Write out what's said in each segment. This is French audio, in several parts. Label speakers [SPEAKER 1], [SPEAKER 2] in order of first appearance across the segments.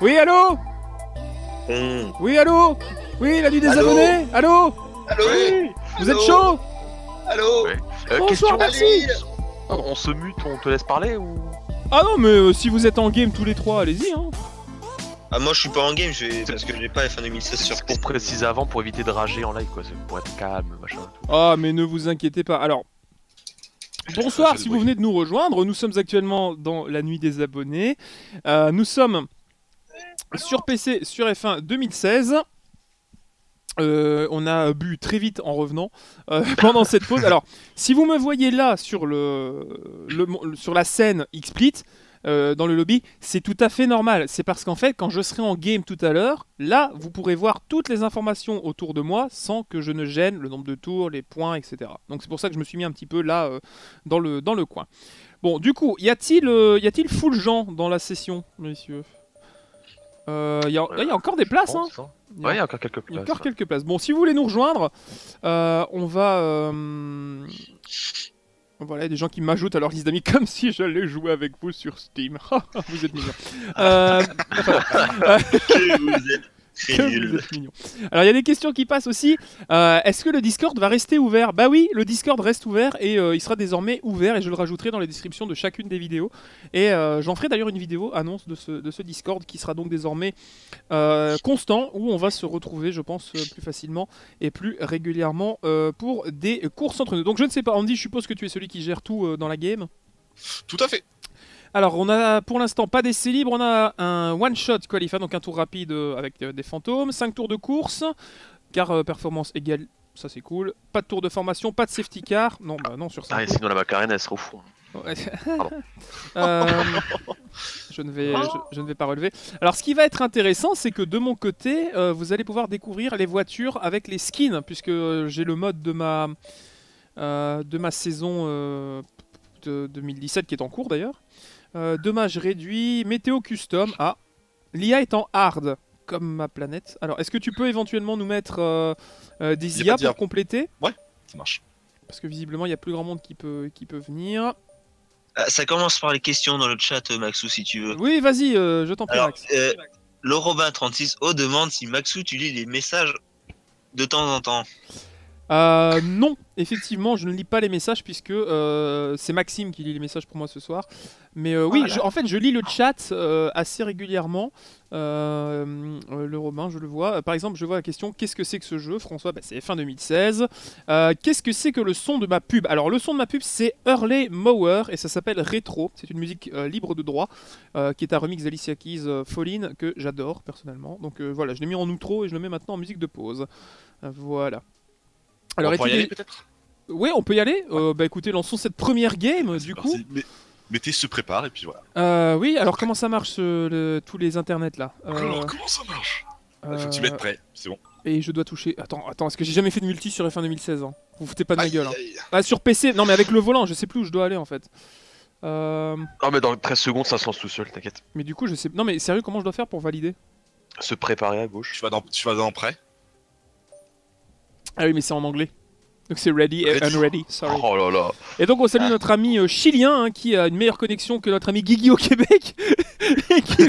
[SPEAKER 1] Oui, allô
[SPEAKER 2] Hum.
[SPEAKER 1] Oui, allô Oui, la nuit des
[SPEAKER 2] Allô
[SPEAKER 1] abonnés Allô
[SPEAKER 2] Allô
[SPEAKER 1] Oui Vous êtes chaud
[SPEAKER 2] Allô.
[SPEAKER 3] Euh,
[SPEAKER 1] Bonsoir,
[SPEAKER 3] question,
[SPEAKER 1] merci
[SPEAKER 3] on, on se mute, on te laisse parler ou?
[SPEAKER 1] Ah non, mais euh, si vous êtes en game tous les trois, allez-y, hein
[SPEAKER 2] Ah moi je suis pas en game, je vais... parce que j'ai pas F1 2016 sur
[SPEAKER 3] pour préciser avant pour éviter de rager en live quoi, c'est pour être calme, machin. Tout.
[SPEAKER 1] Ah, mais ne vous inquiétez pas. Alors, bonsoir si vous venez de nous rejoindre. Nous sommes actuellement dans la nuit des abonnés. Euh, nous sommes sur PC, sur F1 2016. Euh, on a bu très vite en revenant euh, pendant cette pause. Alors, si vous me voyez là sur, le, sur la scène XSplit, euh, dans le lobby, c'est tout à fait normal. C'est parce qu'en fait, quand je serai en game tout à l'heure, là, vous pourrez voir toutes les informations autour de moi sans que je ne gêne le nombre de tours, les points, etc. Donc c'est pour ça que je me suis mis un petit peu là euh, dans, le, coin. Bon, du coup, y a-t-il full gens dans la session, messieurs? Euh, Il y, a- il y a encore des places, hein
[SPEAKER 3] pense, hein.
[SPEAKER 1] Il y a-
[SPEAKER 3] Ouais, il y a encore quelques
[SPEAKER 1] il y a
[SPEAKER 3] places.
[SPEAKER 1] encore
[SPEAKER 3] ouais.
[SPEAKER 1] quelques places. Bon, si vous voulez nous rejoindre, euh, on va. euh, Voilà, il y a des gens qui m'ajoutent à leur liste d'amis comme si j'allais jouer avec vous sur Steam. vous êtes mignons. Euh,
[SPEAKER 2] vous êtes
[SPEAKER 1] que vous
[SPEAKER 2] nuls.
[SPEAKER 1] êtes mignons. Alors, il y a des questions qui passent aussi. Euh, Est-ce que le Discord va rester ouvert? Bah oui, le Discord reste ouvert et euh, il sera désormais ouvert et je le rajouterai dans les descriptions de chacune des vidéos. Et euh, j'en ferai d'ailleurs une vidéo annonce de ce, de ce Discord qui sera donc désormais constant où on va se retrouver, je pense, plus facilement et plus régulièrement pour des courses entre nous. Donc je ne sais pas, Andy, je suppose que tu es celui qui gère tout dans la game?
[SPEAKER 4] Tout à fait.
[SPEAKER 1] Alors, on a pour l'instant pas d'essai libre, on a un one-shot qualifier, donc un tour rapide euh, avec euh, des fantômes, 5 tours de course, car euh, performance égale, ça c'est cool. Pas de tour de formation, pas de safety car, non, bah non, sur 5
[SPEAKER 3] Ah, et sinon la macarène elle sera au fond. Pardon.
[SPEAKER 1] Euh, je, ne vais, je, je ne vais pas relever. Alors, ce qui va être intéressant, c'est que de mon côté, euh, vous allez pouvoir découvrir les voitures avec les skins, puisque j'ai le mode de ma, euh, de ma saison euh, de 2017 qui est en cours d'ailleurs. Euh, dommage réduit, météo custom. Ah, l'IA est en hard, comme ma planète. Alors, est-ce que tu peux éventuellement nous mettre euh, euh, des IA pour compléter?
[SPEAKER 4] Ça marche.
[SPEAKER 1] Parce que visiblement, il y a plus grand monde qui peut, qui peut venir.
[SPEAKER 2] Ça commence par les questions dans le chat, Maxou, si tu veux.
[SPEAKER 1] Oui, vas-y, euh, je t'en prie,
[SPEAKER 2] Alors,
[SPEAKER 1] Max.
[SPEAKER 2] euh, Laurobin36O demande si Maxou, tu lis les messages de temps en temps.
[SPEAKER 1] Euh, non, effectivement, je ne lis pas les messages puisque euh, c'est Maxime qui lit les messages pour moi ce soir. Mais euh, oui, je- en fait, je lis le chat assez régulièrement. Le Robin, je le vois. Par exemple, je vois la question qu'est-ce que c'est que ce jeu François, bah, c'est fin 2016. Euh, qu'est-ce que c'est que le son de ma pub? Alors, le son de ma pub, c'est Hurley Mower et ça s'appelle Retro. C'est une musique libre de droit qui est un remix d'Alicia Keys, Falling, que j'adore personnellement. Donc voilà, je l'ai mis en outro et je le mets maintenant en musique de pause. Voilà. Alors,
[SPEAKER 4] on y aller peut-être?
[SPEAKER 1] Ouais, on peut y aller. Euh, bah écoutez, lançons cette première game du coup.
[SPEAKER 4] Mais- Mettez se prépare et puis voilà.
[SPEAKER 1] Euh, oui, alors comment ça marche le- tous les internets là? Euh,
[SPEAKER 4] Alors, comment ça marche? Faut que tu
[SPEAKER 1] euh,
[SPEAKER 4] mettes prêt, c'est bon.
[SPEAKER 1] Et je dois toucher. Attends, attends, est-ce que j'ai jamais fait de multi sur F1 2016 hein? Vous vous foutez pas de ma gueule. hein. Ah, sur PC, non mais avec le volant, je sais plus où je dois aller en fait. Euh,
[SPEAKER 3] Ah, mais dans 13 secondes ça se lance tout seul, t'inquiète.
[SPEAKER 1] mais du coup, je sais. Non mais sérieux, comment je dois faire pour valider?
[SPEAKER 3] Se préparer à gauche.
[SPEAKER 4] Tu vas dans, tu vas dans prêt?
[SPEAKER 1] Ah oui, mais c'est en anglais. Donc c'est ready and
[SPEAKER 4] Ready.
[SPEAKER 1] unready. Sorry.
[SPEAKER 3] Oh là là.
[SPEAKER 1] Et donc on salue
[SPEAKER 2] Ah.
[SPEAKER 1] notre ami euh, chilien hein, qui a une meilleure connexion que notre ami Guigui au Québec. Et qui-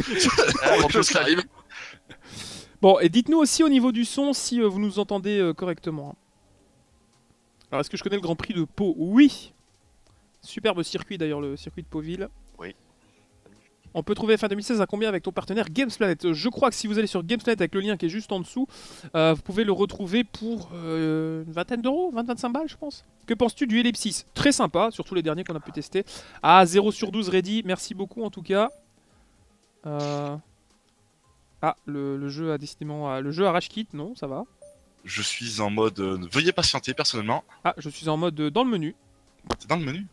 [SPEAKER 3] Ah.
[SPEAKER 1] Bon, et dites-nous aussi au niveau du son si euh, vous nous entendez euh, correctement. Alors, est-ce que je connais le Grand Prix de Pau? Oui Superbe circuit d'ailleurs, le circuit de Pauville. On peut trouver fin 2016 à combien avec ton partenaire Gamesplanet Je crois que si vous allez sur Gamesplanet avec le lien qui est juste en dessous, euh, vous pouvez le retrouver pour euh, une vingtaine d'euros, 20-25 balles je pense. Que penses-tu du Ellipsis? Très sympa, surtout les derniers qu'on a pu tester. Ah, 0 sur 12 ready, merci beaucoup en tout cas. Euh, Ah, le, le jeu a décidément... ah, le jeu a rage kit, non, ça va.
[SPEAKER 4] Je suis en mode euh, veuillez patienter personnellement.
[SPEAKER 1] Ah, je suis en mode euh, dans le menu.
[SPEAKER 4] C'est dans le menu.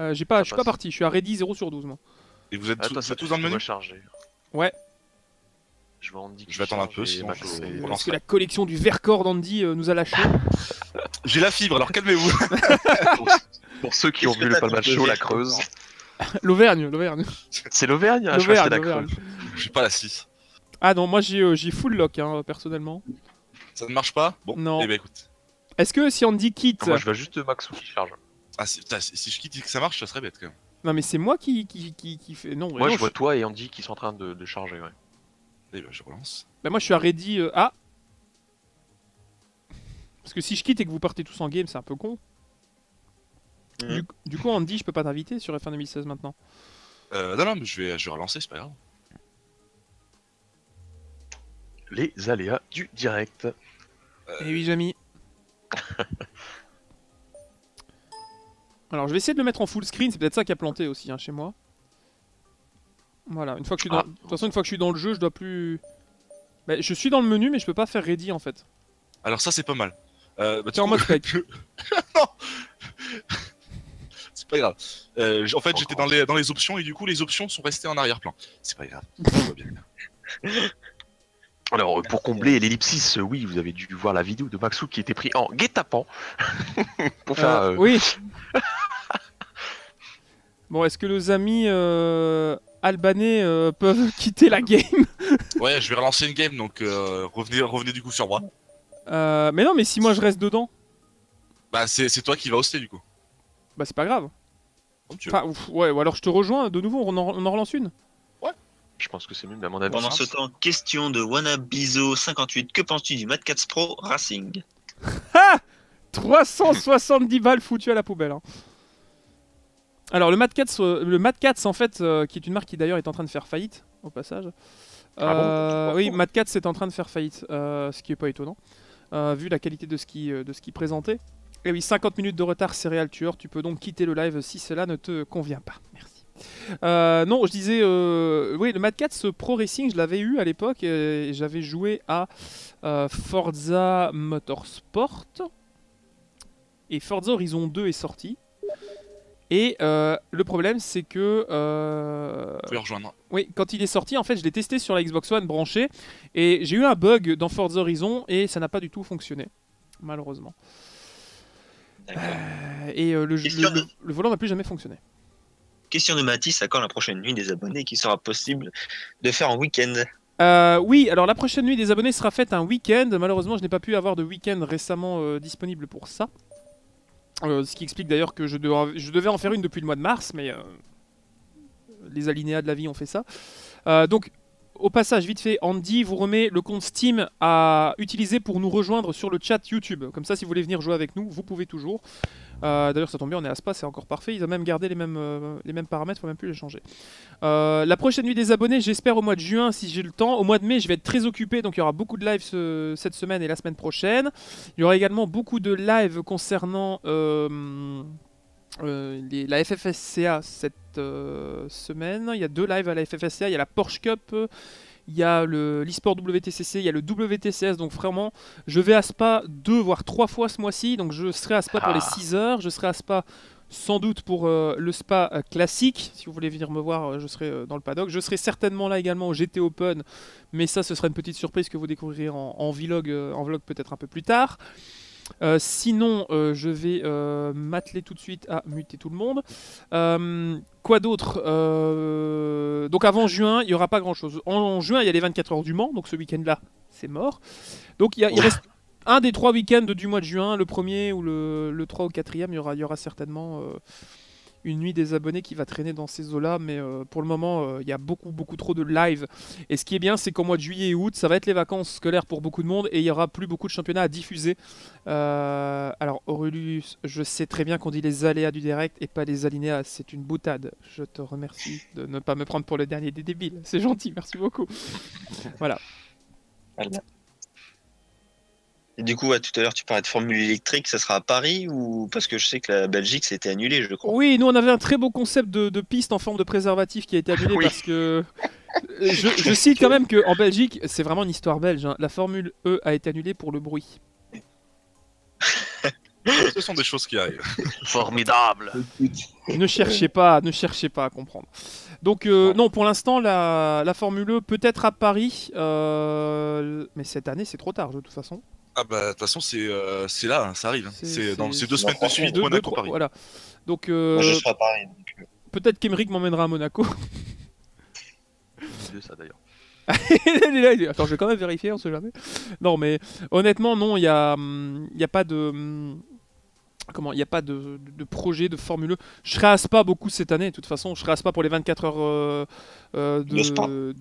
[SPEAKER 1] Euh, j'ai pas, je suis pas parti, je suis à ready 0 sur 12 moi.
[SPEAKER 4] Et vous êtes, tous-
[SPEAKER 3] Attends,
[SPEAKER 4] vous
[SPEAKER 3] ça
[SPEAKER 4] êtes tous dans le menu
[SPEAKER 3] charger.
[SPEAKER 1] Ouais.
[SPEAKER 3] Je vais, Andy
[SPEAKER 4] Je vais attendre un peu, sinon
[SPEAKER 3] Max
[SPEAKER 4] je-
[SPEAKER 3] et-
[SPEAKER 1] Parce que la collection du Vercors d'Andy euh, nous a lâché.
[SPEAKER 4] J'ai la fibre, alors calmez-vous.
[SPEAKER 3] Pour ceux qui ont vu le Palma Show, la Creuse.
[SPEAKER 1] L'Auvergne, l'Auvergne.
[SPEAKER 3] C'est l'Auvergne? Ah, je crois que c'était
[SPEAKER 1] L'Auvergne,
[SPEAKER 3] la. Creuse.
[SPEAKER 4] J'ai pas la 6.
[SPEAKER 1] Ah non, moi j'ai euh, j'ai full lock hein, personnellement.
[SPEAKER 4] Ça ne marche pas? Bon,
[SPEAKER 1] Non.
[SPEAKER 4] eh ben écoute.
[SPEAKER 1] Est-ce que si Andy quitte.
[SPEAKER 3] Moi je veux juste Maxou qui charge.
[SPEAKER 4] Ah, si, putain, si si je quitte et que ça marche, ça serait bête quand même.
[SPEAKER 1] Non mais c'est moi qui, qui, qui, qui fait. Non,
[SPEAKER 3] Moi
[SPEAKER 1] non,
[SPEAKER 3] je vois toi et Andy qui sont en train de, de charger, ouais.
[SPEAKER 4] Et bah, je relance.
[SPEAKER 1] Bah moi je suis à ready. euh, Ah Parce que si je quitte et que vous partez tous en game, c'est un peu con.
[SPEAKER 2] Mhm.
[SPEAKER 1] Du, du coup, Andy, je peux pas t'inviter sur F1 2016 maintenant.
[SPEAKER 4] Euh, non, non, mais je vais, je vais relancer, c'est pas grave.
[SPEAKER 3] Les aléas du direct.
[SPEAKER 1] Eh oui, Jamy. Alors, je vais essayer de le mettre en full screen, c'est peut-être ça qui a planté aussi hein, chez moi. Voilà, une fois que je suis dans...
[SPEAKER 3] Ah.
[SPEAKER 1] De toute façon, une fois que je suis dans le jeu, je dois plus... Bah, je suis dans le menu, mais je peux pas faire ready en fait.
[SPEAKER 4] Alors ça, c'est pas mal. Euh, bah,
[SPEAKER 1] T'es en mode
[SPEAKER 4] non C'est pas grave. Euh, en fait, j'étais dans les, dans les options et du coup, les options sont restées en arrière-plan. C'est pas grave. Tout va bien.
[SPEAKER 3] Alors, euh, pour combler l'ellipsis, euh, oui, vous avez dû voir la vidéo de Maxou qui était pris en guet-apens pour faire.
[SPEAKER 1] Euh,
[SPEAKER 3] euh,
[SPEAKER 1] Oui. bon, est-ce que nos amis euh, albanais euh, peuvent quitter la game
[SPEAKER 4] Ouais, je vais relancer une game, donc euh, revenez, revenez du coup sur moi.
[SPEAKER 1] Euh, Mais non, mais si moi je reste dedans,
[SPEAKER 4] Bah, c'est c'est toi qui vas hoster du coup.
[SPEAKER 1] bah c'est pas grave. Enfin, ouf, ouais, ou alors je te rejoins de nouveau, on en, on en relance une.
[SPEAKER 3] Je pense que c'est mieux, mais à mon avis.
[SPEAKER 2] Pendant ce temps, question de Wanabizo58. Que penses-tu du Mad Cats Pro Racing
[SPEAKER 1] 370 balles foutues à la poubelle. hein. Alors le Mad Cats, euh, le Mad Cats en fait, euh, qui est une marque qui d'ailleurs est en train de faire faillite au passage.
[SPEAKER 3] Ah bon
[SPEAKER 1] Euh, oui, Mad Cats est en train de faire faillite, euh, ce qui est pas étonnant euh, vu la qualité de ce qui de ce qui présentait. Et oui, 50 minutes de retard, céréal tueur. Tu peux donc quitter le live si cela ne te convient pas. Merci. Euh, non, je disais, euh, oui, le Mad Cats Pro Racing, je l'avais eu à l'époque et j'avais joué à euh, Forza Motorsport. Et Forza Horizon 2 est sorti. Et le problème, c'est que
[SPEAKER 4] Vous pouvez rejoindre.
[SPEAKER 1] oui, quand il est sorti, en fait, je l'ai testé sur la Xbox One branchée et j'ai eu un bug dans Forza Horizon et ça n'a pas du tout fonctionné, malheureusement. Et jeu- le volant n'a plus jamais fonctionné.
[SPEAKER 2] Question de Mathis, à quand la prochaine nuit des abonnés qui sera possible de faire en week-end
[SPEAKER 1] Euh, oui, alors la prochaine nuit des abonnés sera faite un week-end. Malheureusement, je n'ai pas pu avoir de week-end récemment euh, disponible pour ça. Euh, ce qui explique d'ailleurs que je, je devais en faire une depuis le mois de mars, mais les alinéas de la vie ont fait ça. Donc, au passage, vite fait, Andy vous remet le compte Steam à utiliser pour nous rejoindre sur le chat YouTube. Comme ça, si vous voulez venir jouer avec nous, vous pouvez toujours. Euh, D'ailleurs, ça tombe bien, on est à Spa, c'est encore parfait. Ils ont même gardé les mêmes, euh, les mêmes paramètres, faut même plus les changer. Euh, la prochaine nuit des abonnés, j'espère au mois de juin si j'ai le temps. Au mois de mai, je vais être très occupé, donc il y aura beaucoup de lives ce- cette semaine et la semaine prochaine. Il y aura également beaucoup de lives concernant euh, les- la FFSCA cette euh, semaine. Il y a deux lives à la FFSCA. Il y a la Porsche Cup. Il y a le l'eSport WTCC, il y a le WTCS, donc vraiment, je vais à Spa deux voire trois fois ce mois-ci, donc je serai à Spa pour les
[SPEAKER 3] Ah.
[SPEAKER 1] 6 heures, je serai à Spa sans doute pour euh, le Spa euh, classique, si vous voulez venir me voir, euh, je serai dans le paddock, je serai certainement là également au GT Open, mais ça ce sera une petite surprise que vous découvrirez en, en vlog, en vlog peut-être un peu plus tard. Euh, sinon, euh, je vais euh, m'atteler tout de suite à muter tout le monde. Quoi d'autre Donc avant juin, il n'y aura pas grand-chose. En, en juin, il y a les 24 heures du Mans, donc ce week-end-là, c'est mort. Donc il, y a- il reste un des trois week-ends du mois de juin, le premier ou le, le 3 ou 4e, il y aura, il y aura certainement une nuit des abonnés qui va traîner dans ces eaux-là, mais euh, pour le moment, euh, il y a beaucoup, beaucoup trop de live. Et ce qui est bien, c'est qu'au mois de juillet et août, ça va être les vacances scolaires pour beaucoup de monde et il y aura plus beaucoup de championnats à diffuser. Euh, alors, Aurelius, je sais très bien qu'on dit les aléas du direct et pas les alinéas, c'est une boutade. Je te remercie de ne pas me prendre pour le dernier des débiles. C'est gentil, merci beaucoup. voilà.
[SPEAKER 2] Et du coup, à tout à l'heure, tu parlais de Formule électrique, ça sera à Paris ou parce que je sais que la Belgique c'était annulé, je crois.
[SPEAKER 1] Oui, nous on avait un très beau concept de, de piste en forme de préservatif qui a été annulé
[SPEAKER 3] Oui.
[SPEAKER 1] parce que. euh, Je, je cite quand même qu'en Belgique, c'est vraiment une histoire belge. hein, La Formule E a été annulée pour le bruit.
[SPEAKER 4] Ce sont des choses qui arrivent.
[SPEAKER 3] Formidable
[SPEAKER 1] ne cherchez pas, ne cherchez pas à comprendre. Donc euh, non, pour l'instant, la, la Formule E peut être à Paris, euh, mais cette année c'est trop tard de toute façon.
[SPEAKER 4] Ah bah, de toute façon, c'est euh, c'est là, hein, ça arrive.
[SPEAKER 1] C'est-
[SPEAKER 4] C'est dans ces deux semaines de suite,
[SPEAKER 1] Deux-
[SPEAKER 4] Monaco, Paris.
[SPEAKER 1] voilà. Donc euh,
[SPEAKER 2] Moi, je serai à Paris. donc, euh,
[SPEAKER 1] peut-être qu'Emeric m'emmènera à Monaco.
[SPEAKER 3] C'est de ça d'ailleurs.
[SPEAKER 1] Il est là, il dit, Attends, je vais quand même vérifier, on sait jamais. Non, mais honnêtement, non, il y a, hum, il y a pas de. Comment il n'y a pas de, de- de projet de Formule 1. Je serai à Spa beaucoup cette année. De toute façon, je serai à Spa pour les 24 heures euh, euh, de,
[SPEAKER 2] De Spa
[SPEAKER 1] de-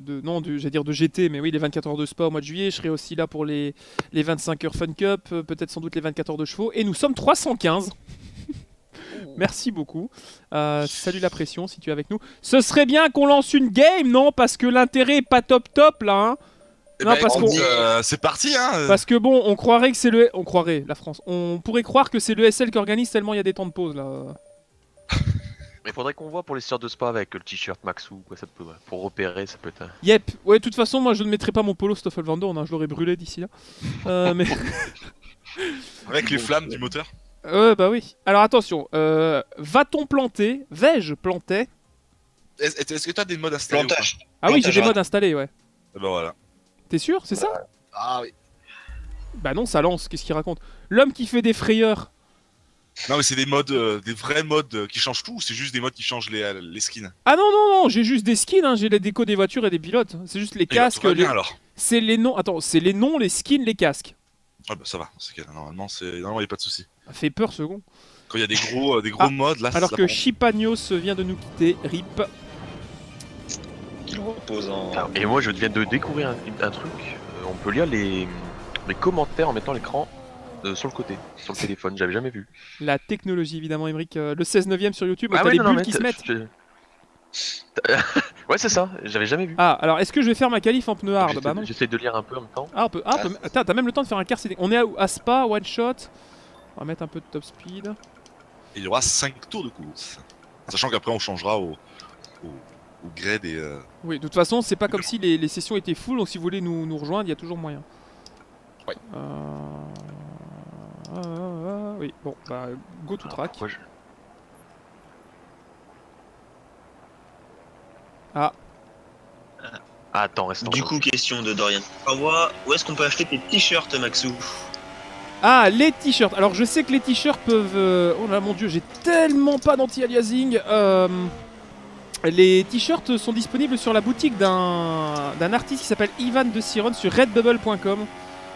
[SPEAKER 1] de- non, du- j'allais dire de GT, mais oui, les 24 heures de Spa au mois de juillet. Je serai aussi là pour les, les 25 heures Fun Cup, euh, peut-être sans doute les 24 heures de chevaux. Et nous sommes 315. Merci beaucoup. Euh, salut la pression si tu es avec nous. Ce serait bien qu'on lance une game, non? Parce que l'intérêt est pas top top là. hein
[SPEAKER 4] Eh
[SPEAKER 1] Non,
[SPEAKER 4] ben,
[SPEAKER 1] parce
[SPEAKER 4] écoute, euh, c'est parti, hein. euh.
[SPEAKER 1] Parce que bon, on croirait que c'est le. On croirait, la France. On pourrait croire que c'est le SL qui organise tellement il y a des temps de pause là.
[SPEAKER 3] Mais faudrait qu'on voit pour les sœurs de spa avec le t-shirt Maxou, quoi, ça peut, ouais, pour repérer, ça peut être.
[SPEAKER 1] Yep. Ouais, de toute façon, moi je ne mettrai pas mon polo Stoffel Van Dorn, hein, je l'aurais brûlé d'ici là. Euh, mais.
[SPEAKER 4] Avec les flammes du moteur.
[SPEAKER 1] Ouais, bah oui. Alors attention, euh, va-t-on planter Vais-je planter?
[SPEAKER 4] Est-ce que tu as des modes installés ou pas?
[SPEAKER 2] Plantage.
[SPEAKER 1] Ah oui, j'ai des modes installés, ouais.
[SPEAKER 4] Eh ben voilà.
[SPEAKER 1] T'es sûr C'est ça
[SPEAKER 4] Ah oui.
[SPEAKER 1] Bah non, ça lance, qu'est-ce qu'il raconte L'homme qui fait des frayeurs.
[SPEAKER 4] Non, mais c'est des modes, euh, des vrais modes euh, qui changent tout ou c'est juste des modes qui changent les, euh, les skins?
[SPEAKER 1] Ah non, non, non, j'ai juste des skins, hein, j'ai les décos des voitures et des pilotes. C'est juste les
[SPEAKER 4] Eh ben,
[SPEAKER 1] casques.
[SPEAKER 4] tout va bien
[SPEAKER 1] les-
[SPEAKER 4] alors.
[SPEAKER 1] C'est les noms. Attends, c'est les noms, les skins, les casques.
[SPEAKER 4] Ah bah ça va, c'est que normalement, c'est normalement il y a pas de souci.
[SPEAKER 1] Ça fait peur, second.
[SPEAKER 4] Quand il y a des gros, euh, des gros
[SPEAKER 1] Ah,
[SPEAKER 4] modes là.
[SPEAKER 1] Alors
[SPEAKER 4] ça
[SPEAKER 1] que
[SPEAKER 4] prend-
[SPEAKER 1] Chipagnos vient de nous quitter, RIP.
[SPEAKER 2] Qu'il repose en.
[SPEAKER 3] Et moi, je viens de découvrir un, un truc. euh, on peut lire les, les commentaires en mettant l'écran euh, sur le côté, sur le téléphone. J'avais jamais vu.
[SPEAKER 1] La technologie, évidemment, Emric. euh, le 16 9 sur YouTube,
[SPEAKER 3] Ah
[SPEAKER 1] t'as
[SPEAKER 3] ouais,
[SPEAKER 1] les
[SPEAKER 3] non, non,
[SPEAKER 1] bulles qui se mettent.
[SPEAKER 3] je- ouais, c'est ça. J'avais jamais vu.
[SPEAKER 1] Ah, alors est-ce que je vais faire ma qualif en pneu hard?
[SPEAKER 3] J'essaie-
[SPEAKER 1] Bah non.
[SPEAKER 3] J'essaie de lire un peu en même temps.
[SPEAKER 1] Ah, on peut. Ah, Attends, t'as même le temps de faire un quart CD. On est à, à Spa, one shot. On va mettre un peu de top speed.
[SPEAKER 4] Il y aura 5 tours de course. Sachant qu'après on changera au, au, au gré des. euh,
[SPEAKER 1] Oui, de toute façon, c'est pas comme si les, les sessions étaient full, donc si vous voulez nous, nous rejoindre, il y a toujours moyen.
[SPEAKER 4] Ouais.
[SPEAKER 1] Euh... ah, ah, ah, oui, bon, bah, go to
[SPEAKER 3] Alors,
[SPEAKER 1] track.
[SPEAKER 3] pourquoi je-
[SPEAKER 1] Ah.
[SPEAKER 3] Ah, attends, reste
[SPEAKER 2] Du coup, question de Dorian. Awa, où est-ce qu'on peut acheter tes t-shirts, Maxou?
[SPEAKER 1] Ah, les t-shirts. Alors, je sais que les t-shirts peuvent. euh, Oh là, mon dieu, j'ai tellement pas d'anti-aliasing. Euh, Les t-shirts sont disponibles sur la boutique d'un artiste qui s'appelle Ivan de Siron sur redbubble.com.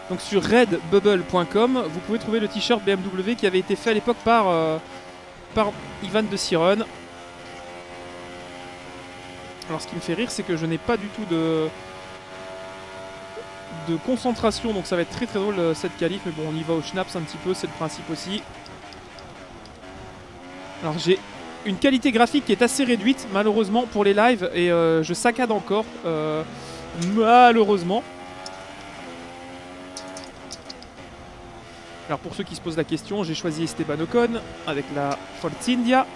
[SPEAKER 1] Donc, sur redbubble.com, vous pouvez trouver le t-shirt BMW qui avait été fait à l'époque par, euh, par Ivan de Siron. Alors, ce qui me fait rire, c'est que je n'ai pas du tout de de concentration, donc ça va être très très drôle euh, cette qualif, mais bon on y va au schnaps un petit peu, c'est le principe aussi. Alors j'ai une qualité graphique qui est assez réduite malheureusement pour les lives et euh, je saccade encore euh, malheureusement. Alors pour ceux qui se posent la question, j'ai choisi Esteban Ocon avec la Forza India.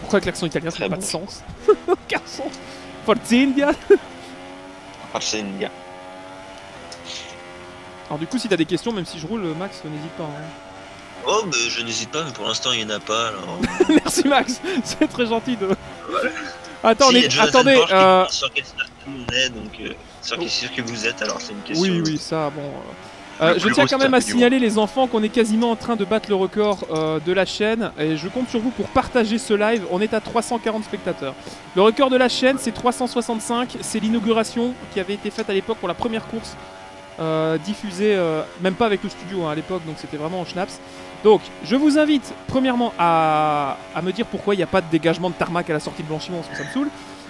[SPEAKER 1] Pourquoi avec l'accent italien ça n'a pas de sens? Aucun sens. India
[SPEAKER 2] une gars.
[SPEAKER 1] Alors du coup si t'as des questions, même si je roule, Max, n'hésite pas. hein.
[SPEAKER 2] Oh, bah, je n'hésite pas, mais pour l'instant, il n'y en a pas. Alors...
[SPEAKER 1] Merci Max, c'est très gentil de. Attends,
[SPEAKER 2] Si,
[SPEAKER 1] les- attendez. Euh,
[SPEAKER 2] sur quel on est, donc euh, sur quel circuit vous êtes, alors c'est une question.
[SPEAKER 1] Oui, oui, ça, bon. euh, je tiens quand même à signaler les enfants qu'on est quasiment en train de battre le record euh, de la chaîne et je compte sur vous pour partager ce live. On est à 340 spectateurs. Le record de la chaîne c'est 365, c'est l'inauguration qui avait été faite à l'époque pour la première course euh, diffusée, même pas avec le studio hein, à l'époque, donc c'était vraiment en schnaps. Donc je vous invite premièrement à, à me dire pourquoi il n'y a pas de dégagement de tarmac à la sortie de blanchiment parce que ça me saoule.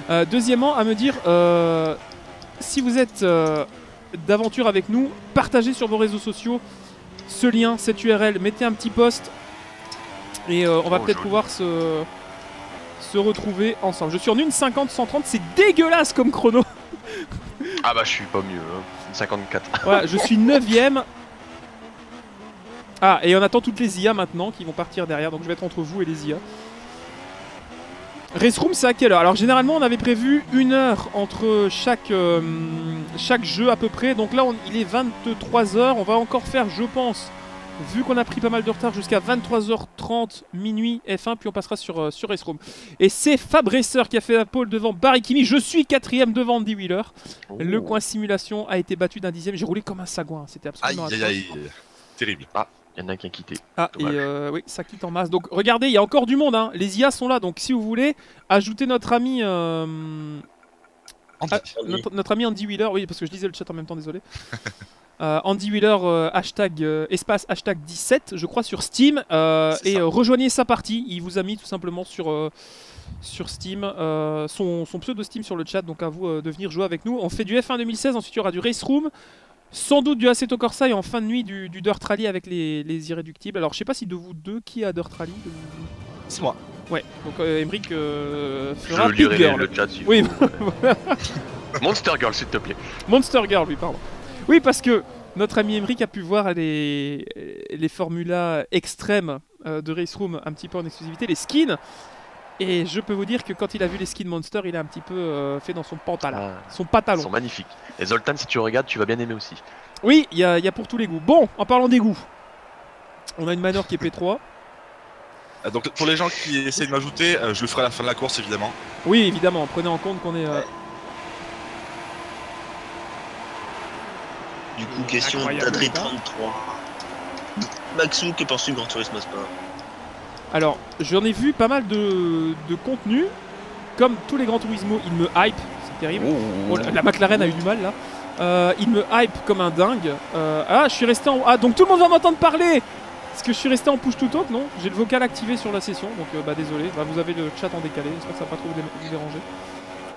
[SPEAKER 1] Euh, deuxièmement à me dire euh, si vous êtes euh, d'aventure avec nous, partagez sur vos réseaux sociaux ce lien, cette URL, mettez un petit post et on va
[SPEAKER 3] Oh,
[SPEAKER 1] peut-être pouvoir se, se retrouver ensemble. Je suis en une 50 130, c'est dégueulasse comme chrono.
[SPEAKER 3] Ah bah, je suis pas mieux. Hein. 54.
[SPEAKER 1] Voilà, je suis 9ème. Ah, et on attend toutes les IA maintenant qui vont partir derrière, donc je vais être entre vous et les IA. Race Room, c'est à quelle heure? Alors généralement, on avait prévu une heure entre chaque, euh, chaque jeu à peu près. Donc là, on- il est 23h. On va encore faire, je pense, vu qu'on a pris pas mal de retard, jusqu'à 23h30, minuit F1, puis on passera sur, euh, sur Race Room. Et c'est Fab Racer qui a fait la pole devant Barry Kimi. Je suis quatrième devant Andy Wheeler. Le
[SPEAKER 3] Oh.
[SPEAKER 1] coin simulation a été battu d'un dixième. J'ai roulé comme un sagouin. C'était absolument
[SPEAKER 4] aïe
[SPEAKER 1] atroce.
[SPEAKER 4] aïe. Terrible.
[SPEAKER 3] Il y en a un qui a quitté.
[SPEAKER 1] Ah, et euh, oui, ça quitte en masse. Donc regardez, il y a encore du monde. hein. Les IA sont là. Donc si vous voulez, ajoutez notre ami, euh,
[SPEAKER 4] Andy.
[SPEAKER 1] ah, notre, notre ami Andy Wheeler. Oui, parce que je lisais le chat en même temps, désolé. Euh, Andy Wheeler, euh, hashtag euh, espace hashtag 17, je crois, sur Steam. euh, et euh, rejoignez sa partie. Il vous a mis tout simplement sur, euh, sur Steam euh, son, son pseudo Steam sur le chat. Donc à vous euh, de venir jouer avec nous. On fait du F1 2016, ensuite il y aura du Race Room. Sans doute du Assetto Corsa et en fin de nuit du, du Dirt Rally avec les, les irréductibles. Alors je sais pas si de vous deux qui a Dirt Rally. vous-
[SPEAKER 4] C'est moi.
[SPEAKER 1] Ouais, donc euh, Emmerich euh,
[SPEAKER 3] Je
[SPEAKER 1] fera
[SPEAKER 3] lirai
[SPEAKER 1] Girl.
[SPEAKER 3] le chat s'il
[SPEAKER 1] Oui,
[SPEAKER 3] faut. Monster Girl, s'il te plaît.
[SPEAKER 1] Monster Girl, oui, pardon. Oui, parce que notre ami Emmerich a pu voir les, les formulas extrêmes euh, de Race Room un petit peu en exclusivité, les skins. Et je peux vous dire que quand il a vu les skins Monster, il a un petit peu euh, fait dans son pantalon.
[SPEAKER 3] Ah,
[SPEAKER 1] Son
[SPEAKER 3] ils
[SPEAKER 1] pantalon.
[SPEAKER 3] sont magnifiques. Et Zoltan, si tu regardes, tu vas bien aimer aussi.
[SPEAKER 1] Oui, il y, a il y a pour tous les goûts. Bon, en parlant des goûts, on a une manœuvre qui est P3.
[SPEAKER 4] Euh, Donc pour les gens qui essaient de m'ajouter, euh, je le ferai à la fin de la course évidemment.
[SPEAKER 1] Oui, évidemment, prenez en compte qu'on est. euh,
[SPEAKER 2] Ouais. Du coup, question
[SPEAKER 1] Incroyable,
[SPEAKER 2] d'Adri
[SPEAKER 1] ça.
[SPEAKER 2] 33. Maxou, que penses-tu de Gran Turismo Sport?
[SPEAKER 1] Alors, j'en ai vu pas mal de, de contenu. Comme tous les Grands Turismo, il me hype. C'est terrible. Oh, la la McLaren a eu du mal là. Euh, il me hype comme un dingue. Euh, ah, je suis resté en. Ah, donc tout le monde va m'entendre parler Est-ce que je suis resté en push to talk Non, j'ai le vocal activé sur la session, donc euh, bah désolé. Bah, vous avez le chat en décalé, j'espère que ça va pas trop vous, dé- vous déranger.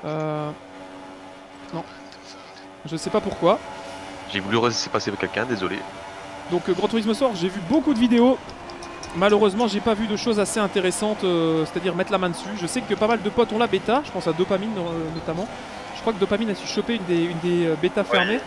[SPEAKER 1] Euh... Non. Je sais pas pourquoi.
[SPEAKER 3] J'ai voulu passer quelqu'un, désolé.
[SPEAKER 1] Donc Grand Turismo Sport, j'ai vu beaucoup de vidéos. Malheureusement, j'ai pas vu de choses assez intéressantes, euh, c'est-à-dire mettre la main dessus. Je sais que pas mal de potes ont la bêta, je pense à Dopamine euh, notamment. Je crois que Dopamine a su choper une des, une euh, bêtas fermées.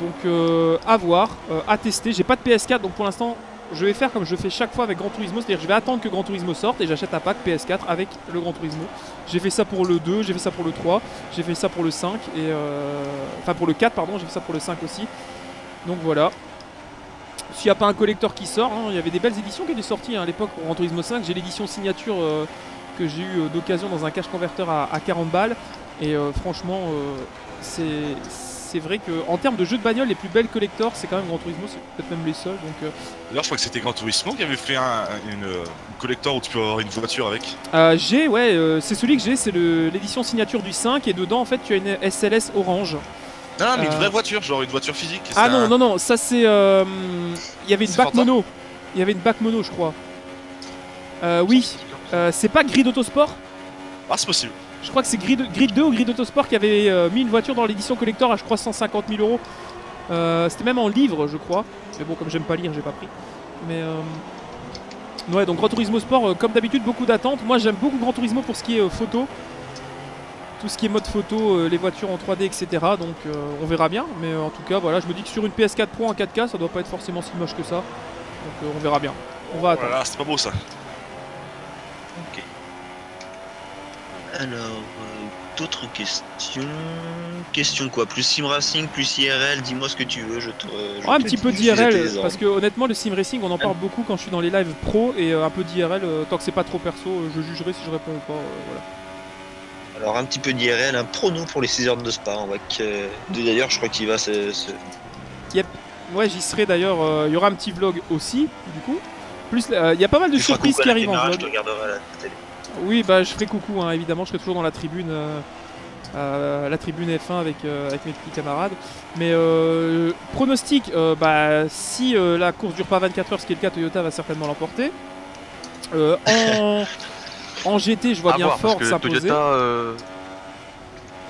[SPEAKER 1] Donc euh, à voir, à tester. J'ai pas de PS4 donc pour l'instant je vais faire comme je fais chaque fois avec Gran Turismo, c'est-à-dire je vais attendre que Gran Turismo sorte et j'achète un pack PS4 avec le Gran Turismo. J'ai fait ça pour le 2, j'ai fait ça pour le 3, j'ai fait ça pour le 5 et enfin pour le 4 pardon, j'ai fait ça pour le 5 aussi. Donc voilà. S'il n'y a pas un collector qui sort, hein, il y avait des belles éditions qui étaient sorties hein, à l'époque pour Gran Turismo 5. J'ai l'édition signature euh, que j'ai eu euh, d'occasion dans un cash converter à, à 40 balles. Et euh, franchement, euh, c'est vrai que en termes de jeux de bagnole, les plus belles collectors, c'est quand même Gran Turismo, c'est peut-être même les seuls. Donc,
[SPEAKER 4] D'ailleurs, je crois que c'était Gran Turismo qui avait fait un, une, une collector où tu peux avoir une voiture avec.
[SPEAKER 1] euh, j'ai, ouais, c'est celui que j'ai, c'est l'édition signature du 5 et dedans en fait tu as une SLS orange.
[SPEAKER 4] Non, mais une
[SPEAKER 1] Euh.
[SPEAKER 4] vraie voiture, genre une voiture physique.
[SPEAKER 1] Ah non,
[SPEAKER 4] un-
[SPEAKER 1] non, non, ça c'est. euh, Il y avait une
[SPEAKER 4] Forza
[SPEAKER 1] mono. Il y avait une back mono, je crois. Euh, oui, c'est pas Grid Autosport?
[SPEAKER 4] Ah, c'est possible.
[SPEAKER 1] Je crois que c'est Grid, Grid 2 ou Grid Autosport qui avait euh, mis une voiture dans l'édition collector à je crois 150 000 euros. Euh, C'était même en livre, je crois. Mais bon, comme j'aime pas lire, j'ai pas pris. Mais euh, ouais, donc Gran Turismo Sport, comme d'habitude, beaucoup d'attentes. Moi, j'aime beaucoup Gran Turismo pour ce qui est photo, tout ce qui est mode photo, euh, les voitures en 3D, etc. Donc euh, on verra bien. Mais euh, en tout cas, voilà, je me dis que sur une PS4 Pro en 4K, ça doit pas être forcément si moche que ça. Donc euh, on verra bien. On va attendre.
[SPEAKER 4] Voilà, c'est pas beau ça.
[SPEAKER 2] Alors, euh, d'autres questions Question quoi? Plus Sim Racing, plus IRL, dis-moi ce que tu veux, je te. je
[SPEAKER 1] un
[SPEAKER 2] te
[SPEAKER 1] petit peu d'IRL, parce que honnêtement, le sim racing, on en parle beaucoup quand je suis dans les lives pro, et euh, un peu d'IRL, euh, tant que c'est pas trop perso, euh, je jugerai si je réponds ou pas. euh, voilà.
[SPEAKER 2] Alors, un petit peu d'IRL, un prono pour les 6 heures de Spa. On. D'ailleurs, je crois qu'il va se.
[SPEAKER 1] Ouais, j'y serai d'ailleurs, euh, il y aura un petit vlog aussi, du coup. Plus, euh, il y a pas mal de
[SPEAKER 2] Tu
[SPEAKER 1] surprises qui arrivent en vlog.
[SPEAKER 2] Je te regarderai à la télé.
[SPEAKER 1] Oui, bah je ferai coucou, hein, évidemment, je serai toujours dans la tribune, euh, la tribune F1 avec, euh, avec mes petits camarades. Mais euh, pronostic, bah, si la course dure pas 24 heures, ce qui est le cas, Toyota va certainement l'emporter. En, en GT, je vois
[SPEAKER 3] À
[SPEAKER 1] bien
[SPEAKER 3] voir,
[SPEAKER 1] Ford s'imposer.
[SPEAKER 3] Toyota, euh,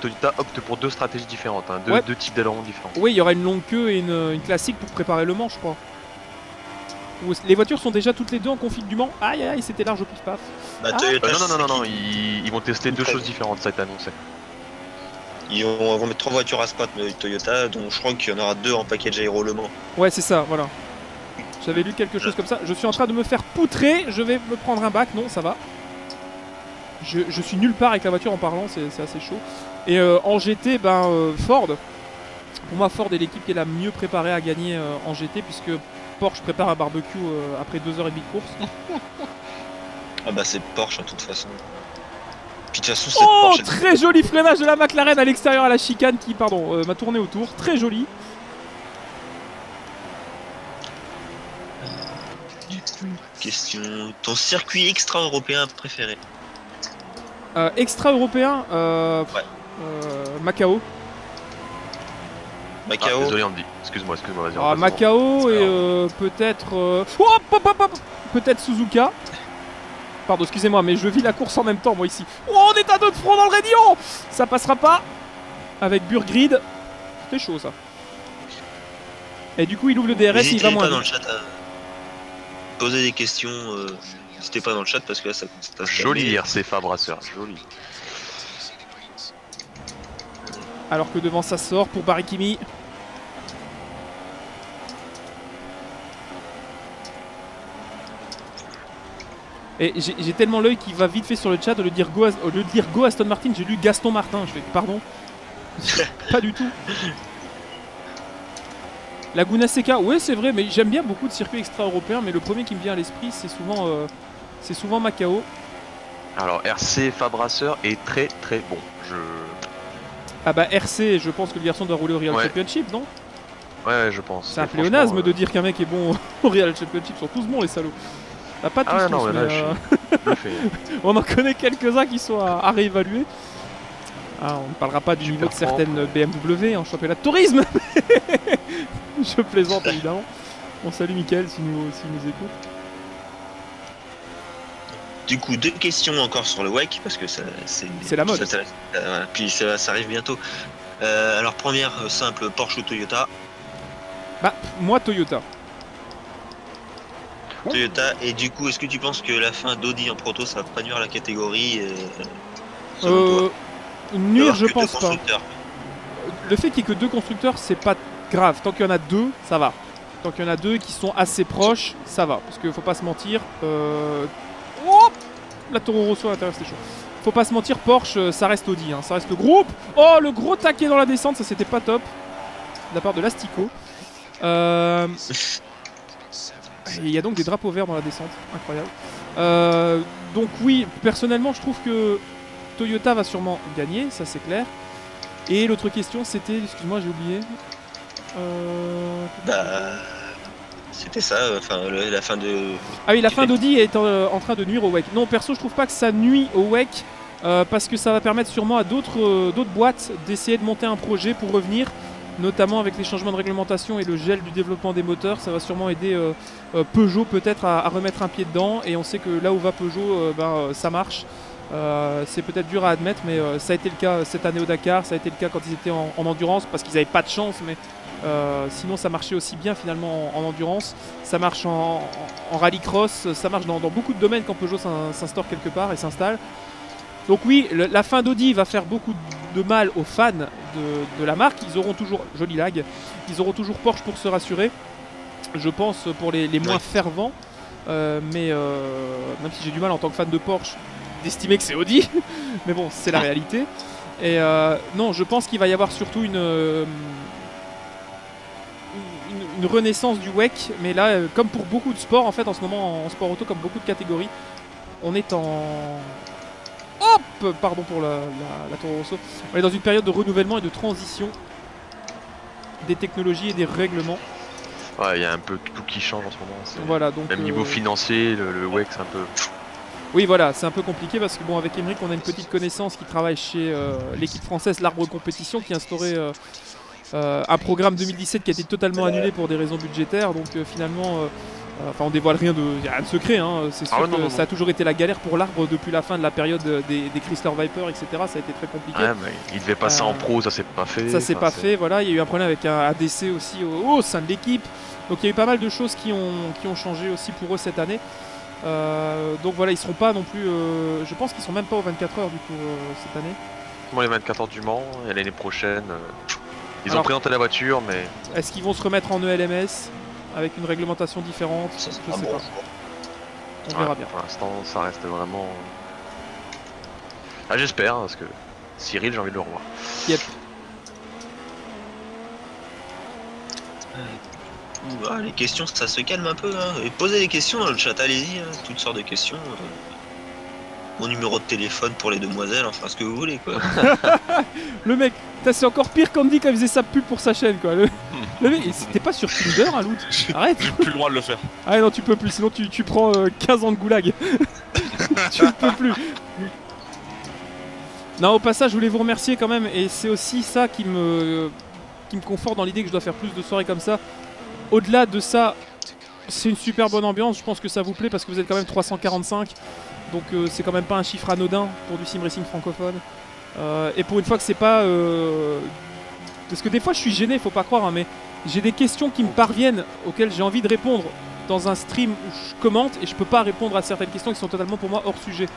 [SPEAKER 3] Toyota opte pour deux stratégies différentes, hein, deux,
[SPEAKER 1] Ouais.
[SPEAKER 3] deux types d'ailerons différents.
[SPEAKER 1] Oui, il y aura une longue queue et une, une classique pour préparer le Mans, je crois. Les voitures sont déjà toutes les deux en config du Mans. Aïe aïe, aïe, c'était large au pif paf.
[SPEAKER 2] Bah,
[SPEAKER 1] Ah.
[SPEAKER 2] Toyota,
[SPEAKER 3] Euh, non, non, non, non, ils, ils vont tester deux choses différentes, ça a été annoncé.
[SPEAKER 2] Ils vont, vont mettre trois voitures à Spa de Toyota, dont je crois qu'il y en aura deux en package aéro Le Mans.
[SPEAKER 1] Ouais, c'est ça, voilà. J'avais lu quelque chose comme ça. Je suis en train de me faire poutrer. Je vais me prendre un bac. Non, ça va. Je, je suis nulle part avec la voiture en parlant. C'est assez chaud. Et euh, en GT, ben euh, Ford. Pour moi, Ford est l'équipe qui est la mieux préparée à gagner euh, en GT puisque Porsche prépare un barbecue après deux heures et demie de course.
[SPEAKER 2] Ah bah, c'est Porsche, en toute façon. Puis de toute façon, cette
[SPEAKER 1] Oh,
[SPEAKER 2] Porsche. elle-
[SPEAKER 1] très joli freinage de la McLaren à l'extérieur à la chicane qui, pardon, m'a tourné autour. Très joli.
[SPEAKER 2] Question. Ton circuit extra-européen préféré?
[SPEAKER 1] Euh, extra européen, euh,
[SPEAKER 2] Ouais.
[SPEAKER 1] euh, Macao.
[SPEAKER 3] Ah,
[SPEAKER 2] Macao.
[SPEAKER 3] désolé Andy, excuse-moi, excuse-moi, vas-y.
[SPEAKER 1] Ah. Macao et
[SPEAKER 2] pas
[SPEAKER 1] euh, peut-être. euh, oh, hop, hop, hop, hop, peut-être Suzuka. Pardon, excusez-moi, mais je vis la course en même temps, moi ici. Oh, on est à deux de front dans le rayon Ça passera pas avec Burgrid. C'est chaud ça. Et du coup, il ouvre le DRS, il va
[SPEAKER 2] pas
[SPEAKER 1] moins
[SPEAKER 2] dans le chat à poser des questions. N'hésitez pas dans le chat parce que là ça se
[SPEAKER 3] Joli
[SPEAKER 2] calme.
[SPEAKER 3] RC Fabrasseur, joli.
[SPEAKER 1] Alors que devant ça sort pour Barikimi. Et j'ai j'ai tellement l'œil qui va vite fait sur le chat au lieu de dire Go, As- au lieu de dire Go Aston Martin, j'ai lu Gaston Martin. Je fais pardon. Pas du tout. Laguna Seca, ouais c'est vrai, mais j'aime bien beaucoup de circuits extra-européens, mais le premier qui me vient à l'esprit c'est souvent, euh, c'est souvent Macao.
[SPEAKER 3] Alors RC Fabrasseur est très très bon. Je.
[SPEAKER 1] Ah bah RC, je pense que le garçon doit rouler au Real
[SPEAKER 3] Ouais.
[SPEAKER 1] Championship, non?
[SPEAKER 3] Ouais, je pense.
[SPEAKER 1] C'est un pléonasme
[SPEAKER 3] franchement,
[SPEAKER 1] de
[SPEAKER 3] euh,
[SPEAKER 1] dire qu'un mec est bon au Real Championship. Ils sont tous bons, les salauds. Ah, pas tous,
[SPEAKER 3] Ah
[SPEAKER 1] tous,
[SPEAKER 3] non, mais là,
[SPEAKER 1] euh, on en connaît quelques-uns qui sont à, à réévaluer. Ah, on ne parlera pas du
[SPEAKER 3] Super
[SPEAKER 1] niveau de certaines BMW en championnat de tourisme. Je plaisante évidemment. On salue Mickaël s'il nous, s'il nous écoute.
[SPEAKER 2] Du coup, deux questions encore sur le WEC parce que ça, c'est
[SPEAKER 1] C'est la mode.
[SPEAKER 2] ça- euh. Puis ça, ça arrive bientôt. Euh, alors première euh, simple Porsche ou Toyota?
[SPEAKER 1] Bah, moi Toyota.
[SPEAKER 2] Toyota. Et du coup, est-ce que tu penses que la fin d'Audi en proto ça va pas nuire à la catégorie euh, selon toi?
[SPEAKER 1] Euh, nuire, je pense pas. Le fait qu'il y ait que deux constructeurs, c'est pas grave. Tant qu'il y en a deux, ça va. Tant qu'il y en a deux qui sont assez proches, ça va. Parce qu'il faut pas se mentir. Euh... Oh la Toro Rosso à l'intérieur, c'était chaud. Faut pas se mentir, Porsche, euh, ça reste Audi. hein. Ça reste le groupe. Oh, le gros taquet dans la descente, ça c'était pas top. De la part de l'Astico. Euh... Il y a donc des drapeaux verts dans la descente. Incroyable. Euh, donc, oui, personnellement, je trouve que Toyota va sûrement gagner, ça c'est clair. Et l'autre question c'était, excuse-moi j'ai oublié. Euh...
[SPEAKER 2] Bah, c'était ça. euh, Enfin, la fin de.
[SPEAKER 1] Ah oui, la fin d'Audi est en, en train de nuire au WEC. Non, perso, je trouve pas que ça nuit au WEC euh, parce que ça va permettre sûrement à d'autres euh, d'autres boîtes d'essayer de monter un projet pour revenir, notamment avec les changements de réglementation et le gel du développement des moteurs. Ça va sûrement aider euh, euh, Peugeot peut-être à, à remettre un pied dedans. Et on sait que là où va Peugeot, euh, ben, euh, ça marche. Euh, c'est peut-être dur à admettre, mais euh, ça a été le cas cette année au Dakar, ça a été le cas quand ils étaient en, en endurance, parce qu'ils n'avaient pas de chance, mais euh, sinon ça marchait aussi bien finalement en, en endurance. Ça marche en, en- en rallycross, ça marche dans, dans beaucoup de domaines quand Peugeot s'in- s'instaure quelque part et s'installe. Donc oui, le- la fin d'Audi va faire beaucoup de mal aux fans de, de la marque. Ils auront toujours, joli lag, ils auront toujours Porsche pour se rassurer. Je pense pour les, les moins
[SPEAKER 2] Ouais.
[SPEAKER 1] fervents. Euh, mais euh, même si j'ai du mal en tant que fan de Porsche d'estimer que c'est Audi, mais bon, c'est la réalité. Et non, je pense qu'il va y avoir surtout une, une, renaissance du WEC, mais là, euh, comme pour beaucoup de sports, en fait, en ce moment, en sport auto, comme beaucoup de catégories, on est en. Hop Pardon pour la, la, la Toro Rosso. On est dans une période de renouvellement et de transition des technologies et des règlements.
[SPEAKER 3] Ouais, il y a un peu tout qui change en ce moment.
[SPEAKER 1] Voilà, donc.
[SPEAKER 3] Même niveau
[SPEAKER 1] euh,
[SPEAKER 3] financier, le, le WEC c'est un peu.
[SPEAKER 1] Oui, voilà, c'est un peu compliqué parce que bon, avec Emmerich, on a une petite connaissance qui travaille chez euh, l'équipe française L'Arbre Compétition qui a instauré euh, euh, un programme 2017 qui a été totalement annulé pour des raisons budgétaires. Donc euh, finalement, euh, enfin, on dévoile rien de, y a rien de secret. hein, c'est sûr
[SPEAKER 3] Ah ouais, non,
[SPEAKER 1] que
[SPEAKER 3] non,
[SPEAKER 1] ça a toujours été la galère pour l'Arbre depuis la fin de la période des, des Chrysler Viper, etc. Ça a été très compliqué.
[SPEAKER 3] Ouais, mais il devait passer en pro, ça s'est pas fait.
[SPEAKER 1] Ça s'est
[SPEAKER 3] Enfin,
[SPEAKER 1] pas fait, voilà, il y a eu un problème avec un ADC aussi au, au sein de l'équipe. Donc il y a eu pas mal de choses qui ont, qui ont changé aussi pour eux cette année. Donc voilà, ils seront pas non plus. je pense qu'ils sont même pas aux 24 heures du coup cette année.
[SPEAKER 3] Les 24 heures du Mans, et l'année prochaine. Ils
[SPEAKER 1] Alors-
[SPEAKER 3] ont présenté la voiture, mais
[SPEAKER 1] Est-ce qu'ils vont se remettre en ELMS avec une réglementation différente?
[SPEAKER 2] Ça,
[SPEAKER 1] Je sais
[SPEAKER 2] pas bon.
[SPEAKER 1] pas. On verra
[SPEAKER 3] ouais,
[SPEAKER 1] bien.
[SPEAKER 3] pour l'instant, ça reste vraiment. Ah, j'espère, hein, parce que Cyril, j'ai envie de le revoir.
[SPEAKER 1] Yep.
[SPEAKER 2] Ouh, ah, les questions, ça se calme un peu. Hein. Et posez des questions dans le chat, allez-y. hein, Toutes sortes de questions. euh. Mon numéro de téléphone pour les demoiselles, enfin ce que vous voulez quoi.
[SPEAKER 1] Le mec, c'est encore pire qu'Andy quand il faisait sa pub pour sa chaîne quoi. Le, le mec, c'était pas sur Tinder, hein, l'autre
[SPEAKER 4] J'ai
[SPEAKER 1] Arrête
[SPEAKER 4] j'ai plus le droit de le faire.
[SPEAKER 1] Ah non, tu peux plus, sinon tu, tu prends euh, 15 ans de goulag. tu ne peux plus. Non, au passage, je voulais vous remercier quand même, et c'est aussi ça qui me qui me conforte dans l'idée que je dois faire plus de soirées comme ça. Au-delà de ça, c'est une super bonne ambiance. Je pense que ça vous plaît parce que vous êtes quand même 345. Donc euh, c'est quand même pas un chiffre anodin pour du sim racing francophone. Euh, et pour une fois que c'est pas... euh, Parce que des fois je suis gêné, faut pas croire, hein, mais j'ai des questions qui me parviennent auxquelles j'ai envie de répondre dans un stream où je commente et je peux pas répondre à certaines questions qui sont totalement pour moi hors sujet.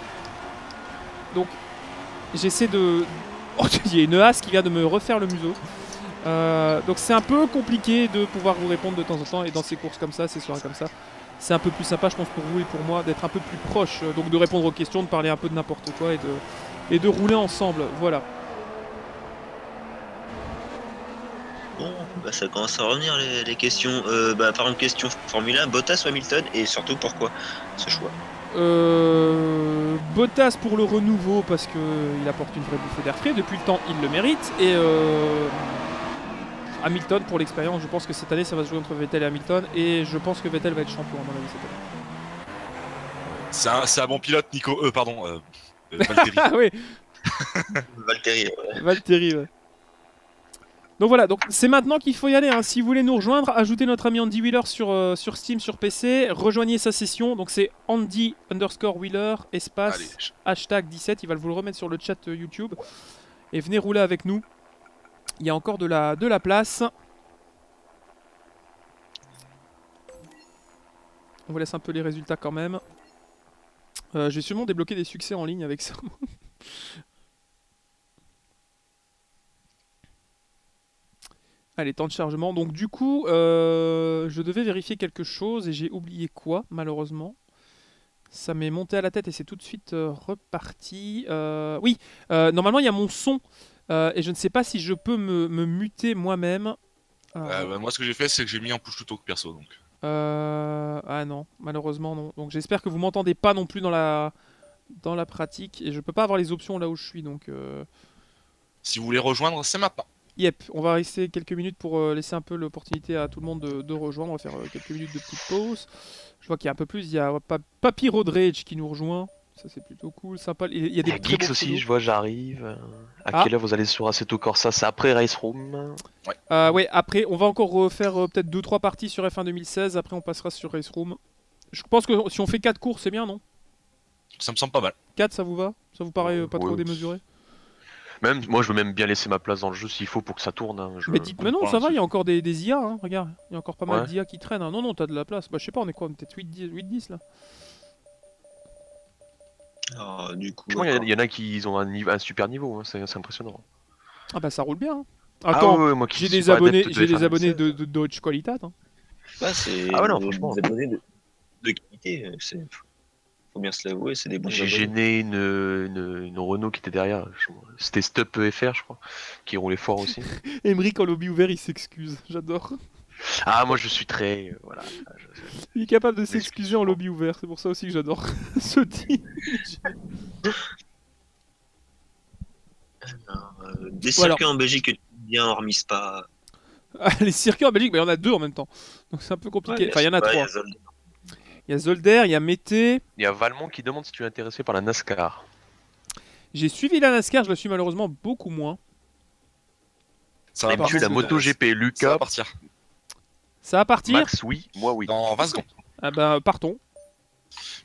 [SPEAKER 1] Donc j'essaie de... Oh, il y a une as qui vient de me refaire le museau. Donc c'est un peu compliqué de pouvoir vous répondre de temps en temps et dans ces courses comme ça, ces soirées comme ça, c'est un peu plus sympa je pense pour vous et pour moi d'être un peu plus proche, euh, donc de répondre aux questions, de parler un peu de n'importe quoi et de, et de rouler ensemble, voilà.
[SPEAKER 2] Bon, bah ça commence à revenir les, les questions. Euh, bah, par exemple, question Formule 1, Bottas ou Hamilton Et surtout, pourquoi ce choix?
[SPEAKER 1] Euh, Bottas pour le renouveau parce qu'il apporte une vraie bouffée d'air frais, depuis le temps il le mérite, et euh, Hamilton pour l'expérience, je pense que cette année ça va se jouer entre Vettel et Hamilton, et je pense que Vettel va être champion à mon avis cette année.
[SPEAKER 4] C'est un, c'est un bon pilote, Nico. Euh, pardon. Euh, euh, Valtteri.
[SPEAKER 1] Ah oui
[SPEAKER 2] Valtteri, ouais.
[SPEAKER 1] Valtteri, ouais. Donc voilà, donc c'est maintenant qu'il faut y aller. hein. Si vous voulez nous rejoindre, ajoutez notre ami Andy Wheeler sur, euh, sur Steam, sur PC, rejoignez sa session. Donc c'est Andy underscore Wheeler, espace,
[SPEAKER 4] Allez,
[SPEAKER 1] hashtag 17. Il va vous le remettre sur le chat YouTube. Et venez rouler avec nous. Il y a encore de la, place. On vous laisse un peu les résultats quand même. Euh, je vais sûrement débloquer des succès en ligne avec ça. Allez, temps de chargement. Donc du coup, euh, je devais vérifier quelque chose et j'ai oublié quoi, malheureusement. Ça m'est monté à la tête et c'est tout de suite euh, reparti. Euh, oui, normalement il y a mon son euh, et je ne sais pas si je peux me, me muter moi-même. Euh,
[SPEAKER 4] Euh, bah, moi, ce que j'ai fait, c'est que j'ai mis en push to talk perso. Donc.
[SPEAKER 1] ah non, malheureusement non. Donc j'espère que vous m'entendez pas non plus dans la dans la pratique et je peux pas avoir les options là où je suis donc.
[SPEAKER 4] Si vous voulez rejoindre, c'est maintenant.
[SPEAKER 1] Yep, on va rester quelques minutes pour laisser un peu l'opportunité à tout le monde de, de rejoindre. On va faire quelques minutes de petite pause. Je vois qu'il y a un peu plus. Il y a Pa- Papy Rodrage qui nous rejoint. Ça, c'est plutôt cool, sympa. Il y a des très
[SPEAKER 3] Geeks aussi, je vois, j'arrive. À
[SPEAKER 1] Ah.
[SPEAKER 3] quelle heure vous allez sur Assetto Corsa? C'est après Race Room?
[SPEAKER 1] Euh, ouais, après, on va encore refaire euh, peut-être 2-3 parties sur F1 2016. Après, on passera sur Race Room. Je pense que si on fait 4 courses, c'est bien, non?
[SPEAKER 4] Ça me semble pas mal.
[SPEAKER 1] 4, ça vous va? Ça vous paraît euh, pas
[SPEAKER 3] Ouais,
[SPEAKER 1] trop
[SPEAKER 3] ouais.
[SPEAKER 1] démesuré?
[SPEAKER 3] Même, moi, je veux même bien laisser ma place dans le jeu s'il faut pour que ça tourne. hein, je-
[SPEAKER 1] Mais dites, mais non, ça va, il y a encore des, des IA, hein, regarde. Il y a encore pas mal
[SPEAKER 3] Ouais.
[SPEAKER 1] d'IA qui traînent. hein. Non, non, t'as de la place. Bah, je sais pas, on est quoi? On est peut-être 8-10 8-10 là
[SPEAKER 2] Alors, du coup,
[SPEAKER 3] Franchement, il y, en a qui ils ont un, niveau- un super niveau, hein, c'est impressionnant.
[SPEAKER 1] Ah, bah, ça roule bien. hein.
[SPEAKER 3] Ah
[SPEAKER 1] Attends,
[SPEAKER 3] ouais, ouais,
[SPEAKER 1] J'ai des abonnés,
[SPEAKER 3] de
[SPEAKER 1] j'ai des
[SPEAKER 3] F1
[SPEAKER 1] abonnés de, de Dodge Qualitat. hein.
[SPEAKER 2] c'est
[SPEAKER 3] Ah ouais, non,
[SPEAKER 2] des-
[SPEAKER 3] franchement.
[SPEAKER 2] des abonnés de, de qualité. euh, c'est- Faut bien se l'avouer, c'est des bons
[SPEAKER 3] J'ai gêné une, une, une Renault qui était derrière. C'était Stup EFR, je crois, qui roulait fort aussi.
[SPEAKER 1] Emmerich, en lobby ouvert, il s'excuse. J'adore.
[SPEAKER 3] Ah, moi je suis très. euh, voilà. je-
[SPEAKER 1] Il est capable de s'excuser en
[SPEAKER 3] pas.
[SPEAKER 1] lobby ouvert. C'est pour ça aussi que j'adore ce type.
[SPEAKER 2] Euh, des circuits en Belgique que tu aimes bien hormis Spa.
[SPEAKER 1] Ah, les circuits en Belgique, mais il y en a deux en même temps. Donc c'est un peu compliqué.
[SPEAKER 2] Ouais,
[SPEAKER 1] enfin, il y en a trois.
[SPEAKER 2] Zolder.
[SPEAKER 1] Il y a Zolder, il y a Mété.
[SPEAKER 3] Il y a Valmont qui demande si tu es intéressé par la NASCAR.
[SPEAKER 1] J'ai suivi la NASCAR, je la suis malheureusement beaucoup moins.
[SPEAKER 4] Ça va partir.
[SPEAKER 3] la MotoGP
[SPEAKER 4] Ça va
[SPEAKER 3] Lucas
[SPEAKER 4] partir.
[SPEAKER 1] Ça va partir
[SPEAKER 3] Max, oui, moi oui.
[SPEAKER 4] Dans 20 secondes.
[SPEAKER 1] Ah bah partons.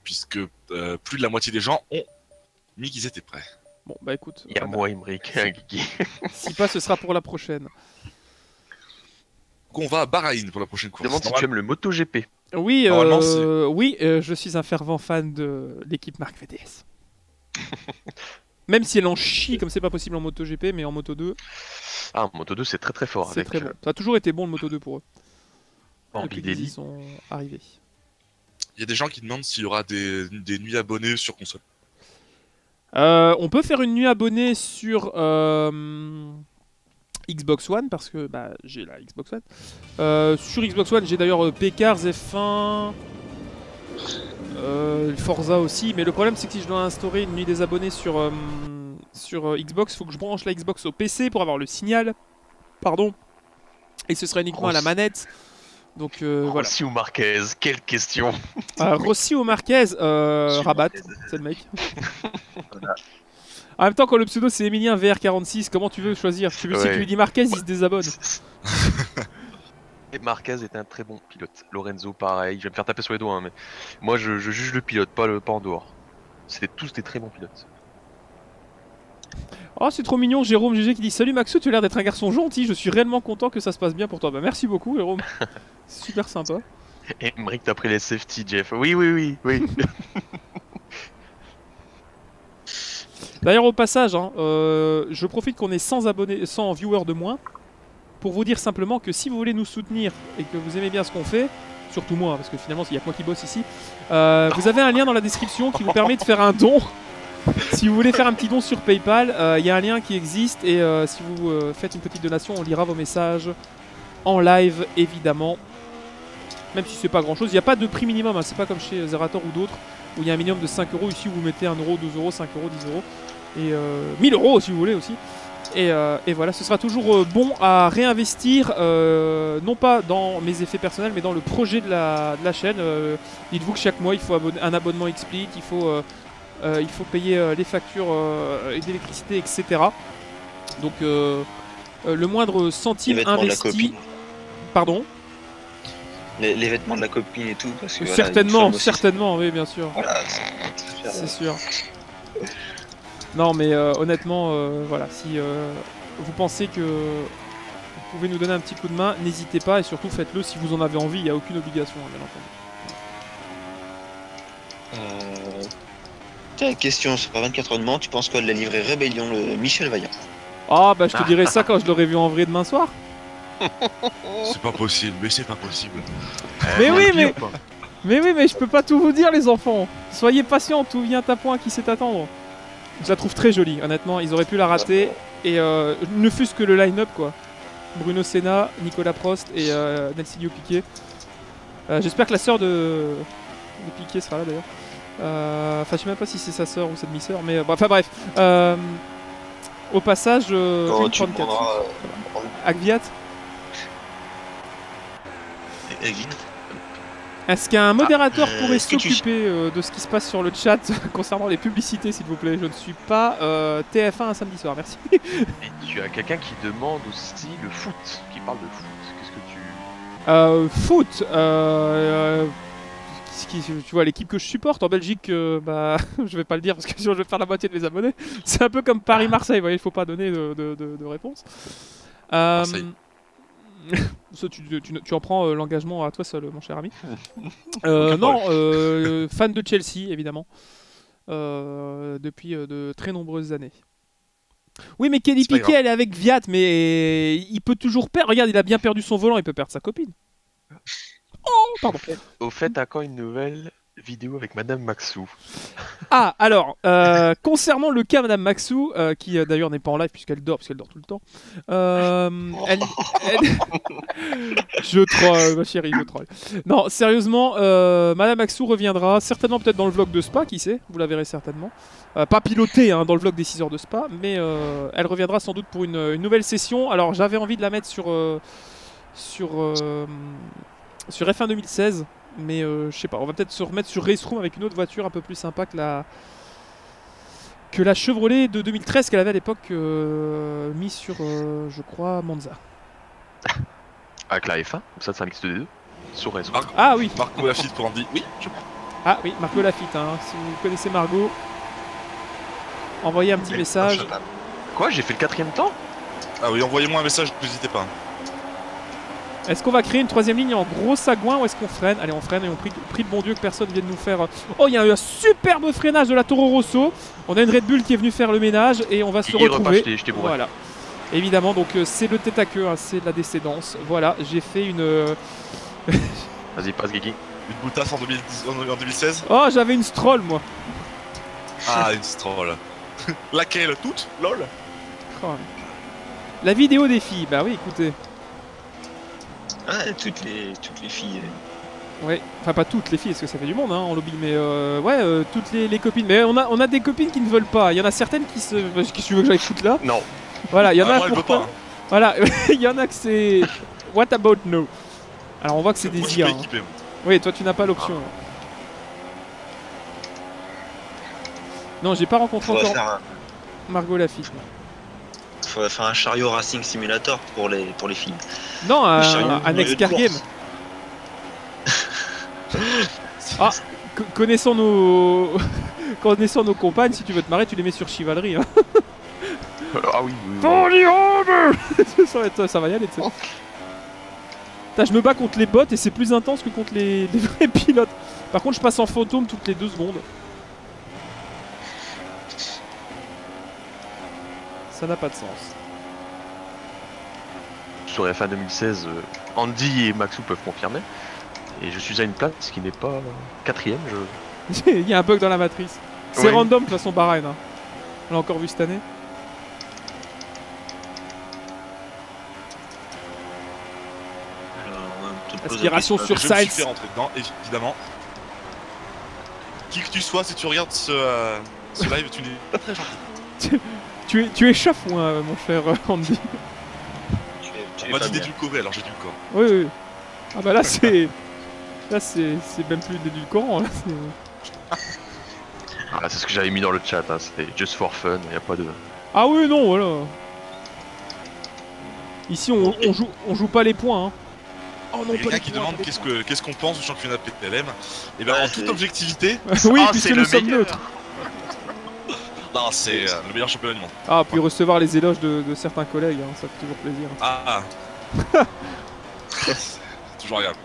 [SPEAKER 4] Puisque euh, plus de la moitié des gens ont mis qu'ils étaient prêts.
[SPEAKER 1] Bon bah écoute,
[SPEAKER 3] Il y a
[SPEAKER 1] voilà.
[SPEAKER 3] moi, Guigui.
[SPEAKER 1] si pas ce sera pour la prochaine.
[SPEAKER 4] On va à Bahreïn pour la prochaine course.
[SPEAKER 3] demande si tu aimes le MotoGP.
[SPEAKER 1] Oui, euh, oui, euh, je suis un fervent fan de l'équipe Marc VDS. Même si elle en chie comme c'est pas possible en MotoGP, mais en Moto 2,
[SPEAKER 3] Ah, en Moto 2, c'est très très fort.
[SPEAKER 1] c'est
[SPEAKER 3] avec
[SPEAKER 1] très bon. Ça a toujours été bon le Moto 2 pour eux.
[SPEAKER 3] Morbidelli.
[SPEAKER 1] sont arrivés.
[SPEAKER 4] Il y a des gens qui demandent s'il y aura des, des nuits abonnées sur console.
[SPEAKER 1] Euh, on peut faire une nuit abonnée sur euh, Xbox One parce que bah, j'ai la Xbox One. Euh, sur Xbox One, j'ai d'ailleurs Pcars F1, euh, Forza aussi. Mais le problème, c'est que si je dois instaurer une nuit des abonnés sur, euh, sur euh, Xbox, il faut que je branche la Xbox au PC pour avoir le signal. Pardon. Et ce serait uniquement à la manette. Donc euh, voilà.
[SPEAKER 3] Rossi ou Marquez, quelle question
[SPEAKER 1] Euh, Rossi ou Marquez, euh, Rabat, c'est le mec. En même temps, quand le pseudo c'est Emilien VR46, comment tu veux choisir? Tu veux si
[SPEAKER 3] Ouais.
[SPEAKER 1] tu lui dis Marquez, il se désabonne.
[SPEAKER 3] Et Marquez est un très bon pilote. Lorenzo, pareil. Je vais me faire taper sur les doigts, hein, mais moi je, je juge le pilote, pas, le, pas en dehors. C'était tous des très bons pilotes.
[SPEAKER 1] Oh, c'est trop mignon, Jérôme GG qui dit Salut Maxou, tu as l'air d'être un garçon gentil, je suis réellement content que ça se passe bien pour toi. Bah, merci beaucoup, Jérôme. C'est Super sympa.
[SPEAKER 3] Et Emmerich, t'as pris les safety, Jeff. Oui, oui, oui, oui.
[SPEAKER 1] D'ailleurs, au passage, hein, euh, je profite qu'on ait 100 abonnés, 100 viewers de moins pour vous dire simplement que si vous voulez nous soutenir et que vous aimez bien ce qu'on fait, surtout moi, parce que finalement, il n'y a que moi qui bosse ici, euh, vous avez un lien dans la description qui vous permet de faire un don. Si vous voulez faire un petit don sur PayPal, euh, il y a un lien qui existe et euh, si vous euh, faites une petite donation, on lira vos messages en live évidemment. Même si c'est pas grand chose, il n'y a pas de prix minimum, hein, c'est pas comme chez Zerator ou d'autres où il y a un minimum de 5 euros. Ici, vous mettez 1 euro, 2 euros, 5 euros, 10 euros et euh, 1000 euros si vous voulez aussi. Et, euh, et voilà, ce sera toujours euh, bon à réinvestir, euh, non pas dans mes effets personnels, mais dans le projet de la, de la chaîne. Dites-vous que chaque mois, il faut un abonnement explique, il faut, il faut payer les factures d'électricité, etc. Donc, le moindre centime investi. Pardon?
[SPEAKER 2] Les, les vêtements de la copine et tout. Parce que, voilà,
[SPEAKER 1] Certainement,
[SPEAKER 2] aussi,
[SPEAKER 1] certainement, oui, bien sûr.
[SPEAKER 2] Voilà, c'est-
[SPEAKER 1] C'est sûr. Non, mais euh, honnêtement, euh, voilà, si euh, vous pensez que vous pouvez nous donner un petit coup de main, n'hésitez pas et surtout faites-le si vous en avez envie, il n'y a aucune obligation, hein, bien entendu.
[SPEAKER 2] Euh... Tiens, question sur 24 heures de Mans, tu penses quoi de la livrée Rébellion, le Michel Vaillant?
[SPEAKER 1] Ah, bah je te dirai ça quand je l'aurai vu en vrai demain soir.
[SPEAKER 4] C'est pas possible, mais c'est pas possible.
[SPEAKER 1] Mais oui,
[SPEAKER 3] Pire,
[SPEAKER 1] mais-. Mais oui, mais je peux pas tout vous dire, les enfants. Soyez patients, tout vient à point qui sait attendre. Je la trouve très jolie, honnêtement, ils auraient pu la rater. Et euh, ne fût-ce que le line-up, quoi. Bruno Senna, Nicolas Prost et euh, Nelsinho Piquet. Euh, J'espère que la sœur de... de Piquet sera là d'ailleurs. Euh, Enfin, je sais même pas si c'est sa sœur ou sa demi-sœur, mais euh, bon, enfin bref. Euh, au passage, euh,
[SPEAKER 2] Quand
[SPEAKER 1] Ring
[SPEAKER 2] tu
[SPEAKER 1] 34.
[SPEAKER 2] demanderas
[SPEAKER 1] Agviat, est-ce qu'un modérateur
[SPEAKER 2] euh,
[SPEAKER 1] pourrait s'occuper euh, de ce qui se passe sur le chat concernant les publicités, s'il vous plaît? Je ne suis pas euh, TF1 un samedi soir, merci.
[SPEAKER 3] Et tu as quelqu'un qui demande aussi le foot, qui parle de foot. Qu'est-ce que tu.
[SPEAKER 1] Euh, foot, euh, qui- tu vois, l'équipe que je supporte en Belgique, euh, bah, je vais pas le dire parce que sinon je vais faire la moitié de mes abonnés. C'est un peu comme Paris-Marseille, il faut pas donner de, de- de- de réponse. Euh,
[SPEAKER 4] Marseille.
[SPEAKER 1] Ça, tu, tu- tu en prends euh, l'engagement à toi seul, mon cher ami. Euh, non, euh, fan de Chelsea, évidemment, euh, depuis euh, de très nombreuses années. Oui, mais Kelly Piquet, elle est avec Viat, mais il peut toujours perdre. Regarde, il a bien perdu son volant, il peut perdre sa copine. Oh, pardon.
[SPEAKER 3] Au fait, t'as quand une nouvelle vidéo avec Madame Maxou
[SPEAKER 1] Ah, alors, euh, concernant le cas Madame Maxou, euh, qui euh, d'ailleurs n'est pas en live puisqu'elle dort, parce qu'elle dort tout le temps. elle, je troll, ma chérie, je troll. Non, sérieusement, Madame Maxou reviendra certainement peut-être dans le vlog de Spa, qui sait, vous la verrez certainement. Pas piloté hein, dans le vlog des 6 heures de Spa, mais elle reviendra sans doute pour une, une nouvelle session. Alors j'avais envie de la mettre sur, sur, sur F1 2016. Mais euh, je sais pas, on va peut-être se remettre sur Race Room avec une autre voiture un peu plus sympa que la, que la Chevrolet de 2013 qu'elle avait à l'époque euh, mis sur, euh, je crois, Monza.
[SPEAKER 3] avec la F1, comme ça c'est un mix de deux. Sur Race.
[SPEAKER 4] Marc-
[SPEAKER 1] Ah oui,
[SPEAKER 4] Marco Lafitte pour Andy. Oui, je
[SPEAKER 1] ah oui, Margot Lafitte. hein. Si vous connaissez Margot, envoyez un petit message.
[SPEAKER 3] Quoi, j'ai fait le quatrième temps?
[SPEAKER 4] Ah oui, envoyez-moi un message, n'hésitez pas.
[SPEAKER 1] Est-ce qu'on va créer une troisième ligne en gros sagouin ou est-ce qu'on freine Allez, on freine et on prie, prie de bon Dieu que personne vienne nous faire. euh, Oh, il y a eu un superbe freinage de la Toro Rosso. On a une Red Bull qui est venue faire le ménage et on va se retrouver.
[SPEAKER 3] je je.
[SPEAKER 1] Voilà. Évidemment, donc euh, c'est le tête à queue, hein, c'est de la décédence. Voilà, j'ai fait une. euh,
[SPEAKER 3] Vas-y, passe, Guigui.
[SPEAKER 4] Une boutasse en, 2010 en 2016
[SPEAKER 1] Oh, j'avais une stroll moi.
[SPEAKER 4] Ah, une stroll. Laquelle Toutes LOL
[SPEAKER 1] Oh. La vidéo des filles, bah oui, écoutez.
[SPEAKER 2] Ouais, toutes les, toutes les filles. euh,
[SPEAKER 1] Ouais, enfin pas toutes les filles, parce que ça fait du monde hein, en lobby, mais euh, ouais, euh, toutes les, les copines. Mais on a, on a des copines qui ne veulent pas. Il y en a certaines qui se. Qu'est-ce que tu veux que j'aille foutre là?
[SPEAKER 3] Non.
[SPEAKER 1] Voilà, il y en
[SPEAKER 4] Ah,
[SPEAKER 1] a
[SPEAKER 4] moi, elle veut
[SPEAKER 1] pourquoi-
[SPEAKER 4] pas. hein.
[SPEAKER 1] Voilà, il y en a que c'est. What about no? Alors on voit que c'est des IA. hein.
[SPEAKER 4] moi.
[SPEAKER 1] Oui, toi tu n'as pas l'option. Non, j'ai pas rencontré encore.
[SPEAKER 2] un,
[SPEAKER 1] Margot Lafitte.
[SPEAKER 2] Faudrait faire un chariot racing simulator pour les, pour les filles.
[SPEAKER 1] Non, un, un ex-car game. Ah, co- connaissant nos... connaissant nos compagnes, si tu veux te marrer, tu les mets sur Chivalry. Hein.
[SPEAKER 3] Ah oui, oui, oui.
[SPEAKER 1] Ça, va être- ça va y aller, tu sais. Je me bats contre les bots et c'est plus intense que contre les, les vrais pilotes. Par contre, je passe en fantôme toutes les deux secondes. Ça n'a pas de sens.
[SPEAKER 3] Sur F1 2016, euh, Andy et Maxou peuvent confirmer. Et je suis à une place qui n'est pas quatrième. Je...
[SPEAKER 1] Il y a un bug dans la matrice. C'est
[SPEAKER 3] Oui.
[SPEAKER 1] random de toute façon Bahreïn. Hein. On l'a encore vu cette année. Aspiration
[SPEAKER 2] la
[SPEAKER 1] sur
[SPEAKER 4] je me suis
[SPEAKER 1] Sainz.
[SPEAKER 4] fait rentrer dedans, évidemment. Qui que tu sois, si tu regardes ce, euh, ce live, tu n'es pas très gentil.
[SPEAKER 1] Tu es, tu es chafouin, euh, mon cher euh, Andy?
[SPEAKER 2] question. Tu es- tu
[SPEAKER 4] On m'a dit d'édulcorer, alors j'ai du corps.
[SPEAKER 1] Oui, oui. Ah bah là, c'est. Là, c'est c'est même plus d'édulcorant. Là, c'est-
[SPEAKER 3] Ah, c'est ce que j'avais mis dans le chat. Hein. C'était just for fun. Il n'y a pas de.
[SPEAKER 1] ah oui, non, voilà. Ici, on, on joue, on joue pas les points. Hein. Oh non,
[SPEAKER 4] Il y a
[SPEAKER 1] pas
[SPEAKER 4] quelqu'un
[SPEAKER 1] les
[SPEAKER 4] qui
[SPEAKER 1] points,
[SPEAKER 4] demande qu'est-ce qu'on pense du championnat PPLM. Et bien
[SPEAKER 2] Ouais,
[SPEAKER 4] en toute
[SPEAKER 2] c'est-
[SPEAKER 4] objectivité,
[SPEAKER 1] oui,
[SPEAKER 3] Ah,
[SPEAKER 1] puisque
[SPEAKER 3] c'est
[SPEAKER 1] nous
[SPEAKER 3] le
[SPEAKER 1] sommes
[SPEAKER 3] meilleur.
[SPEAKER 1] neutres.
[SPEAKER 4] Non, c'est euh, le meilleur championnat du monde.
[SPEAKER 1] Ah, puis recevoir les éloges de, de certains collègues, hein, ça fait toujours plaisir.
[SPEAKER 4] Ah, C'est toujours agréable.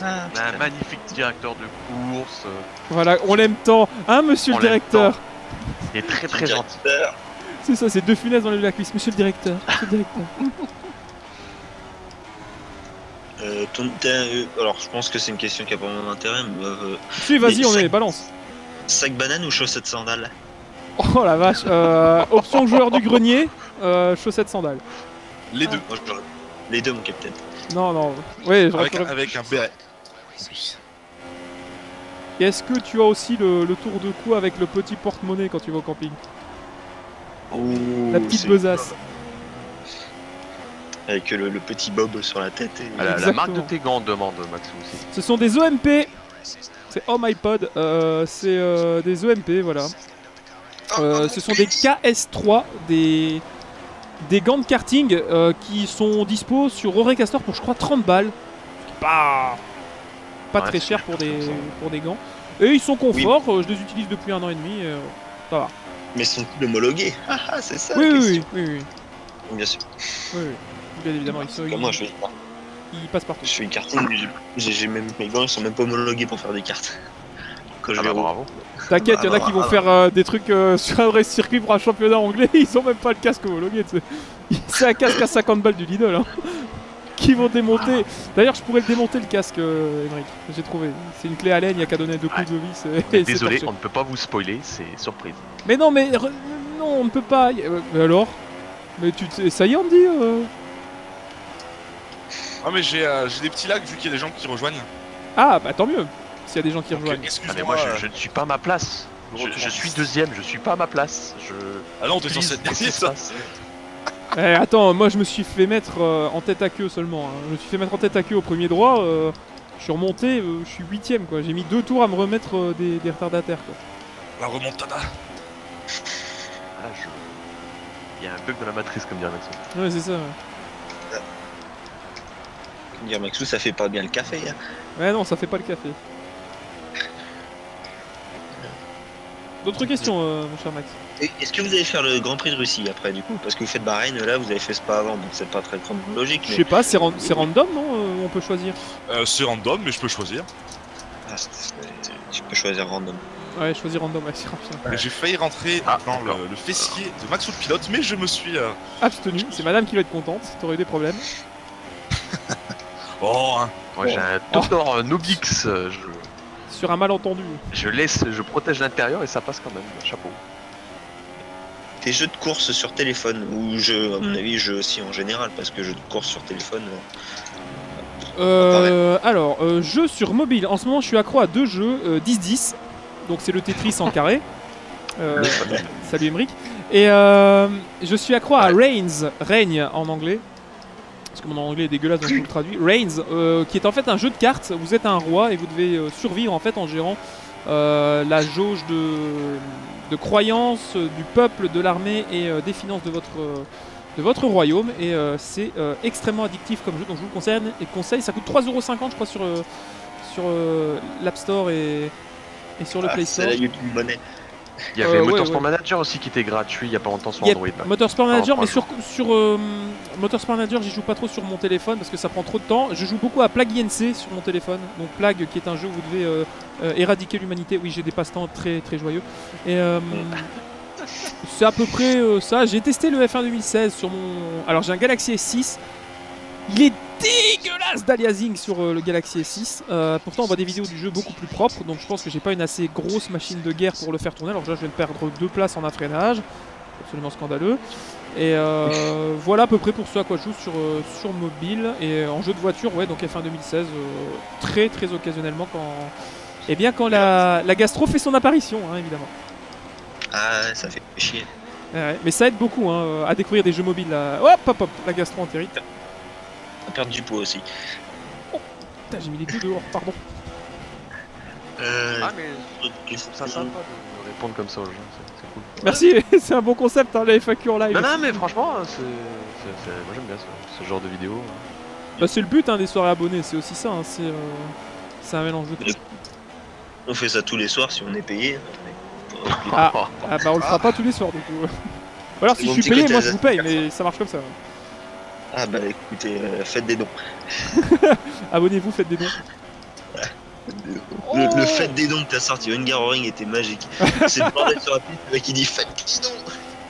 [SPEAKER 2] Ah,
[SPEAKER 3] un magnifique directeur de course. euh,
[SPEAKER 1] Voilà, on l'aime tant. Hein, monsieur
[SPEAKER 3] On
[SPEAKER 1] le directeur?
[SPEAKER 3] Il est très très gentil.
[SPEAKER 1] C'est ça, c'est deux funèses dans le la cuisse. Monsieur le directeur. Monsieur le directeur.
[SPEAKER 2] Euh, ton- euh, alors, je pense que c'est une question qui a pas vraiment d'intérêt. Mais, euh,
[SPEAKER 1] Si, vas-y, on est, balance.
[SPEAKER 2] sac banane ou chaussettes sandales?
[SPEAKER 1] Oh la vache. Euh, option joueur du grenier, euh, chaussettes sandales.
[SPEAKER 4] Les deux.
[SPEAKER 2] Moi, je- Les deux, mon capitaine.
[SPEAKER 1] Non, non. Ouais, je
[SPEAKER 4] Avec,
[SPEAKER 1] resterai-
[SPEAKER 4] avec un béret.
[SPEAKER 1] Et est-ce que tu as aussi le, le tour de cou avec le petit porte-monnaie quand tu vas au camping La petite besace.
[SPEAKER 2] Avec le, le petit bob sur la tête. Et...
[SPEAKER 3] Ah, la, marque de tes gants demande Maxou aussi.
[SPEAKER 1] Ce sont des OMP. C'est Oh My Pod. euh, c'est euh, des OMP, voilà. Euh, ce sont des KS3, des, des gants de karting euh, qui sont dispo sur Orecaster pour je crois 30 balles. Pas, pas
[SPEAKER 3] Ouais,
[SPEAKER 1] très cher pour des, pour des gants. Et ils sont confort, euh, je les utilise depuis un an et demi. ça va.
[SPEAKER 2] Mais sont-ils homologués Ah, ah, c'est ça
[SPEAKER 1] Oui,
[SPEAKER 2] la
[SPEAKER 1] oui,
[SPEAKER 2] question.
[SPEAKER 1] oui, oui, oui,
[SPEAKER 2] Bien sûr.
[SPEAKER 1] oui, oui. Bien évidemment, ils, sont,
[SPEAKER 2] Comme moi, je fais,
[SPEAKER 1] ils passent partout.
[SPEAKER 2] je fais une karting, j'ai même mes gants, ils sont même pas homologués pour faire des cartes. Je
[SPEAKER 3] Ah
[SPEAKER 2] vais
[SPEAKER 3] bah bravo.
[SPEAKER 1] T'inquiète, il y en a
[SPEAKER 2] Ah,
[SPEAKER 1] qui vont
[SPEAKER 2] ah,
[SPEAKER 1] faire euh, des trucs euh, sur un vrai circuit pour un championnat anglais, ils ont même pas le casque homologué. tu sais. C'est un casque à 50 balles du Lidl. Hein. Qui vont démonter. D'ailleurs, je pourrais le démonter le casque, euh. J'ai trouvé. C'est une clé Allen, il y a qu'à donner deux coups de vis. et- c'est
[SPEAKER 3] Désolé,
[SPEAKER 1] torché.
[SPEAKER 3] on ne peut pas vous spoiler, c'est surprise.
[SPEAKER 1] Mais non, mais re- non, on ne peut pas. euh, Mais alors? Mais tu sais, ça y est, Andy euh
[SPEAKER 4] Ah, mais j'ai euh, j'ai des petits lags vu qu'il y a des gens qui rejoignent.
[SPEAKER 1] Ah, bah tant mieux. S'il y a des gens qui
[SPEAKER 4] Donc,
[SPEAKER 1] rejoignent.
[SPEAKER 3] Ah,
[SPEAKER 4] Excuse-moi.
[SPEAKER 3] mais moi
[SPEAKER 4] euh,
[SPEAKER 3] je, je ne suis pas à ma place. Je, suis deuxième, je suis pas à ma place. Je.
[SPEAKER 4] Ah non, t'es censé être ça.
[SPEAKER 1] Eh, attends, moi je me suis fait mettre euh, en tête à queue seulement. hein. Je me suis fait mettre en tête à queue au premier droit. euh, je suis remonté, euh, je suis huitième quoi. J'ai mis deux tours à me remettre euh, des, des retardataires quoi.
[SPEAKER 4] La remontada.
[SPEAKER 3] Ah, je- Il y a un bug dans la matrice, comme dirait Maxime.
[SPEAKER 1] Ouais, c'est ça. ouais.
[SPEAKER 2] Dire Maxou, ça fait pas bien le café. Hein.
[SPEAKER 1] Ouais, non, ça fait pas le café. D'autres questions, euh, mon cher Max?
[SPEAKER 2] Est-ce que vous allez faire le Grand Prix de Russie après du coup? Parce que vous faites Bahreïn, là vous avez fait Spa avant, donc c'est pas très chronologique.
[SPEAKER 1] Je sais pas, c'est ran- c'est random, non euh, On peut choisir?
[SPEAKER 4] Euh, c'est random, mais je peux choisir.
[SPEAKER 2] Ah, tu peux choisir random.
[SPEAKER 1] Ouais, choisir random, ouais, c'est rapide.
[SPEAKER 4] Et J'ai failli rentrer
[SPEAKER 3] Ah,
[SPEAKER 4] dans le, le fessier de Maxou le pilote, mais je me suis. euh,
[SPEAKER 1] Abstenu, c'est madame qui va être contente, t'aurais eu des problèmes.
[SPEAKER 4] Oh, hein.
[SPEAKER 3] Moi j'ai un Topor euh, Nobix, je,
[SPEAKER 1] Sur un malentendu.
[SPEAKER 3] je laisse, je protège l'intérieur et ça passe quand même. Chapeau.
[SPEAKER 2] Tes jeux de course sur téléphone, ou jeux, à mon avis, jeux aussi en général, parce que jeux de course sur téléphone. euh,
[SPEAKER 1] Euh, alors, euh, jeux sur mobile. En ce moment, je suis accro à deux jeux euh, 10-10. Donc, c'est le Tetris en carré. Euh, salut Emric. Et euh, je suis accro à Reigns, règne en anglais. Parce que mon anglais est dégueulasse, donc je vous le traduis. Reigns, euh, qui est en fait un jeu de cartes. Vous êtes un roi et vous devez euh, survivre en fait en gérant euh, la jauge de, de croyance euh, du peuple, de l'armée et euh, des finances de votre, de votre royaume. Et c'est extrêmement addictif comme jeu, donc je vous le conseille. Et conseille ça coûte 3,50€ je crois sur, sur l'App Store et, et sur le
[SPEAKER 2] Ah,
[SPEAKER 1] Play
[SPEAKER 2] c'est
[SPEAKER 1] Store.
[SPEAKER 2] la YouTube Money.
[SPEAKER 3] Il y avait
[SPEAKER 1] Euh,
[SPEAKER 3] Motorsport
[SPEAKER 1] ouais.
[SPEAKER 3] Manager aussi qui était gratuit il y a pas longtemps sur Android. là.
[SPEAKER 1] Motorsport Manager, mais sur, sur euh, Motorsport Manager, j'y joue pas trop sur mon téléphone parce que ça prend trop de temps. Je joue beaucoup à Plague INC sur mon téléphone. Donc Plague, qui est un jeu où vous devez euh, éradiquer l'humanité. Oui, j'ai des passe-temps très très joyeux. Et c'est à peu près ça. J'ai testé le F1 2016 sur mon. Alors j'ai un Galaxy S6. Il est dégueulasse d'aliasing sur euh, le Galaxy S6. Euh, pourtant, on voit des vidéos du jeu beaucoup plus propres. Donc je pense que j'ai pas une assez grosse machine de guerre pour le faire tourner. Alors là, je de perdre deux places en un freinage. Absolument scandaleux. Et euh, voilà à peu près pour ce à quoi je joue sur, sur mobile. Et en jeu de voiture, ouais, donc F1 2016, euh, très très occasionnellement quand. Eh bien, quand la, la gastro fait son apparition, hein, évidemment.
[SPEAKER 2] Ah, ça fait chier.
[SPEAKER 1] Ouais. Mais ça aide beaucoup hein, à découvrir des jeux mobiles. Là. Hop, hop, hop, la gastro entérite.
[SPEAKER 2] À perdre du poids aussi.
[SPEAKER 1] Putain, j'ai mis les deux dehors, pardon.
[SPEAKER 2] Euh,
[SPEAKER 3] Ah, mais je trouve ça
[SPEAKER 2] question.
[SPEAKER 3] sympa de répondre comme ça aux gens, c'est cool.
[SPEAKER 1] Merci, c'est un bon concept, hein, la FAQ en live.
[SPEAKER 3] Non, non, mais franchement, c'est. c'est- Moi j'aime bien ce, ce genre de vidéo.
[SPEAKER 1] Bah, c'est le but hein, des soirées abonnées, c'est aussi ça. hein, c'est euh, c'est un mélange de tout.
[SPEAKER 2] On fait ça tous les soirs si on est payé.
[SPEAKER 1] Ah. Ah bah on le fera pas tous les soirs du coup. Ou alors si je suis payé, moi je vous paye, mais ça marche comme ça.
[SPEAKER 2] Ah bah écoutez, euh, faites des dons.
[SPEAKER 1] Abonnez-vous, faites des dons.
[SPEAKER 2] Le,
[SPEAKER 1] Oh
[SPEAKER 2] le fait des dons que t'as sorti Hungaroring était magique. C'est le bordel sur la piste, le mec il dit faites des dons.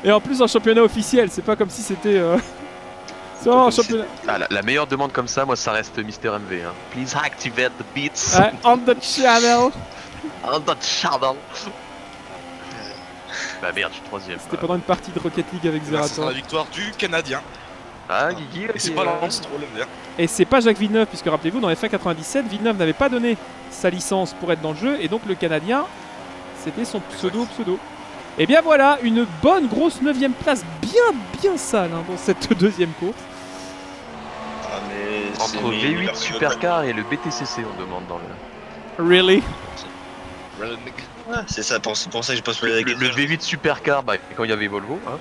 [SPEAKER 1] Et en plus en championnat officiel, c'est pas comme si c'était... Euh... C'est un
[SPEAKER 2] si
[SPEAKER 1] championnat...
[SPEAKER 3] Ah, la, la meilleure demande comme ça, moi ça reste Mister MV. Hein. Please activate the beats
[SPEAKER 1] Ouais, on the channel
[SPEAKER 3] on the channel. Bah merde, je suis troisième.
[SPEAKER 1] C'était pendant une partie de Rocket League avec
[SPEAKER 4] sera
[SPEAKER 1] Zerator.
[SPEAKER 4] la victoire du Canadien.
[SPEAKER 3] Ah, Guigui,
[SPEAKER 4] Et c'est pas Lance Stroll, MDR.
[SPEAKER 1] Et c'est pas Jacques Villeneuve, puisque rappelez-vous, dans F1 97, Villeneuve n'avait pas donné sa licence pour être dans le jeu, et donc le Canadien, c'était son pseudo-pseudo. Et bien voilà, une bonne grosse 9 place, bien bien sale hein, dans cette deuxième course.
[SPEAKER 2] Ah mais c'est
[SPEAKER 3] Entre
[SPEAKER 2] mes-
[SPEAKER 3] V8
[SPEAKER 2] mes
[SPEAKER 3] Supercar et le BTCC, on demande dans le.
[SPEAKER 1] Really?
[SPEAKER 2] Ouais, c'est ça, pour, ça que j'ai pas posé la
[SPEAKER 3] Le, le
[SPEAKER 2] question.
[SPEAKER 3] V8 Supercar, bah, quand il y avait Volvo, hein.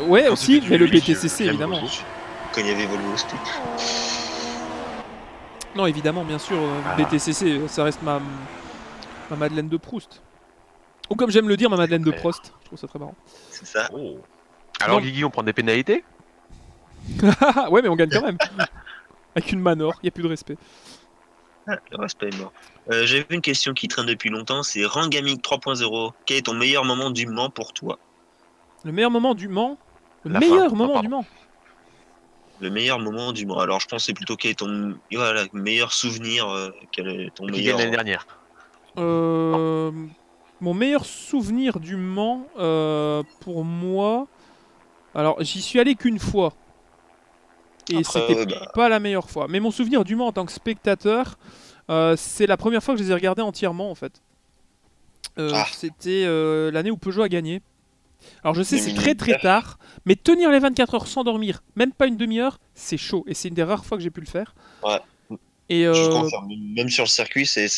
[SPEAKER 1] Ouais
[SPEAKER 4] Quand
[SPEAKER 1] aussi, mais le BTCC évidemment.
[SPEAKER 2] Quand il y avait Volvo.
[SPEAKER 1] Non évidemment, bien sûr, euh,
[SPEAKER 3] Ah.
[SPEAKER 1] BTCC, ça reste ma, ma Madeleine de Proust. Ou comme j'aime le dire, ma Madeleine de. Prost. Je trouve ça très marrant.
[SPEAKER 2] C'est ça.
[SPEAKER 3] Oh. Alors. Guigui, on prend des pénalités?
[SPEAKER 1] Ouais mais on gagne quand même. Avec une manor, il a plus de respect.
[SPEAKER 2] Le respect est mort. Euh, J'ai vu une question qui traîne depuis longtemps, c'est Rangamic 3.0. Quel est ton meilleur moment du Mans pour toi?
[SPEAKER 1] Le meilleur moment du Mans Le
[SPEAKER 3] La
[SPEAKER 1] meilleur
[SPEAKER 3] fin.
[SPEAKER 1] moment
[SPEAKER 3] Ah,
[SPEAKER 1] du Mans
[SPEAKER 2] Le meilleur moment du Mans. Alors je pense que c'est plutôt quel est ton voilà, meilleur souvenir, euh, quel est ton
[SPEAKER 3] qui
[SPEAKER 2] meilleur.
[SPEAKER 3] l'année dernière
[SPEAKER 1] Euh, mon meilleur souvenir du Mans, euh, pour moi. Alors, j'y suis allé qu'une fois. Et
[SPEAKER 2] Après,
[SPEAKER 1] c'était
[SPEAKER 2] ouais, bah.
[SPEAKER 1] pas la meilleure fois. Mais mon souvenir du Mans en tant que spectateur, euh, c'est la première fois que je les ai regardés entièrement en fait. Euh,
[SPEAKER 2] Ah.
[SPEAKER 1] C'était euh, l'année où Peugeot a gagné. Alors je sais, c'est
[SPEAKER 2] 2009.
[SPEAKER 1] très très tard, mais tenir les 24 heures sans dormir, même pas une demi-heure, c'est chaud. Et c'est une des rares fois que j'ai pu le faire.
[SPEAKER 2] Ouais.
[SPEAKER 1] Et
[SPEAKER 2] Je
[SPEAKER 1] euh,
[SPEAKER 2] confirme. Même sur le circuit, c'est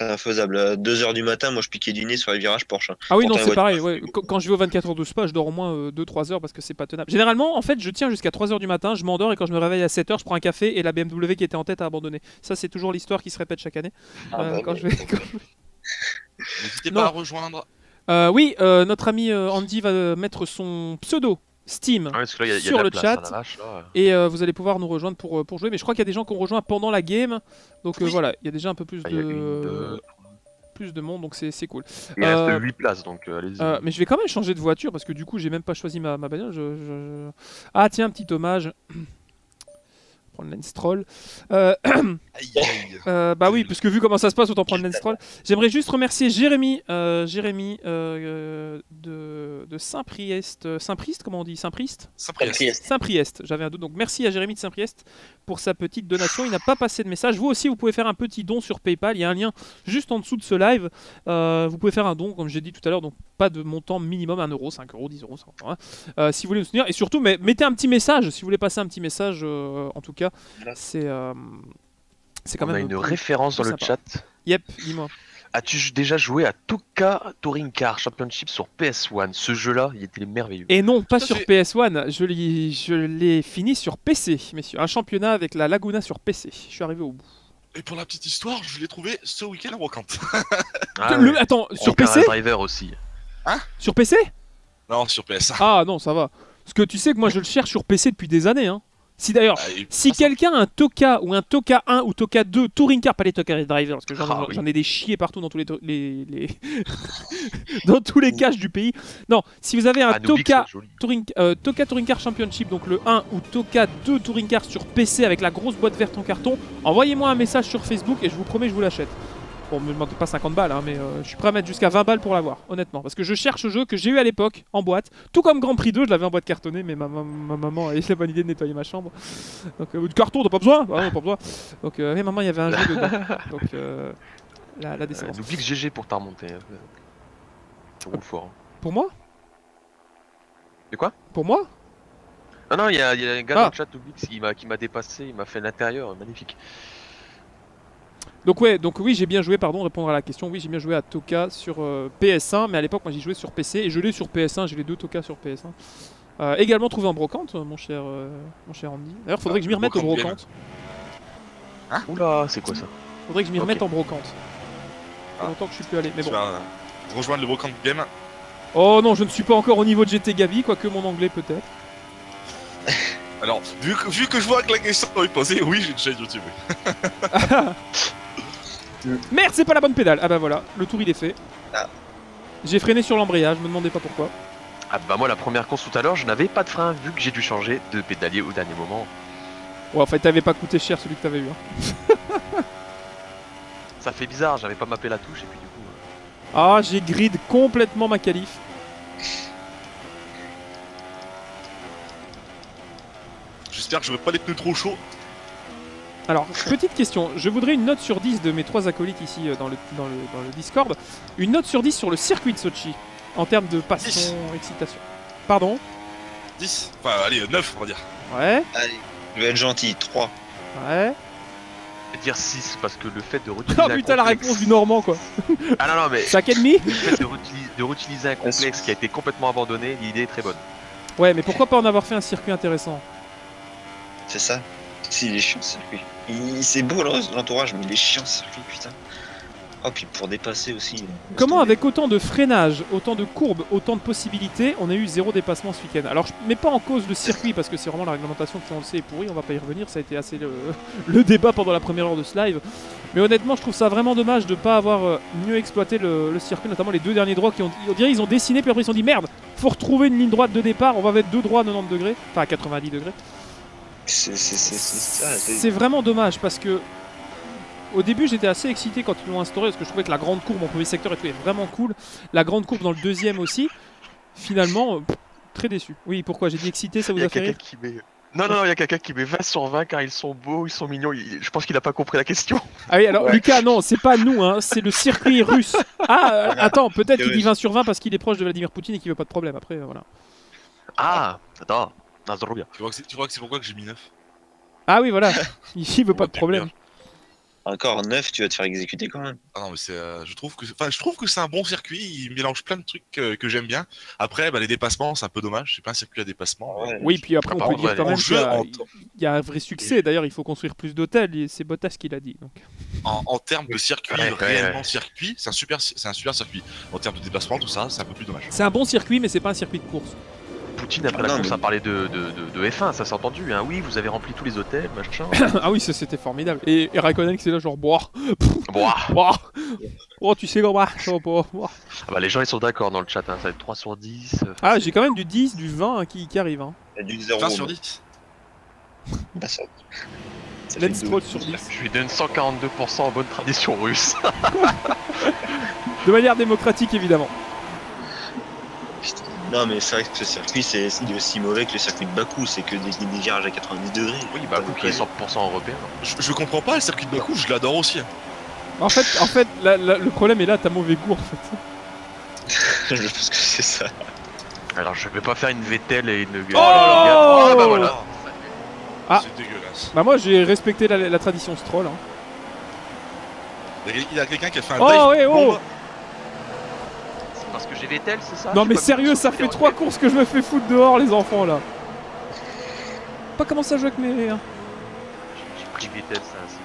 [SPEAKER 2] infaisable. À 2h du matin, moi je piquais du nez sur les virages Porsche. hein.
[SPEAKER 1] Ah oui, non, c'est pareil. ouais. Quand, quand je vais aux 24 heures de spa, je dors au moins 2-3 heures parce que c'est pas tenable. Généralement, en fait, je tiens jusqu'à 3 heures du matin, je m'endors et quand je me réveille à 7 heures, je prends un café et la BMW qui était en tête a abandonné. Ça, c'est toujours l'histoire qui se répète chaque année.
[SPEAKER 2] Ah,
[SPEAKER 1] Euh,
[SPEAKER 2] bah,
[SPEAKER 1] quand
[SPEAKER 2] ouais.
[SPEAKER 1] je vais- quand-
[SPEAKER 4] N'hésitez pas à rejoindre.
[SPEAKER 1] Euh, oui, euh, notre ami euh, Andy va mettre son pseudo Steam.
[SPEAKER 3] Ouais, parce que là, il y a, il y a
[SPEAKER 1] Sur le
[SPEAKER 3] place,
[SPEAKER 1] chat.
[SPEAKER 3] hein, vache.
[SPEAKER 1] Et euh, vous allez pouvoir nous rejoindre pour, pour jouer. Mais je crois qu'il y a des gens qui ont rejoint pendant la game. Donc euh, voilà, il y a déjà un peu plus
[SPEAKER 3] Ah,
[SPEAKER 1] de,
[SPEAKER 3] une, deux,
[SPEAKER 1] plus de monde. Donc c'est c'est cool.
[SPEAKER 3] Il
[SPEAKER 1] Euh,
[SPEAKER 3] reste 8 places, donc allez-y.
[SPEAKER 1] Mais je vais quand même changer de voiture parce que du coup j'ai même pas choisi ma, ma bagnole. Je, je- je- Ah tiens, petit hommage. Prendre Lance Troll. Euh,
[SPEAKER 4] Aïe, aïe.
[SPEAKER 1] euh, bah oui, parce que vu comment ça se passe, autant prendre Lance Troll. J'aimerais juste remercier Jérémy, euh, Jérémy de, de Saint-Priest. Saint-Priest, comment on dit Saint-Priest?
[SPEAKER 2] Saint-Priest.
[SPEAKER 1] Saint-Priest, j'avais un doute. Donc merci à Jérémy de Saint-Priest pour sa petite donation. Il n'a pas passé de message. Vous aussi, vous pouvez faire un petit don sur PayPal. Il y a un lien juste en dessous de ce live. Euh, vous pouvez faire un don, comme j'ai dit tout à l'heure, donc pas de montant minimum 1 euro, 5 euros, 10 euros, 50 euros, hein. Euh, si vous voulez nous soutenir. Et surtout, mais, mettez un petit message si vous voulez passer un petit message. euh, en tout cas, C'est euh, c'est quand
[SPEAKER 3] On a
[SPEAKER 1] même.
[SPEAKER 3] une
[SPEAKER 1] plus-
[SPEAKER 3] référence dans le
[SPEAKER 1] sympa.
[SPEAKER 3] chat.
[SPEAKER 1] Yep, dis-moi.
[SPEAKER 3] As-tu déjà joué à Toka Touring Car Championship sur PS1 Ce jeu-là, il était merveilleux.
[SPEAKER 1] Et non, pas sur
[SPEAKER 4] fait.
[SPEAKER 1] PS1, je l'ai je l'ai fini sur PC, messieurs. Un championnat avec la Laguna sur PC. Je suis arrivé au bout.
[SPEAKER 4] Et pour la petite histoire, je l'ai trouvé ce week-end à Brocante.
[SPEAKER 3] Ah
[SPEAKER 1] Le-
[SPEAKER 3] ouais.
[SPEAKER 1] Attends, sur PC
[SPEAKER 3] Driver aussi.
[SPEAKER 1] Sur PC
[SPEAKER 4] non, sur PS1.
[SPEAKER 1] Ah non, ça va. Parce que tu sais que moi je le cherche sur PC depuis des années. Hein. Si d'ailleurs,
[SPEAKER 4] Ah,
[SPEAKER 1] si
[SPEAKER 4] ah,
[SPEAKER 1] quelqu'un a un Toka ou un Toka 1 ou Toka 2 Touring Car, pas les Toka Driver, parce que j'en
[SPEAKER 3] Ah oui.
[SPEAKER 1] ai des chiés partout dans tous les, les, les- dans tous les caches du pays. Non, si vous avez un
[SPEAKER 3] Ah,
[SPEAKER 1] Toka. Touring, euh, Toka Touring Car Championship, donc le 1 ou Toka 2 Touring Car sur PC avec la grosse boîte verte en carton, envoyez-moi un message sur Facebook et je vous promets je vous l'achète. Bon, me demandez pas 50 balles, hein, mais euh, je suis prêt à mettre jusqu'à 20 balles pour l'avoir, honnêtement. Parce que je cherche ce jeu que j'ai eu à l'époque en boîte, tout comme Grand Prix 2, je l'avais en boîte cartonnée, mais ma, ma- ma maman a eu la bonne idée de nettoyer ma chambre. Donc, euh, de carton, t'as pas besoin Ah non, pas besoin. Donc, euh, mais maman, il y avait un jeu dedans. Donc, euh, la, la
[SPEAKER 3] Euh,
[SPEAKER 1] décevance.
[SPEAKER 3] N'oublie que GG pour ta remontée. Tu roules fort.
[SPEAKER 1] Pour moi?
[SPEAKER 3] De quoi?
[SPEAKER 1] Pour moi?
[SPEAKER 3] Non, non, il y, a il y a un gars
[SPEAKER 1] Ah.
[SPEAKER 3] dans le chat, oublie, qui m'a qui m'a dépassé, il m'a fait l'intérieur, magnifique.
[SPEAKER 1] Donc ouais, donc oui, j'ai bien joué, pardon, répondre à la question. Oui, j'ai bien joué à Toka sur euh, PS1, mais à l'époque, moi, j'y jouais sur PC et je l'ai sur PS1. J'ai les deux Toka sur PS1. Euh, également trouvé en brocante, mon cher, euh, mon cher Andy. D'ailleurs, faudrait que je m'y
[SPEAKER 4] Ah,
[SPEAKER 1] remette aux
[SPEAKER 4] brocante
[SPEAKER 1] brocantes.
[SPEAKER 3] Oula, c'est quoi ça
[SPEAKER 1] Faudrait que je m'y remette en brocante. Ça fait
[SPEAKER 4] Ah.
[SPEAKER 1] longtemps que je suis plus allé, mais
[SPEAKER 4] Tu
[SPEAKER 1] bon.
[SPEAKER 4] vas rejoindre le Brocante Game.
[SPEAKER 1] Oh non, je ne suis pas encore au niveau de GT Gavi, quoique mon anglais peut-être.
[SPEAKER 4] Alors, vu que, vu que je vois que la question est posée, oui, j'ai une chaîne YouTube.
[SPEAKER 1] Merde, c'est pas la bonne pédale. Ah bah voilà, le tour il est fait.
[SPEAKER 2] Ah.
[SPEAKER 1] J'ai freiné sur l'embrayage, me demandez pas pourquoi.
[SPEAKER 3] Ah bah moi la première course tout à l'heure, je n'avais pas de frein vu que j'ai dû changer de pédalier au dernier moment.
[SPEAKER 1] Ouais, en fait, t'avais pas coûté cher celui que t'avais eu. hein.
[SPEAKER 3] Ça fait bizarre, j'avais pas mappé la touche et puis du coup... euh,
[SPEAKER 1] Ah, j'ai grid complètement ma qualif.
[SPEAKER 4] J'espère que je pas les pneus trop chauds.
[SPEAKER 1] Alors, petite question, je voudrais une note sur 10 de mes trois acolytes ici euh, dans le, dans le, dans le Discord. Une note sur 10 sur le circuit de Sochi, en termes de passion, excitation. Pardon?
[SPEAKER 4] 10. Enfin, allez, 9, on va dire.
[SPEAKER 1] Ouais,
[SPEAKER 2] Allez, je vais être gentil, 3.
[SPEAKER 1] ouais.
[SPEAKER 3] je vais dire 6 parce que le fait de réutiliser
[SPEAKER 1] Oh
[SPEAKER 3] un
[SPEAKER 1] putain, la réponse du Normand quoi.
[SPEAKER 3] Ah non non mais
[SPEAKER 1] 5 et demi
[SPEAKER 3] le fait de, réutiliser, de réutiliser un complexe qui a été complètement abandonné, l'idée est très bonne.
[SPEAKER 1] Ouais, mais pourquoi pas en avoir fait un circuit intéressant?
[SPEAKER 2] C'est ça Si, il est chiant ce circuit. Il- C'est beau le- l'entourage, mais il est chiant ce circuit, putain. Oh, puis pour dépasser aussi. euh,
[SPEAKER 1] Comment avec autant de freinage, autant de courbes, autant de possibilités, on a eu zéro dépassement ce week-end Alors je mets pas en cause le circuit parce que c'est vraiment la réglementation qui on le sait est pourrie, on va pas y revenir, ça a été assez le, le débat pendant la première heure de ce live. Mais honnêtement je trouve ça vraiment dommage de pas avoir euh, mieux exploité le, le circuit, notamment les deux derniers droits qui ont on dirait ils ont dessiné puis après ils se sont dit merde, faut retrouver une ligne droite de départ, on va mettre deux droits à 90 degrés, enfin à 90 degrés.
[SPEAKER 2] C'est
[SPEAKER 1] vraiment dommage parce que au début j'étais assez excité quand ils l'ont instauré parce que je trouvais que la grande courbe en premier secteur et tout est vraiment cool. La grande courbe dans le deuxième aussi. Finalement, euh, pff, très déçu. Oui, pourquoi j'ai dit excité, ça vous
[SPEAKER 3] a
[SPEAKER 1] a fait
[SPEAKER 3] quelqu'un
[SPEAKER 1] rire
[SPEAKER 3] qui met... Non non, non, il y a quelqu'un qui met 20 sur 20 car ils sont beaux, ils sont mignons. il- Je pense qu'il a pas compris la question.
[SPEAKER 1] Ah oui, alors
[SPEAKER 2] Ouais.
[SPEAKER 1] Lucas, non, c'est pas nous, hein, c'est le circuit russe. Ah, euh, attends, peut-être qu'il dit
[SPEAKER 2] russe.
[SPEAKER 1] 20 sur 20 parce qu'il est proche de Vladimir Poutine et qu'il veut pas de problème. Après, voilà.
[SPEAKER 3] Ah, attends, non, trop bien.
[SPEAKER 4] Tu vois que c'est pourquoi que j'ai mis 9.
[SPEAKER 1] Ah oui, voilà. Il veut pas de problème.
[SPEAKER 2] Encore 9, tu vas te faire exécuter quand même.
[SPEAKER 4] Ah non, mais c'est, euh, je trouve que, enfin, je trouve que c'est un bon circuit. Il mélange plein de trucs que j'aime bien. Après, bah, les dépassements, c'est un peu dommage. C'est pas un circuit à dépassement.
[SPEAKER 2] Ouais.
[SPEAKER 1] Oui, puis après, on
[SPEAKER 3] Par
[SPEAKER 1] peut dire quand même qu'il y, a-
[SPEAKER 4] en-
[SPEAKER 1] il y a un vrai succès. D'ailleurs, il faut construire plus d'hôtels. et C'est Bottas qui l'a dit. Donc.
[SPEAKER 4] En, en termes de circuit,
[SPEAKER 3] ouais,
[SPEAKER 4] réellement
[SPEAKER 3] ouais.
[SPEAKER 4] circuit, c'est un super, c'est un super circuit. En termes de dépassement, tout ça, c'est un peu plus dommage.
[SPEAKER 1] C'est un bon circuit, mais c'est pas un circuit de course.
[SPEAKER 3] Poutine après
[SPEAKER 2] Ah
[SPEAKER 3] la
[SPEAKER 2] non,
[SPEAKER 3] course
[SPEAKER 2] mais-
[SPEAKER 3] a parlé de, de, de, de F1, ça s'est entendu. Hein. Oui, vous avez rempli tous les hôtels, machin.
[SPEAKER 1] ah oui, ça c'était formidable. Et, et Raikkonen qui est là, genre, boah,
[SPEAKER 3] bon, ah,
[SPEAKER 1] boah. Oh, tu sais, comment boah, boah.
[SPEAKER 3] bah, les gens ils sont d'accord dans le chat, hein. ça va être 3 sur 10. euh,
[SPEAKER 1] Ah, j'ai quand même du 10, du 20 hein, qui, qui arrive. Hein.
[SPEAKER 2] A du 0.
[SPEAKER 4] 20 sur 10.
[SPEAKER 2] Bah, ça-
[SPEAKER 1] sur 10.
[SPEAKER 3] Je lui donne 142% en bonne tradition russe.
[SPEAKER 1] De manière démocratique, évidemment.
[SPEAKER 2] Non, mais c'est vrai que ce circuit, c'est aussi mauvais que le circuit de Bakou. C'est que des, des virages à 90 degrés.
[SPEAKER 3] Oui, bah, vous qui est
[SPEAKER 2] déconner.
[SPEAKER 3] 100% européen.
[SPEAKER 4] Je, je comprends pas le circuit de Bakou, je l'adore aussi.
[SPEAKER 1] En fait, en fait la- la- le problème est là, t'as mauvais goût en fait.
[SPEAKER 2] Je pense que c'est ça.
[SPEAKER 3] Alors je vais pas faire une Vettel et une.
[SPEAKER 1] Oh là là
[SPEAKER 3] Ah bah voilà.
[SPEAKER 1] Ah.
[SPEAKER 4] C'est dégueulasse.
[SPEAKER 1] Bah, moi j'ai respecté la, la tradition Stroll. Hein.
[SPEAKER 4] Il y a- il y a quelqu'un qui a fait un
[SPEAKER 1] Oh,
[SPEAKER 4] dive
[SPEAKER 1] ouais, oh.
[SPEAKER 3] Parce que j'ai Vettel, c'est ça
[SPEAKER 1] Non mais sérieux, ça fait trois courses que je me fais foutre dehors les enfants là. Pas commencer à jouer avec mes... hein.
[SPEAKER 3] J'ai pris Vettel, ça. c'est-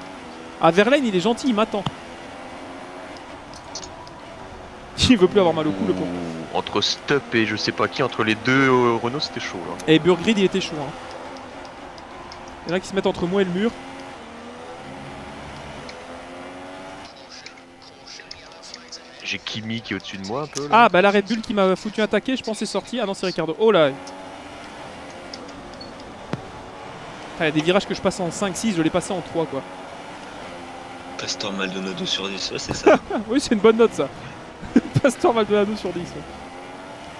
[SPEAKER 1] Ah Verlaine il est gentil, il m'attend. Il veut plus avoir mal au cou le pauvre.
[SPEAKER 3] Ouh, Entre Stup et je sais pas qui, entre les deux euh, Renault, c'était chaud. Là.
[SPEAKER 1] Et Burgrid il était chaud hein. Il y en a qui se mettent entre moi et le mur.
[SPEAKER 3] J'ai Kimi qui est au-dessus de moi un peu. Là.
[SPEAKER 1] Ah bah la Red Bull qui m'a foutu attaquer, je pense c'est sorti. Ah non c'est Ricardo. Oh là Ah, Il y a des virages que je passe en 5-6, je l'ai passé en 3 quoi.
[SPEAKER 2] Pastor Maldonado sur 10, ouais, c'est ça.
[SPEAKER 1] Oui c'est une bonne note ça. Pastor Maldonado sur 10. ouais.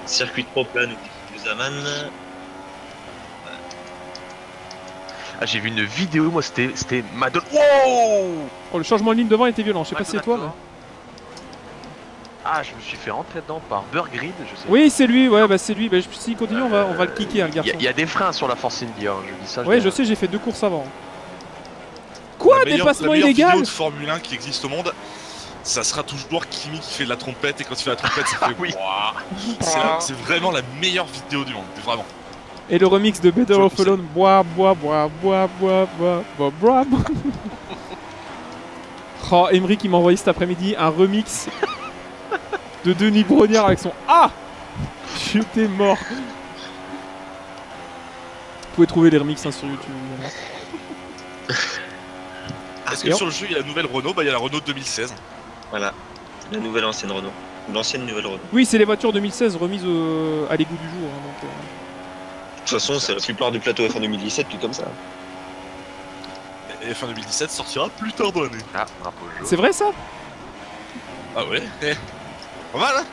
[SPEAKER 2] Circuit trop dit Zaman.
[SPEAKER 3] Ah, j'ai vu une vidéo, moi c'était c'était Madonna. Wow
[SPEAKER 1] Oh le changement de ligne devant était violent, je sais pas si c'est toi mais...
[SPEAKER 3] Ah, je me suis fait rentrer dedans par Burgrid, je sais
[SPEAKER 1] Oui c'est lui, ouais bah c'est lui. Bah, je- S'il continue on va, on va le kicker hein, le
[SPEAKER 3] Il y,
[SPEAKER 1] garçon.
[SPEAKER 3] a- il y a des freins sur la Force Indy, hein, je dis ça.
[SPEAKER 1] Ouais
[SPEAKER 3] l'ai-
[SPEAKER 1] je sais j'ai fait deux courses avant. Quoi
[SPEAKER 4] La
[SPEAKER 1] Dépassement
[SPEAKER 4] la meilleure
[SPEAKER 1] illégal
[SPEAKER 4] vidéo de Formule 1 qui existe au monde, ça sera toujours Kimi qui fait de la trompette et quand il fait la trompette, ça fait
[SPEAKER 3] oui.
[SPEAKER 4] Ouah. C'est vraiment la meilleure vidéo du monde, vraiment.
[SPEAKER 1] Et le remix de Better
[SPEAKER 4] Je
[SPEAKER 1] of
[SPEAKER 4] le sais.
[SPEAKER 1] Alone, bois, bois, bois, bois, bois, bois, bois, bois, bois. Oh, Emery qui m'a envoyé cet après-midi un remix de Denis Brognard avec son Ah J'étais mort. Vous pouvez trouver les remixes hein, sur YouTube. et
[SPEAKER 4] que sur le jeu il y a la nouvelle Renault Bah il y a la Renault 2016.
[SPEAKER 2] Voilà. La nouvelle ancienne Renault. Ou L'ancienne nouvelle Renault.
[SPEAKER 1] Oui, c'est les voitures 2016 remises au- à l'égout du jour. hein, donc, euh,
[SPEAKER 2] De toute façon, c'est la plupart du plateau F1 2017 qui est comme ça.
[SPEAKER 4] Et fin 2017 sortira plus tard dans l'année.
[SPEAKER 3] Ah.
[SPEAKER 1] C'est vrai ça?
[SPEAKER 4] Ah ouais eh. Pas mal hein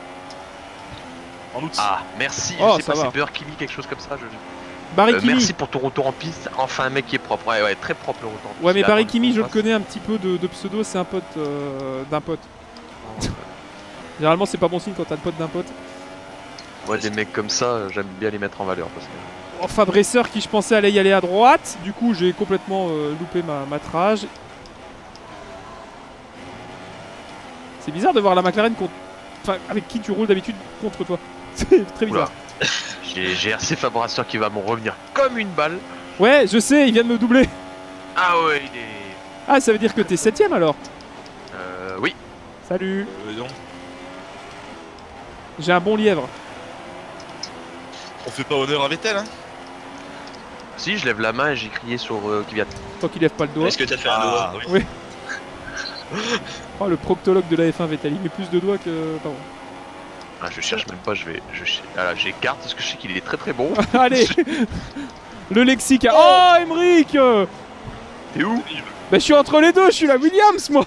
[SPEAKER 4] En août.
[SPEAKER 3] Ah, merci,
[SPEAKER 1] Oh,
[SPEAKER 3] je sais
[SPEAKER 1] ça
[SPEAKER 3] pas, c'est Beurre Kimi, quelque chose comme ça. Je...
[SPEAKER 1] Barry
[SPEAKER 3] Euh,
[SPEAKER 1] Kimi.
[SPEAKER 3] merci pour ton retour en piste, enfin un mec qui est propre. Ouais, ouais, très propre le retour en piste.
[SPEAKER 1] Ouais, mais Barry Kimi, je le connais un petit peu de, de pseudo, c'est un pote euh, d'un pote. Généralement, c'est pas bon signe quand t'as le pote d'un pote.
[SPEAKER 3] Moi, des mecs comme ça, j'aime bien les mettre en valeur. Parce que...
[SPEAKER 1] Enfin, Bracer qui je pensais allait y aller à droite. Du coup, j'ai complètement euh, loupé ma, ma trage. C'est bizarre de voir la McLaren contre... enfin, avec qui tu roules d'habitude contre toi. C'est très bizarre.
[SPEAKER 3] J'ai RC Fabrasseur qui va m'en revenir comme une balle.
[SPEAKER 1] Ouais, je sais, il vient de me doubler.
[SPEAKER 3] Ah ouais, il est.
[SPEAKER 1] Ah, ça veut dire que t'es septième alors.
[SPEAKER 3] Euh, oui.
[SPEAKER 1] Salut.
[SPEAKER 4] Euh, dis donc,
[SPEAKER 1] J'ai un bon lièvre.
[SPEAKER 4] on fait pas honneur à Vettel hein
[SPEAKER 3] Si, je lève la main et j'ai crié sur euh, Kvyat.
[SPEAKER 1] Tant qu'il lève pas le doigt.
[SPEAKER 2] Est-ce que t'as fait un
[SPEAKER 4] Ah
[SPEAKER 2] doigt
[SPEAKER 4] oui.
[SPEAKER 1] Oh, le proctologue de la F1 Vettel, il met plus de doigts que... Pardon.
[SPEAKER 3] Ah, je cherche même pas, je vais. Je... Ah là, j'écarte parce que je sais qu'il est très très bon.
[SPEAKER 1] Allez Le lexique. Oh, Emmerich
[SPEAKER 3] T'es où?
[SPEAKER 1] Bah, je suis entre les deux, je suis la Williams, moi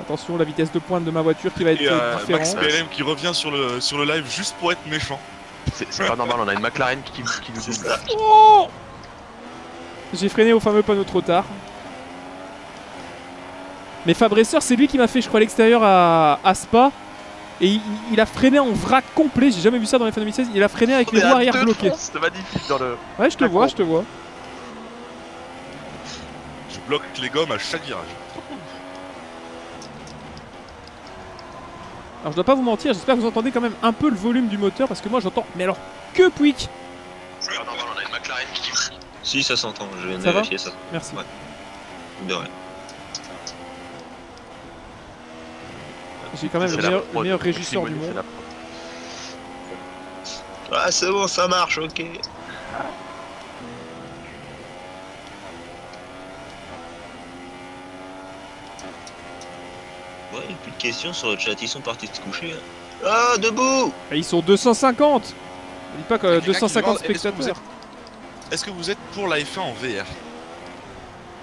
[SPEAKER 1] Attention, la vitesse de pointe de ma voiture qui va être
[SPEAKER 4] Et euh,
[SPEAKER 1] différente.
[SPEAKER 4] Max PLM qui revient sur le, sur le live juste pour être méchant.
[SPEAKER 3] C'est pas normal, on a une McLaren qui, qui nous double.
[SPEAKER 1] Oh J'ai freiné au fameux panneau trop tard. Mais Fabresser, c'est lui qui m'a fait, je crois, l'extérieur à, à Spa. Et il, il a freiné en vrac complet, j'ai jamais vu ça dans les 2016. Il a freiné avec
[SPEAKER 3] On
[SPEAKER 1] les roues arrière bloquées.
[SPEAKER 3] Magnifique dans le.
[SPEAKER 1] Ouais, je te vois, je te vois.
[SPEAKER 4] Je bloque les gommes à chaque virage.
[SPEAKER 1] Alors je dois pas vous mentir, j'espère que vous entendez quand même un peu le volume du moteur parce que moi j'entends, mais alors que Pouic
[SPEAKER 2] Si, ça s'entend, je viens de vérifier ça.
[SPEAKER 1] Merci.
[SPEAKER 2] Ouais. De rien.
[SPEAKER 1] J'ai quand même
[SPEAKER 3] C'est
[SPEAKER 1] le
[SPEAKER 3] la
[SPEAKER 1] meilleur,
[SPEAKER 3] prod.
[SPEAKER 1] le meilleur régisseur du monde.
[SPEAKER 2] Ah, c'est bon, ça marche, ok. Ouais, plus de questions sur le chat, ils sont partis se coucher. hein. Ah, debout
[SPEAKER 1] Et ils sont 250 Dis pas que
[SPEAKER 4] a quelqu'un qui
[SPEAKER 1] 250
[SPEAKER 4] demande, est-ce que vous
[SPEAKER 1] spectateurs.
[SPEAKER 4] Est-ce que vous êtes pour la F1 en VR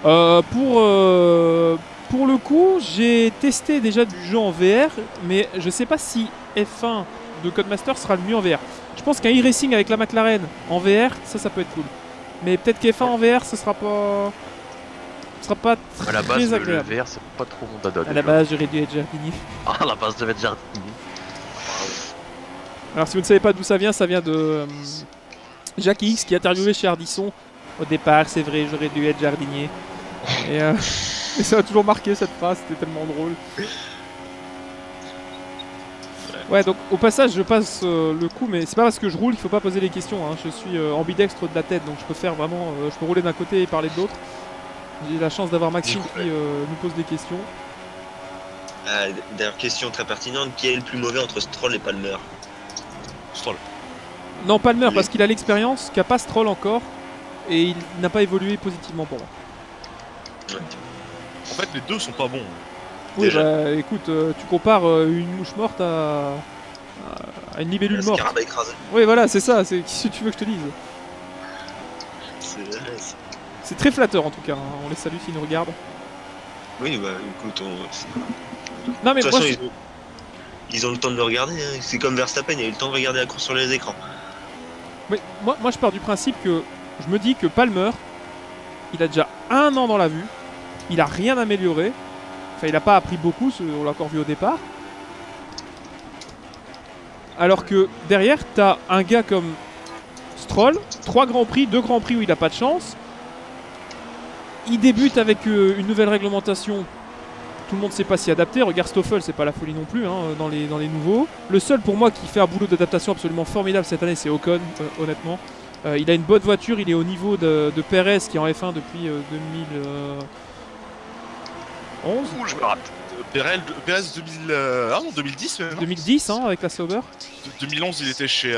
[SPEAKER 1] Euh, pour, euh, pour le coup, j'ai testé déjà du jeu en VR, mais je sais pas si F1 de Codemaster sera le mieux en VR. Je pense qu'un e-racing avec la McLaren en VR, ça, ça peut être cool. Mais peut-être qu'F1 en VR, ce sera pas. Ce sera pas très
[SPEAKER 3] À la base, le, le
[SPEAKER 1] agréable.
[SPEAKER 3] VR, c'est pas trop mon dada.
[SPEAKER 1] À la base, j'aurais dû être Jardini.
[SPEAKER 3] Ah, à la base, devait être Jardini.
[SPEAKER 1] Alors si vous ne savez pas d'où ça vient, ça vient de euh, Jackie X qui a interviewé chez Ardisson Au départ, c'est vrai, j'aurais dû être jardinier. Et, euh, et ça a toujours marqué cette phrase, c'était tellement drôle. Ouais, donc au passage, je passe euh, le coup, mais c'est pas parce que je roule qu'il faut pas poser les questions. hein. Je suis euh, ambidextre de la tête, donc je peux faire vraiment. euh, je peux rouler d'un côté et parler de l'autre. J'ai la chance d'avoir Maxime qui euh, nous pose des questions.
[SPEAKER 2] Ah, D'ailleurs, question très pertinente qui est le plus mauvais entre Stroll et Palmer?
[SPEAKER 4] Stroll.
[SPEAKER 1] Non, Palmer,
[SPEAKER 2] Les-
[SPEAKER 1] parce qu'il a l'expérience, qu'a pas Stroll encore, et il n'a pas évolué positivement pour moi.
[SPEAKER 2] Ouais.
[SPEAKER 4] En fait, les deux sont pas bons.
[SPEAKER 1] Oui,
[SPEAKER 2] Déjà.
[SPEAKER 1] bah écoute, euh, tu compares euh, une mouche morte à, une libellule
[SPEAKER 2] Le
[SPEAKER 1] morte.
[SPEAKER 2] écrasé.
[SPEAKER 1] Oui, voilà, c'est ça, c'est qu'est-ce que tu veux que je te dise.
[SPEAKER 2] C'est-
[SPEAKER 1] très flatteur en tout cas, hein. on les salue s'ils nous regardent.
[SPEAKER 2] Oui, bah écoute, on...
[SPEAKER 1] Non, mais
[SPEAKER 2] de toute
[SPEAKER 1] moi,
[SPEAKER 2] façon,
[SPEAKER 1] je-
[SPEAKER 2] ils, ont... ils ont le temps de le regarder. hein. C'est comme Verstappen, il a eu le temps de regarder la course sur les écrans.
[SPEAKER 1] Moi, je pars du principe que je me dis que Palmer, il a déjà un an dans la vue, il a rien amélioré, enfin, il a pas appris beaucoup, on l'a encore vu au départ. Alors que derrière, t'as un gars comme Stroll, trois grands prix, deux grands prix où il a pas de chance. Il débute avec euh, une nouvelle réglementation. Tout le monde sait pas s'y adapter. Regarde Stoffel, c'est pas la folie non plus hein, dans, les, dans les nouveaux. Le seul pour moi qui fait un boulot d'adaptation absolument formidable cette année, c'est Ocon, euh, honnêtement. Euh, il a une bonne voiture, il est au niveau de, de Perez qui est en F1 depuis euh, 2011,
[SPEAKER 3] Ouh, je me rate.
[SPEAKER 4] Euh, Perez 2000, euh, ah non, 2010 même, non
[SPEAKER 1] 2010 hein, avec la Sauber.
[SPEAKER 4] De- 2011, il était chez.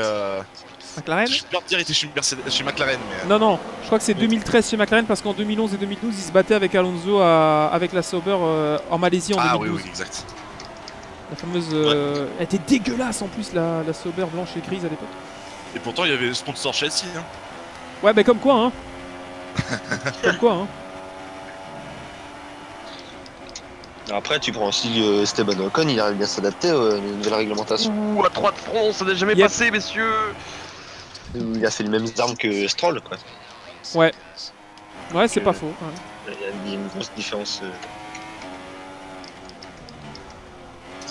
[SPEAKER 4] Euh...
[SPEAKER 1] McLaren
[SPEAKER 4] peur de dire, était chez, Mercedes- chez McLaren, mais. euh,
[SPEAKER 1] Non, non, je crois que c'est 2013 chez McLaren parce qu'en 2011 et 2012, il se battait avec Alonso à- avec la Sauber euh, en Malaisie en
[SPEAKER 4] Ah oui,
[SPEAKER 1] 2012.
[SPEAKER 4] oui, exact.
[SPEAKER 1] La fameuse. euh, Elle était dégueulasse en plus, la, la Sauber blanche et grise à l'époque.
[SPEAKER 4] Et pourtant, il y avait le sponsor Chelsea. Hein.
[SPEAKER 1] Ouais, bah comme quoi, hein. comme quoi, hein.
[SPEAKER 2] Après, tu prends aussi euh, Esteban Ocon, il arrive bien à s'adapter aux nouvelles réglementations.
[SPEAKER 3] Ouh, à 3 de front, ça n'est jamais
[SPEAKER 1] Yep.
[SPEAKER 3] passé, messieurs.
[SPEAKER 2] Il a fait les mêmes armes que Stroll, quoi.
[SPEAKER 1] Ouais, c'est
[SPEAKER 2] Euh,
[SPEAKER 1] pas faux. ouais.
[SPEAKER 2] Il y a- il y a une grosse différence. euh.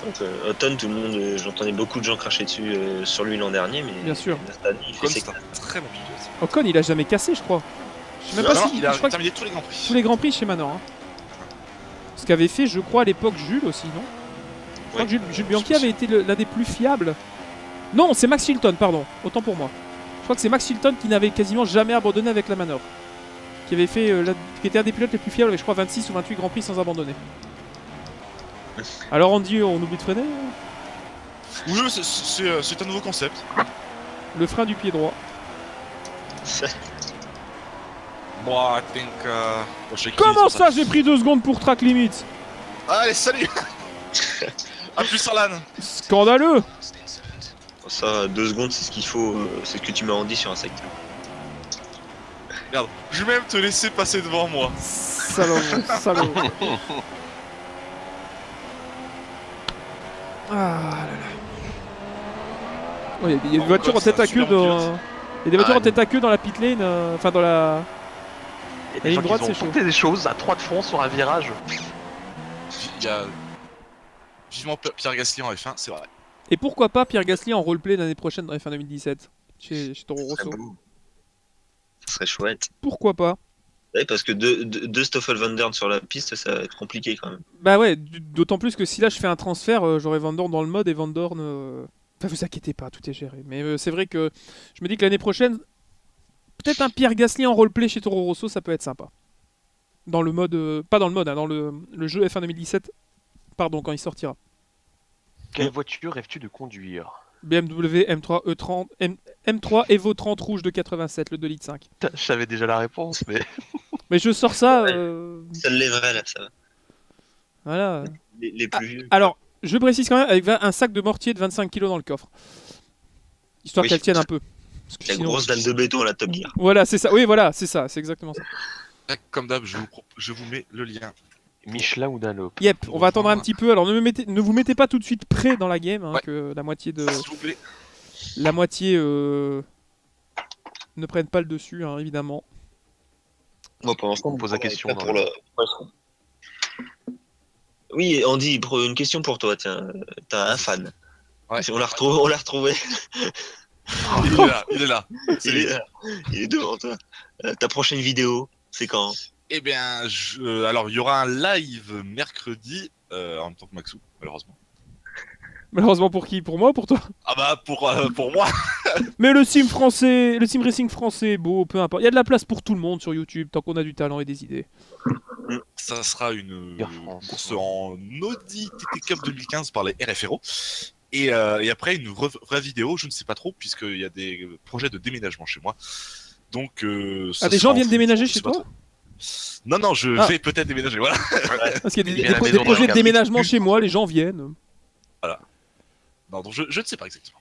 [SPEAKER 2] Donc, euh, Ocon, tout le monde, euh, j'entendais beaucoup de gens cracher dessus euh, sur lui l'an dernier, mais
[SPEAKER 1] Bien sûr.
[SPEAKER 2] année, il fait ses
[SPEAKER 4] c'est très bon pilote.
[SPEAKER 1] Ocon, il a jamais cassé, je crois. Je sais même pas
[SPEAKER 4] Non,
[SPEAKER 1] si.
[SPEAKER 4] il a
[SPEAKER 1] que
[SPEAKER 4] terminé tous les grands prix.
[SPEAKER 1] tous les grands prix chez Manor. Hein. Ce qu'avait fait, je crois, à l'époque Jules aussi, non? Je crois
[SPEAKER 2] Ouais.
[SPEAKER 1] que Jules, Jules Bianchi avait été l'un des plus fiables. Non, c'est Max Chilton, pardon. Autant pour moi. Crois que c'est Max Chilton qui n'avait quasiment jamais abandonné avec la Manor. Qui avait fait, euh, la- qui était un des pilotes les plus fiables avec, je crois, 26 ou 28 grands prix sans abandonner. Alors, Andy, on oublie de freiner hein
[SPEAKER 4] Oui, c'est- euh, c'est un nouveau concept.
[SPEAKER 1] Le frein du pied droit.
[SPEAKER 4] Bon, I think. euh,
[SPEAKER 1] Comment ça, j'ai pris deux secondes pour track limit
[SPEAKER 4] Allez, salut A plus, Arlan
[SPEAKER 1] Scandaleux
[SPEAKER 2] Ça, deux secondes, c'est ce qu'il faut, euh, c'est ce que tu m'as rendu sur un secteur.
[SPEAKER 4] Regarde, je vais même te laisser passer devant moi.
[SPEAKER 1] Salaud, salaud. Ah là là. Il y a des voitures en
[SPEAKER 4] c'est
[SPEAKER 1] tête à queue dans.
[SPEAKER 4] pilote.
[SPEAKER 1] Il y a des voitures
[SPEAKER 3] Ah,
[SPEAKER 1] en tête à queue dans la pit lane, euh, enfin dans la.
[SPEAKER 3] Et des
[SPEAKER 1] ligne
[SPEAKER 3] gens
[SPEAKER 1] droite,
[SPEAKER 3] qui ont tenté des choses à 3 de front sur un virage.
[SPEAKER 4] Il y a. Vivement Pierre Gasly en F1, c'est vrai.
[SPEAKER 1] Et pourquoi pas Pierre Gasly en roleplay l'année prochaine dans F1 2017 chez, chez Toro
[SPEAKER 2] serait
[SPEAKER 1] Rosso.
[SPEAKER 2] Ça serait chouette.
[SPEAKER 1] Pourquoi pas
[SPEAKER 2] Ouais, parce que deux, deux, deux Stoffel Van Dern sur la piste, ça va être compliqué quand même.
[SPEAKER 1] Bah ouais, d'autant plus que si là je fais un transfert, euh, j'aurai Van Dorn dans le mode et Van Dorn. euh, Enfin, vous inquiétez pas, tout est géré. Mais euh, c'est vrai que je me dis que l'année prochaine, peut-être un Pierre Gasly en roleplay chez Toro Rosso, ça peut être sympa. Dans le mode. pas dans le mode, hein, dans le, le jeu F1 2017. Pardon, quand il sortira.
[SPEAKER 3] Quelle voiture rêves-tu de conduire?
[SPEAKER 1] BMW M3 E30, M- M3 Evo 30 rouge de 87, le 2 litres 5.
[SPEAKER 3] Putain, Je savais déjà la réponse, mais.
[SPEAKER 1] Mais je sors ça. euh,
[SPEAKER 2] Celle les vrais là, ça
[SPEAKER 1] voilà.
[SPEAKER 2] Les, les plus vieux.
[SPEAKER 1] Alors, je précise quand même avec un sac de mortier de 25 kg dans le coffre. Histoire
[SPEAKER 2] Oui.
[SPEAKER 1] qu'elle tienne un peu. Parce
[SPEAKER 2] La
[SPEAKER 1] sinon-
[SPEAKER 2] grosse dalle de béton à la Top Gear.
[SPEAKER 1] Voilà, c'est ça. Oui, voilà, c'est ça. C'est exactement ça.
[SPEAKER 4] Comme d'hab, je vous mets le lien.
[SPEAKER 3] Michelin ou Dunlop
[SPEAKER 1] Yep, on va attendre un petit peu. Alors, ne, me mettez- ne vous mettez pas tout de suite prêt dans la game, hein,
[SPEAKER 4] Ouais.
[SPEAKER 1] que la moitié de
[SPEAKER 4] S'il vous plaît.
[SPEAKER 1] la moitié euh, ne prennent pas le dessus, hein, évidemment.
[SPEAKER 2] Bon, pour l'instant,
[SPEAKER 3] On pose la question
[SPEAKER 2] pour. Oui, Andy, une question pour toi. Tiens, t'as un fan.
[SPEAKER 4] Ouais.
[SPEAKER 2] On l'a retrouvé. On l'a retrouvé.
[SPEAKER 4] Il est là, il est là. C'est
[SPEAKER 2] Il
[SPEAKER 4] lui.
[SPEAKER 2] est là. Il est devant toi. Euh, ta prochaine vidéo, c'est quand?
[SPEAKER 4] Eh bien, je- alors il y aura un live mercredi, euh, en même temps que Maxou, malheureusement.
[SPEAKER 1] Malheureusement pour qui? Pour moi ou pour toi?
[SPEAKER 4] Ah bah pour, euh, pour moi,
[SPEAKER 1] Mais le sim français, le sim racing français, beau, peu importe. Il y a de la place pour tout le monde sur YouTube tant qu'on a du talent et des idées.
[SPEAKER 4] ça sera une euh,
[SPEAKER 3] France.
[SPEAKER 4] course en Audi TT Cup 2015 par les RFRO. Et, euh, et après une vraie vidéo, je ne sais pas trop, puisqu'il y a des projets de déménagement chez moi. Donc, euh, ça
[SPEAKER 1] Ah, des gens
[SPEAKER 4] en
[SPEAKER 1] viennent déménager chez toi?
[SPEAKER 4] trop. Non, non, je
[SPEAKER 1] Ah.
[SPEAKER 4] vais peut-être déménager, voilà.
[SPEAKER 1] Parce qu'il y a des, pro- projets de déménagement chez moi, les gens viennent.
[SPEAKER 4] Non, donc je, je ne sais pas exactement.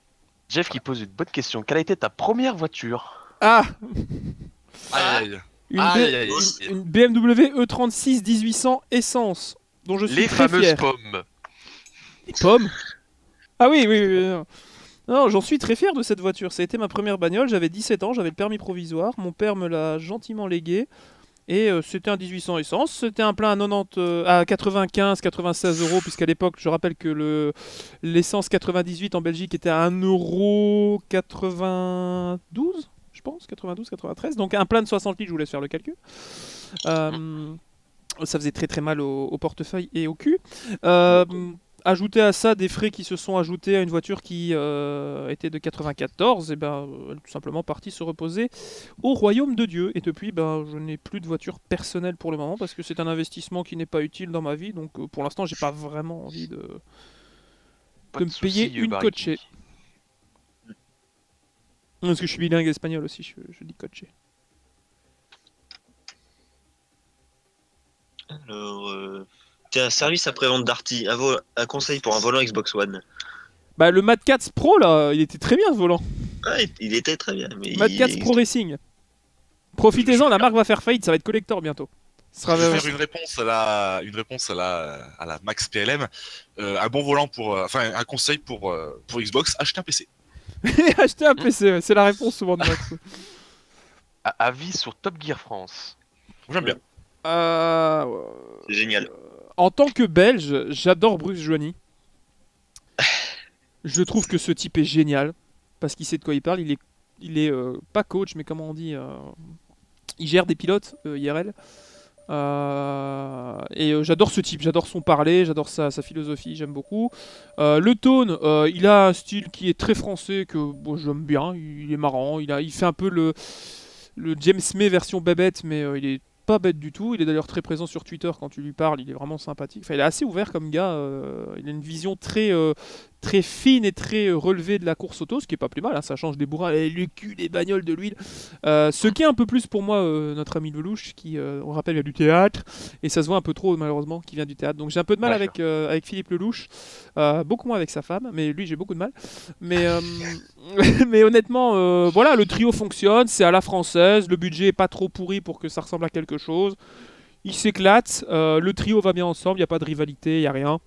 [SPEAKER 3] Jeff qui pose une bonne question. Quelle a été ta première voiture?
[SPEAKER 1] Ah
[SPEAKER 4] Aïe, aïe.
[SPEAKER 1] Une,
[SPEAKER 4] Aïe,
[SPEAKER 1] B-
[SPEAKER 4] aïe, aïe.
[SPEAKER 1] une- une BMW E36 1800 essence, dont je suis
[SPEAKER 3] Les
[SPEAKER 1] très
[SPEAKER 3] fameuses
[SPEAKER 1] fier.
[SPEAKER 3] pommes.
[SPEAKER 1] Pomme Ah oui, oui, oui. oui, non. Non, j'en suis très fier de cette voiture. Ça a été ma première bagnole. J'avais 17 ans, j'avais le permis provisoire. Mon père me l'a gentiment légué. Et euh, c'était un 1800 essence. C'était un plein à, 90, euh, à 95, 96 euros, puisqu'à l'époque, je rappelle que le l'essence 98 en Belgique était à 1 euro 92, je pense, 92, 93. Donc un plein de 60 litres, je vous laisse faire le calcul. Euh, ça faisait très très mal au, au portefeuille et au cul. Euh, ajouter à ça des frais qui se sont ajoutés à une voiture qui euh, était de 94, et ben, euh, elle est tout simplement partie se reposer au royaume de Dieu. Et depuis, ben, je n'ai plus de voiture personnelle pour le moment parce que c'est un investissement qui n'est pas utile dans ma vie. Donc euh, pour l'instant, j'ai pas vraiment envie de. De me
[SPEAKER 3] soucis,
[SPEAKER 1] payer une
[SPEAKER 3] Barry
[SPEAKER 1] coachée.
[SPEAKER 3] King.
[SPEAKER 1] Parce que je suis bilingue espagnol aussi, je, je dis coaché.
[SPEAKER 2] Alors, euh, tiens, service après-vente d'Arty, un, un conseil pour un volant Xbox One.
[SPEAKER 1] Bah, le Mad Cats Pro là, il était très bien ce volant.
[SPEAKER 2] Ah, il- était très bien, mais
[SPEAKER 1] Mad
[SPEAKER 2] il-
[SPEAKER 1] Cats Pro Racing. Profitez-en, la marque va faire faillite, ça va être collector bientôt. Ce sera
[SPEAKER 4] Je vais faire une réponse à la, une réponse à la, à la Max PLM. Euh, un bon volant pour, euh, enfin, un conseil pour, euh, pour Xbox, acheter un PC.
[SPEAKER 1] Acheter un PC, c'est la réponse souvent de Max.
[SPEAKER 3] Avis sur Top Gear France.
[SPEAKER 4] J'aime bien.
[SPEAKER 1] Euh,
[SPEAKER 2] C'est génial.
[SPEAKER 1] En tant que Belge, j'adore Bruce Joigny. Je trouve que ce type est génial parce qu'il sait de quoi il parle. Il est, euh, pas coach, mais comment on dit euh, Il gère des pilotes euh, IRL. Et j'adore ce type, j'adore son parler, j'adore sa, philosophie, j'aime beaucoup. Le tone, il a un style qui est très français que bon, j'aime bien, il est marrant, il, fait un peu le, le James May version bébête, mais il est pas bête du tout. Il est d'ailleurs très présent sur Twitter quand tu lui parles, il est vraiment sympathique. Enfin, il est assez ouvert comme gars, euh, il a une vision très, euh, très fine et très euh, relevée de la course auto, ce qui est pas plus mal, hein, ça change des bourrins, et le cul, les bagnoles, de l'huile. Euh, ce qui est un peu plus pour moi euh, notre ami Lelouch, qui, euh, on rappelle, vient du théâtre, et ça se voit un peu trop malheureusement, qui vient du théâtre. Donc j'ai un peu de mal
[SPEAKER 3] Ouais,
[SPEAKER 1] avec, avec Philippe Lelouch, beaucoup moins avec sa femme, mais lui j'ai beaucoup de mal. Mais, mais honnêtement, voilà, le trio fonctionne, c'est à la française, le budget est pas trop pourri pour que ça ressemble à quelque chose. Il s'éclate, euh, le trio va bien ensemble, il n'y a pas de rivalité, il n'y a rien.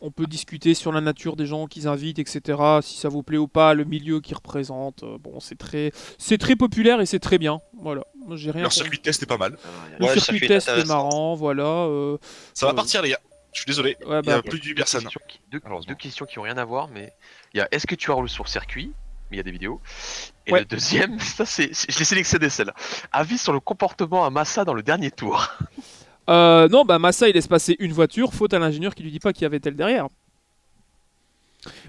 [SPEAKER 1] On peut discuter sur la nature des gens qu'ils invitent, etc. Si ça vous plaît ou pas, le milieu qu'ils représentent. euh, Bon, c'est très, c'est très populaire et c'est très bien. Voilà. J'ai rien.
[SPEAKER 4] Leur circuit de test est pas mal.
[SPEAKER 1] Le
[SPEAKER 2] Ouais, le
[SPEAKER 1] circuit
[SPEAKER 2] circuit
[SPEAKER 1] test
[SPEAKER 2] est
[SPEAKER 1] marrant, voilà. euh,
[SPEAKER 4] Ça va
[SPEAKER 1] Euh,
[SPEAKER 4] partir, les gars. Je suis désolé.
[SPEAKER 1] ouais,
[SPEAKER 4] Il y a
[SPEAKER 1] bah,
[SPEAKER 4] plus du
[SPEAKER 3] Deux
[SPEAKER 4] personne.
[SPEAKER 3] questions qui- deux, questions qui ont rien à voir, mais il y a est-ce que tu as roulé sur circuit? Mais il y a des vidéos. Et
[SPEAKER 1] Ouais.
[SPEAKER 3] le deuxième, ça c'est, c'est- je l'ai sélectionné celle-là. Avis sur le comportement à Massa dans le dernier tour.
[SPEAKER 1] Euh, non, bah Massa il laisse passer une voiture, faute à l'ingénieur qui lui dit pas qu'il y avait tel derrière.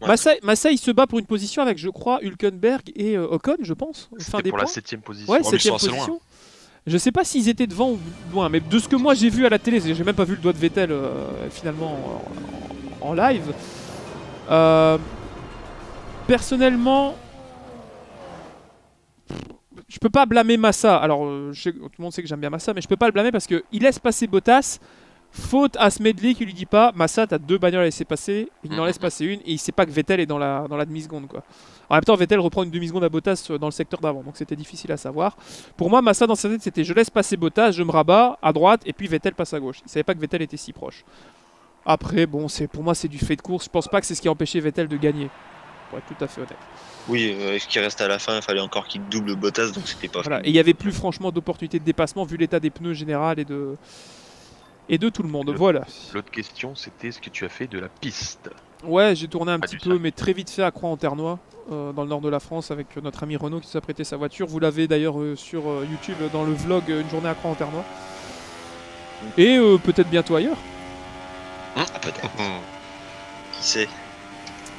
[SPEAKER 2] Ouais.
[SPEAKER 1] Massa, Massa il se bat pour une position avec, je crois, Hülkenberg et euh, Ocon, je pense, fin des
[SPEAKER 3] pour
[SPEAKER 1] points.
[SPEAKER 3] la septième position.
[SPEAKER 1] Ouais,
[SPEAKER 4] Oh,
[SPEAKER 1] septième
[SPEAKER 4] loin.
[SPEAKER 1] position. Je sais pas s'ils étaient devant ou loin, mais de ce que moi j'ai vu à la télé, j'ai même pas vu le doigt de Vettel euh, finalement en, en live. Euh, personnellement, je peux pas blâmer Massa. Alors, euh, je sais- tout le monde sait que j'aime bien Massa, mais je peux pas le blâmer parce que il laisse passer Bottas. Faute à Smedley qui lui dit pas Massa, t'as deux bagnoles à laisser passer, il en laisse passer une et il sait pas que Vettel est dans la, dans la demi-seconde quoi. En même temps, Vettel reprend une demi-seconde à Bottas euh, dans le secteur d'avant, donc c'était difficile à savoir. Pour moi, Massa dans sa tête, c'était je laisse passer Bottas, je me rabats à droite et puis Vettel passe à gauche. Il savait pas que Vettel était si proche. Après, bon, c'est pour moi c'est du fait de course. Je pense pas que c'est ce qui a empêché Vettel de gagner. Pour être tout à fait honnête.
[SPEAKER 2] Oui, euh, ce qui reste à la fin, il fallait encore qu'il double Bottas, donc c'était pas.
[SPEAKER 1] Voilà. Et il y avait plus franchement d'opportunités de dépassement vu l'état des pneus général et de et de tout le monde.
[SPEAKER 3] Le-
[SPEAKER 1] Voilà.
[SPEAKER 3] L'autre question, c'était ce que tu as fait de la piste?
[SPEAKER 1] Ouais, j'ai tourné un
[SPEAKER 3] Pas
[SPEAKER 1] petit peu, mais très vite fait à Croix en Ternois. euh, dans le nord de la France avec notre ami Renault qui a prêté sa voiture. Vous l'avez d'ailleurs euh, sur euh, YouTube dans le vlog euh, Une journée à Croix en Terre Noire. Et euh, peut-être bientôt ailleurs,
[SPEAKER 2] Ah, peut-être. Qui sait?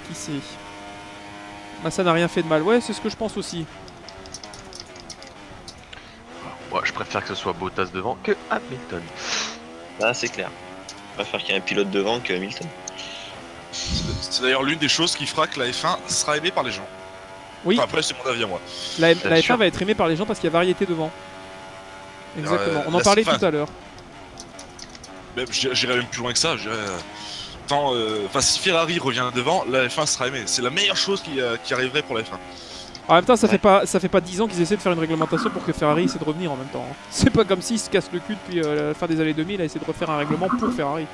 [SPEAKER 1] Qui sait? Bah, ça n'a rien fait de mal, ouais, c'est ce que je pense aussi.
[SPEAKER 3] Ouais, je préfère que ce soit Bottas devant que Hamilton.
[SPEAKER 2] Ah, c'est clair. Je préfère qu'il y ait un pilote devant que Hamilton.
[SPEAKER 4] C'est d'ailleurs l'une des choses qui fera que la F1 sera aimée par les gens.
[SPEAKER 1] Oui.
[SPEAKER 4] Enfin, après, c'est mon avis à moi.
[SPEAKER 1] La,
[SPEAKER 3] Bien
[SPEAKER 1] la F1
[SPEAKER 3] sûr.
[SPEAKER 1] va être aimée par les gens parce qu'il y a variété devant. Exactement,
[SPEAKER 4] Euh,
[SPEAKER 1] on en
[SPEAKER 4] la-
[SPEAKER 1] parlait tout à l'heure.
[SPEAKER 4] Même, j'irais même plus loin que ça. j'irais, euh, tant, euh, Enfin, si Ferrari revient devant, la F1 sera aimée. C'est la meilleure chose qui, euh, qui arriverait pour la F1.
[SPEAKER 1] En même temps, ça
[SPEAKER 2] Ouais.
[SPEAKER 1] fait pas ça fait pas 10 ans qu'ils essaient de faire une réglementation pour que Ferrari essaie de revenir en même temps. hein. C'est pas comme s'ils se cassent le cul depuis euh, la fin des années 2000 à essayer de refaire un règlement pour Ferrari.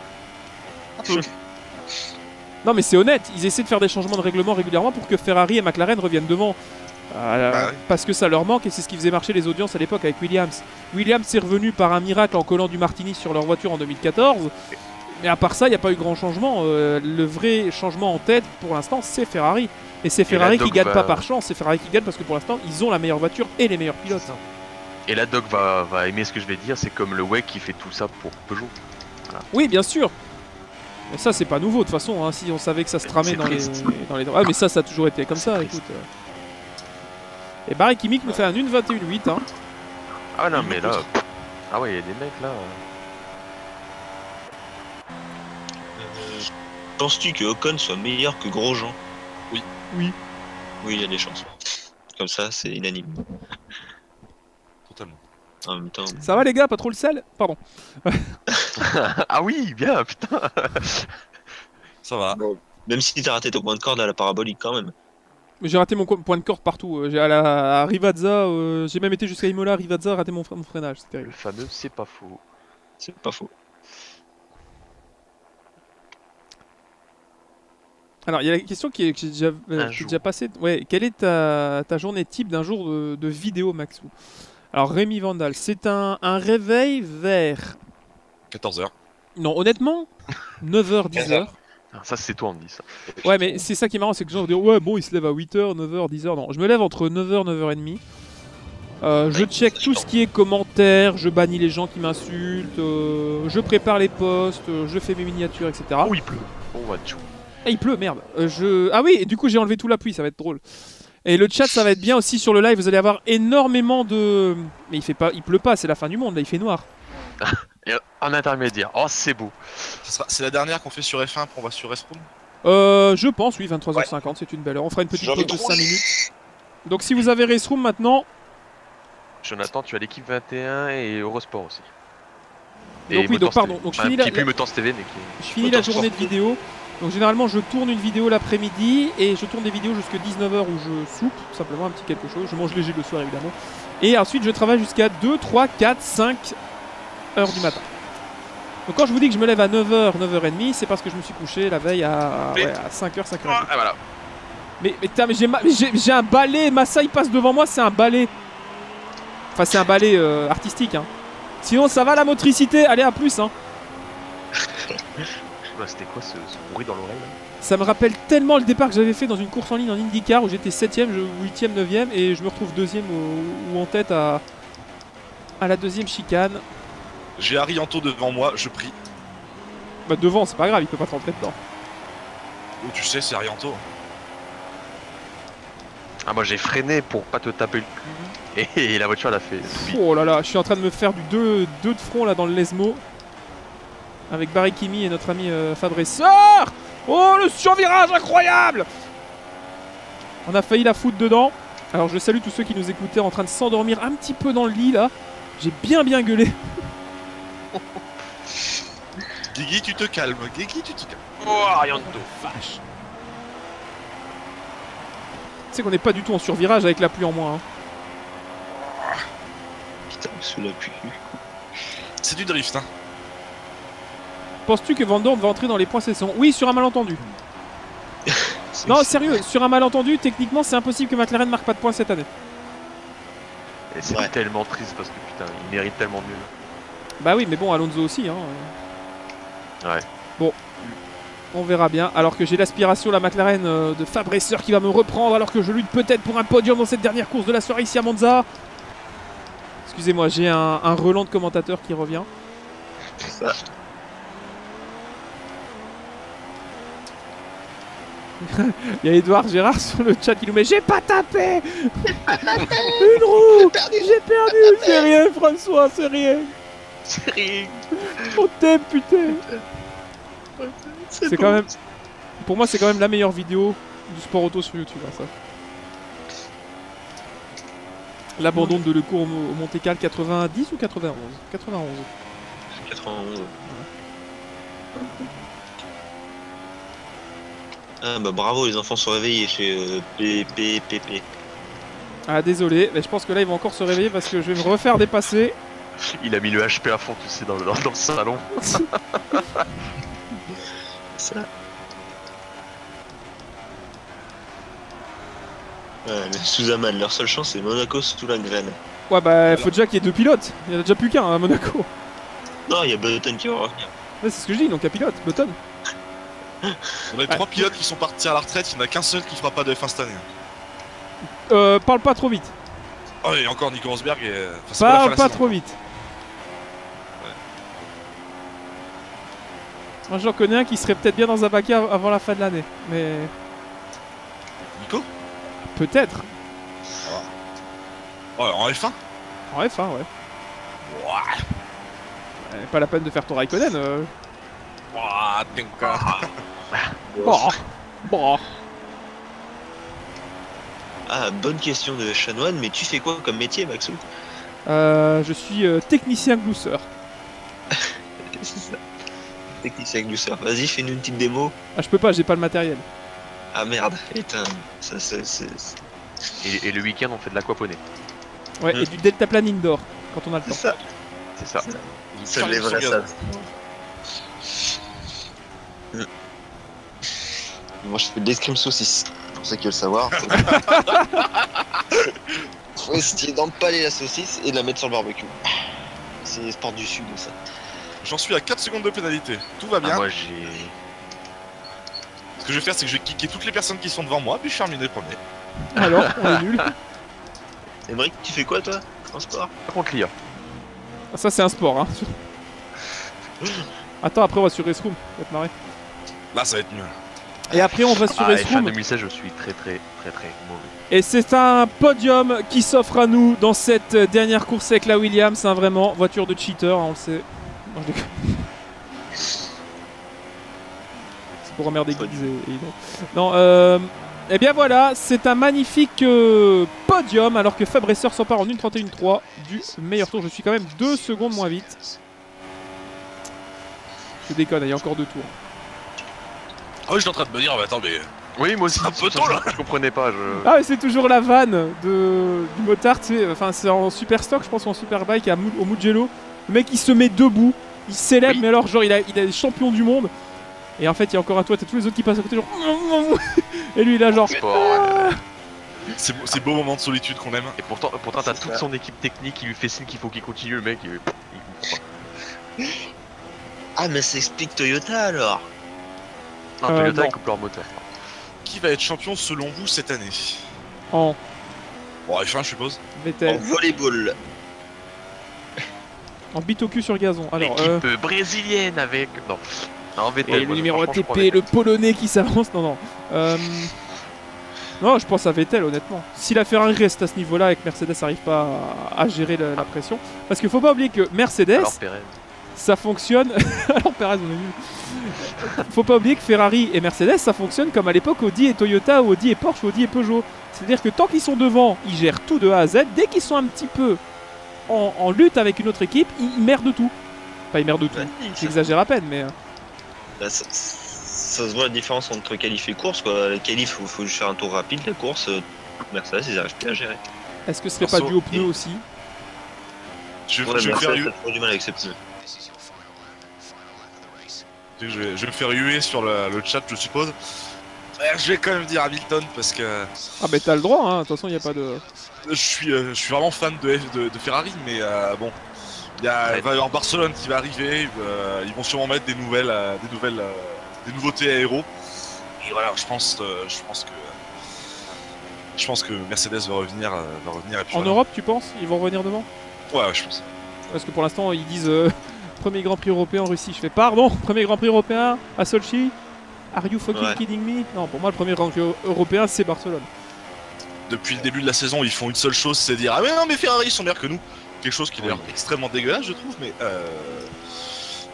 [SPEAKER 1] non mais c'est honnête, ils essaient de faire des changements de règlement régulièrement pour que Ferrari et McLaren reviennent devant. Euh,
[SPEAKER 4] Bah ouais.
[SPEAKER 1] Parce que ça leur manque et c'est ce qui faisait marcher les audiences à l'époque avec Williams. Williams est revenu par un miracle en collant du Martini sur leur voiture en 2014. Mais à part ça, il n'y a pas eu grand changement. Euh, le vrai changement en tête pour l'instant, c'est Ferrari. Et c'est Ferrari qui gagne
[SPEAKER 3] va-
[SPEAKER 1] pas par chance, c'est Ferrari qui gagne parce que pour l'instant, ils ont la meilleure voiture et les meilleurs pilotes.
[SPEAKER 3] Et la Doc va, va aimer ce que je vais dire, c'est comme le WEC qui fait tout ça pour Peugeot.
[SPEAKER 1] Oui, bien sûr. Mais ça, c'est pas nouveau de toute façon. hein, si on savait que ça se tramait dans les, dans les. Ah, mais ça, ça a toujours été comme ça.
[SPEAKER 3] triste.
[SPEAKER 1] Écoute. euh. Et Barry Kimmich nous fait un 1.21.8. Hein.
[SPEAKER 3] Ah non, mais là. Ah ouais, il y a des mecs là.
[SPEAKER 2] Euh, Penses-tu que Ocon soit meilleur que Grosjean?
[SPEAKER 4] Oui.
[SPEAKER 1] Oui.
[SPEAKER 2] Oui, il y a des chances. Comme ça, c'est unanime.
[SPEAKER 4] Totalement.
[SPEAKER 2] En même temps,
[SPEAKER 1] Ça va les gars, pas trop le sel? Pardon.
[SPEAKER 3] ah oui, bien, putain.
[SPEAKER 4] Ça va.
[SPEAKER 2] même si t'as raté ton point de corde à la parabolique quand même.
[SPEAKER 1] Mais J'ai raté mon point de corde partout. euh, J'ai à, la, à Rivazza, euh, j'ai même été jusqu'à Imola, Rivazza, raté mon, fre- mon freinage. C'est terrible.
[SPEAKER 3] Le fameux, c'est pas faux.
[SPEAKER 2] C'est pas faux.
[SPEAKER 1] Alors, il y a la question qui est, que j'ai déjà, euh, qui est déjà passée. Ouais, quelle est ta, ta journée type d'un jour de, de vidéo, Maxou? Alors, Rémi Vandal, c'est un, un réveil vers.
[SPEAKER 4] 14h.
[SPEAKER 1] Non, honnêtement, 9h, 10h.
[SPEAKER 3] Ah, Ça, c'est toi, on me dit ça.
[SPEAKER 1] Ouais, mais c'est ça qui est marrant, c'est que les gens vont dire Ouais, bon, il se lève à 8h, 9h, 10h. Non, je me lève entre 9h, 9h30. Euh, je
[SPEAKER 2] Ouais,
[SPEAKER 1] check tout ce qui est commentaires, je bannis les gens qui m'insultent, euh, je prépare les posts, euh, je fais mes miniatures, etc.
[SPEAKER 3] Oh, il pleut. Oh, va tchou.
[SPEAKER 1] Ah, il pleut, merde. Euh, je... Ah oui, et du coup, j'ai enlevé tout l'appui, ça va être drôle. Et le chat, ça va être bien aussi sur le live. Vous allez avoir énormément de. Mais il fait pas, il pleut pas, c'est la fin du monde, là, il fait noir.
[SPEAKER 3] Et en intermédiaire. Oh, c'est beau.
[SPEAKER 4] Sera- C'est la dernière qu'on fait sur F1, après on va sur Restroom.
[SPEAKER 1] Euh, je pense, oui, 23h50, c'est une belle heure. On fera une petite pause de
[SPEAKER 2] de
[SPEAKER 1] 5 minutes. Donc, si vous avez Race Room maintenant,
[SPEAKER 3] Jonathan, tu as l'équipe 21 et Eurosport aussi.
[SPEAKER 1] Donc oui, donc pardon, donc je finis la-
[SPEAKER 3] est plus Motors TV, mais qui
[SPEAKER 1] je finis la
[SPEAKER 2] Autant
[SPEAKER 1] journée de vidéo. Donc, généralement, je tourne une vidéo l'après-midi et je tourne des vidéos jusqu'à 19h où je soupe, tout simplement un petit quelque chose. Je mange léger le soir, évidemment. Et ensuite, je travaille jusqu'à 2, 3, 4, 5 heures du matin. Donc, quand je vous dis que je me lève à 9h, 9h30, c'est parce que je me suis couché la veille à,
[SPEAKER 4] Mais-
[SPEAKER 1] ouais, à 5h, 5h.
[SPEAKER 3] Ah, voilà.
[SPEAKER 1] Mais, mais, mais j'ai ma- mais j'ai j'ai un balai, Massa il passe devant moi, c'est un balai. Enfin, c'est un balai euh, artistique. Hein. Sinon, ça va la motricité, allez à plus. Hein.
[SPEAKER 3] Oula, C'était quoi ce, ce bruit dans l'oreille là
[SPEAKER 1] Ça me rappelle tellement le départ que j'avais fait dans une course en ligne en IndyCar où j'étais 7ème, 8ème, 9ème et je me retrouve deuxième ou, ou en tête à, à la deuxième chicane.
[SPEAKER 4] J'ai Arianto devant moi, je prie.
[SPEAKER 1] Bah devant, c'est pas grave, il peut pas te rentrer dedans.
[SPEAKER 4] Oh, tu sais, c'est Arianto.
[SPEAKER 3] Ah, moi j'ai freiné pour pas te taper le cul. Et, la voiture elle a fait.
[SPEAKER 1] Oh là là, je suis en train de me faire du 2 de front là dans le Lesmo. Avec Barry Kimi et notre ami euh, Fabresseur. Oh le survirage incroyable On a failli la foutre dedans. Alors je salue tous ceux qui nous écoutaient en train de s'endormir un petit peu dans le lit là. J'ai bien bien gueulé.
[SPEAKER 4] Guigui, tu te calmes. Guigui, tu te calmes.
[SPEAKER 3] Oh, Arianto.
[SPEAKER 1] Vache. Tu sais qu'on n'est pas du tout en survirage avec la pluie en moins. hein.
[SPEAKER 2] Putain, sous la pluie.
[SPEAKER 4] C'est du drift, hein.
[SPEAKER 1] Penses-tu que Van Dorn va entrer dans les points saison Oui, sur un malentendu. Non, sérieux, sur un malentendu, techniquement, c'est impossible que McLaren marque pas de points cette année.
[SPEAKER 3] Et c'est
[SPEAKER 2] Ouais.
[SPEAKER 3] tellement triste parce que putain, il mérite tellement mieux.
[SPEAKER 1] Bah oui, mais bon, Alonso aussi. Hein.
[SPEAKER 3] Ouais.
[SPEAKER 1] Bon. On verra bien. Alors que j'ai l'aspiration, la McLaren euh, de Fabre qui va me reprendre. Alors que je lutte peut-être pour un podium dans cette dernière course de la soirée ici à Monza. Excusez-moi, j'ai un, un relan de commentateur qui revient.
[SPEAKER 2] Ça.
[SPEAKER 1] Il y a Edouard Gérard sur le chat qui nous met J'ai pas tapé. Une roue. J'ai perdu. C'est rien François, c'est rien.
[SPEAKER 3] C'est rien.
[SPEAKER 1] On t'aime putain. C'est quand même... Pour moi c'est quand même la meilleure vidéo du sport auto sur YouTube hein, ça. L'abandon de Lecourt au Monte Carlo 90 ou 91 91.
[SPEAKER 2] 91. Ah bah bravo, les enfants sont réveillés chez euh, PPPP.
[SPEAKER 1] Ah désolé, mais je pense que là ils vont encore se réveiller parce que je vais me refaire dépasser.
[SPEAKER 3] Il a mis le HP à fond, tu sais, dans le, dans, le salon.
[SPEAKER 2] Ça. Ouais, mais Suzaman, leur seule chance c'est Monaco sous la graine.
[SPEAKER 1] Ouais bah faut déjà qu'il y ait deux pilotes, il y en a déjà plus qu'un à Monaco.
[SPEAKER 2] Non, il y a Button qui va revenir.
[SPEAKER 1] Ouais, c'est ce que je dis, donc un pilote, Button.
[SPEAKER 4] On a trois pilotes qui sont partis à la retraite, il n'y en a qu'un seul qui fera pas de F1 cette année.
[SPEAKER 1] Euh, parle pas trop vite.
[SPEAKER 4] Oh, et encore Nico Rosberg et. enfin, fin
[SPEAKER 1] Parle pas trop vite. Moi j'en connais un qui serait peut-être bien dans un baquet av- avant la fin de l'année. Mais
[SPEAKER 4] Nico?
[SPEAKER 1] Peut-être.
[SPEAKER 4] Ouais, en F1
[SPEAKER 1] En F1, ouais. Ouais, Pas la peine de faire ton Raikkonen. Euh... Bon. Bon.
[SPEAKER 2] Ah, bonne question de Chanoine, mais tu fais quoi comme métier, Maxou?
[SPEAKER 1] Euh, je suis euh, technicien glousseur.
[SPEAKER 2] C'est ça. Technicien glousseur. Vas-y, fais-nous une petite démo.
[SPEAKER 1] Ah je peux pas, j'ai pas le matériel.
[SPEAKER 2] Ah merde, putain. Ça, c'est. c'est- c'est-
[SPEAKER 3] Et, et le week-end, on fait de l'aquaponie.
[SPEAKER 1] Ouais, et du deltaplane indoor quand on a le
[SPEAKER 2] C'est
[SPEAKER 1] temps.
[SPEAKER 2] ça.
[SPEAKER 3] C'est ça.
[SPEAKER 2] Ça ça. Mm. Moi, je fais de l'escrime saucisse. Pour ceux qui veulent savoir. Faut essayer d'empaler la saucisse et de la mettre sur le barbecue. C'est les sports du sud, ça.
[SPEAKER 4] J'en suis à 4 secondes de pénalité. Tout va
[SPEAKER 3] Ah,
[SPEAKER 4] bien.
[SPEAKER 3] moi, j'ai.
[SPEAKER 4] Ce que je vais faire, c'est que je vais kicker toutes les personnes qui sont devant moi, puis je terminer premier.
[SPEAKER 1] Alors, on est nul.
[SPEAKER 2] Emmerich, tu fais quoi, toi En sport?
[SPEAKER 3] Par contre, l'IA.
[SPEAKER 1] Ah, Ça c'est un sport hein. Attends, après on va sur Restroom, ça va te marrer.
[SPEAKER 4] Là, ça va être mieux.
[SPEAKER 1] Et après on va sur
[SPEAKER 3] Ah, F1
[SPEAKER 1] Restroom.
[SPEAKER 3] 2016, je suis très, très, très, très mauvais.
[SPEAKER 1] Et c'est un podium qui s'offre à nous dans cette dernière course avec la Williams, hein, vraiment, voiture de cheater, hein, on le sait. Non, je déconne. C'est pour emmerder Guiz et, et non. Non, euh, eh bien voilà, c'est un magnifique euh, podium alors que Fab Racer s'empare en 1.31.3 du meilleur tour. Je suis quand même 2 secondes moins vite. Je déconne, il y a encore deux tours.
[SPEAKER 4] Ah oui, je suis en train de me dire, bah, attends, mais.
[SPEAKER 3] Oui, moi aussi.
[SPEAKER 4] Un peu tôt, là.
[SPEAKER 3] Je comprenais pas. Je...
[SPEAKER 1] Ah, mais c'est toujours la vanne de, du motard, tu sais. Enfin, c'est en super stock, je pense, ou en super bike à Mu- au Mugello. Le mec, il se met debout, il célèbre,
[SPEAKER 3] Oui.
[SPEAKER 1] mais alors, genre, il a, il est champion du monde. Et en fait, il y a encore un toit, t'as tous les autres qui passent à côté, genre. Et lui, il a genre.
[SPEAKER 4] C'est beau- c'est beau moment de solitude qu'on aime.
[SPEAKER 3] Et pourtant, pourtant t'as toute son équipe technique qui lui fait signe qu'il faut qu'il continue, le mec. Il,
[SPEAKER 2] Ah, mais ça explique Toyota alors.
[SPEAKER 3] Non,
[SPEAKER 1] Euh,
[SPEAKER 3] Toyota,
[SPEAKER 1] non.
[SPEAKER 3] ils coupent leur moteur.
[SPEAKER 4] Qui va être champion selon vous cette année
[SPEAKER 1] En
[SPEAKER 4] Bon, F1, je suppose.
[SPEAKER 2] En
[SPEAKER 1] Vettel.
[SPEAKER 2] volleyball.
[SPEAKER 1] En bite au cul sur gazon. Alors,
[SPEAKER 3] Équipe
[SPEAKER 1] euh,
[SPEAKER 3] brésilienne avec. Non. Non, Vettel.
[SPEAKER 1] et le numéro ATP,
[SPEAKER 3] Vettel.
[SPEAKER 1] le polonais qui s'avance. Non, non. Euh, Non, je pense à Vettel, honnêtement. Si la Ferrari reste à ce niveau-là et que Mercedes n'arrive pas à, à gérer la, la pression. Parce qu'il faut pas oublier que Mercedes.
[SPEAKER 3] Alors.
[SPEAKER 1] Ça fonctionne. Alors Perez, on est vu. Faut pas oublier que Ferrari et Mercedes, ça fonctionne comme à l'époque Audi et Toyota, ou Audi et Porsche, ou Audi et Peugeot. C'est-à-dire que tant qu'ils sont devant, ils gèrent tout de A à Z. Dès qu'ils sont un petit peu en, en lutte avec une autre équipe, ils, merdent tout. Enfin, ils merdent tout. J'exagère à peine, mais. euh,
[SPEAKER 2] bah, ça- ça se voit la différence entre qualif et course. Quoi. La qualif, faut, faut juste faire un tour rapide. La course, euh, Mercedes, ils arrivent plus à gérer.
[SPEAKER 1] Est-ce que ce serait pas dû aux pneus aussi?
[SPEAKER 4] Je,
[SPEAKER 2] Ouais,
[SPEAKER 4] je vais faire
[SPEAKER 2] a trop du mal avec ses pneus.
[SPEAKER 4] Je vais, je vais me faire huer sur le, le chat, je suppose. Je vais quand même dire Hamilton parce que
[SPEAKER 1] Ah, bah t'as le droit, hein. De toute façon, il n'y a pas de.
[SPEAKER 4] je suis, euh, je suis vraiment fan de, F- de, de Ferrari, mais euh, bon, il y a, il va y avoir Barcelone qui va arriver. euh, ils vont sûrement mettre des nouvelles, euh, des nouvelles, euh, des nouveautés aéro. Et voilà, je pense, euh, je pense que je pense que Mercedes va revenir, euh, va revenir. Et puis
[SPEAKER 1] En
[SPEAKER 4] voilà.
[SPEAKER 1] Europe, tu penses? Ils vont revenir devant
[SPEAKER 4] Ouais, ouais, je pense.
[SPEAKER 1] Parce que pour l'instant, ils disent euh, premier Grand Prix européen en Russie. Je fais pardon, premier Grand Prix européen à Sochi Are you fucking
[SPEAKER 2] Ouais.
[SPEAKER 1] kidding me? Non, pour moi, le premier Grand Prix européen, c'est Barcelone.
[SPEAKER 4] Depuis le début de la saison, ils font une seule chose, c'est dire ah mais non mais Ferrari ils sont meilleurs que nous. Quelque chose qui est
[SPEAKER 3] Oui.
[SPEAKER 4] extrêmement dégueulasse, je trouve, mais euh,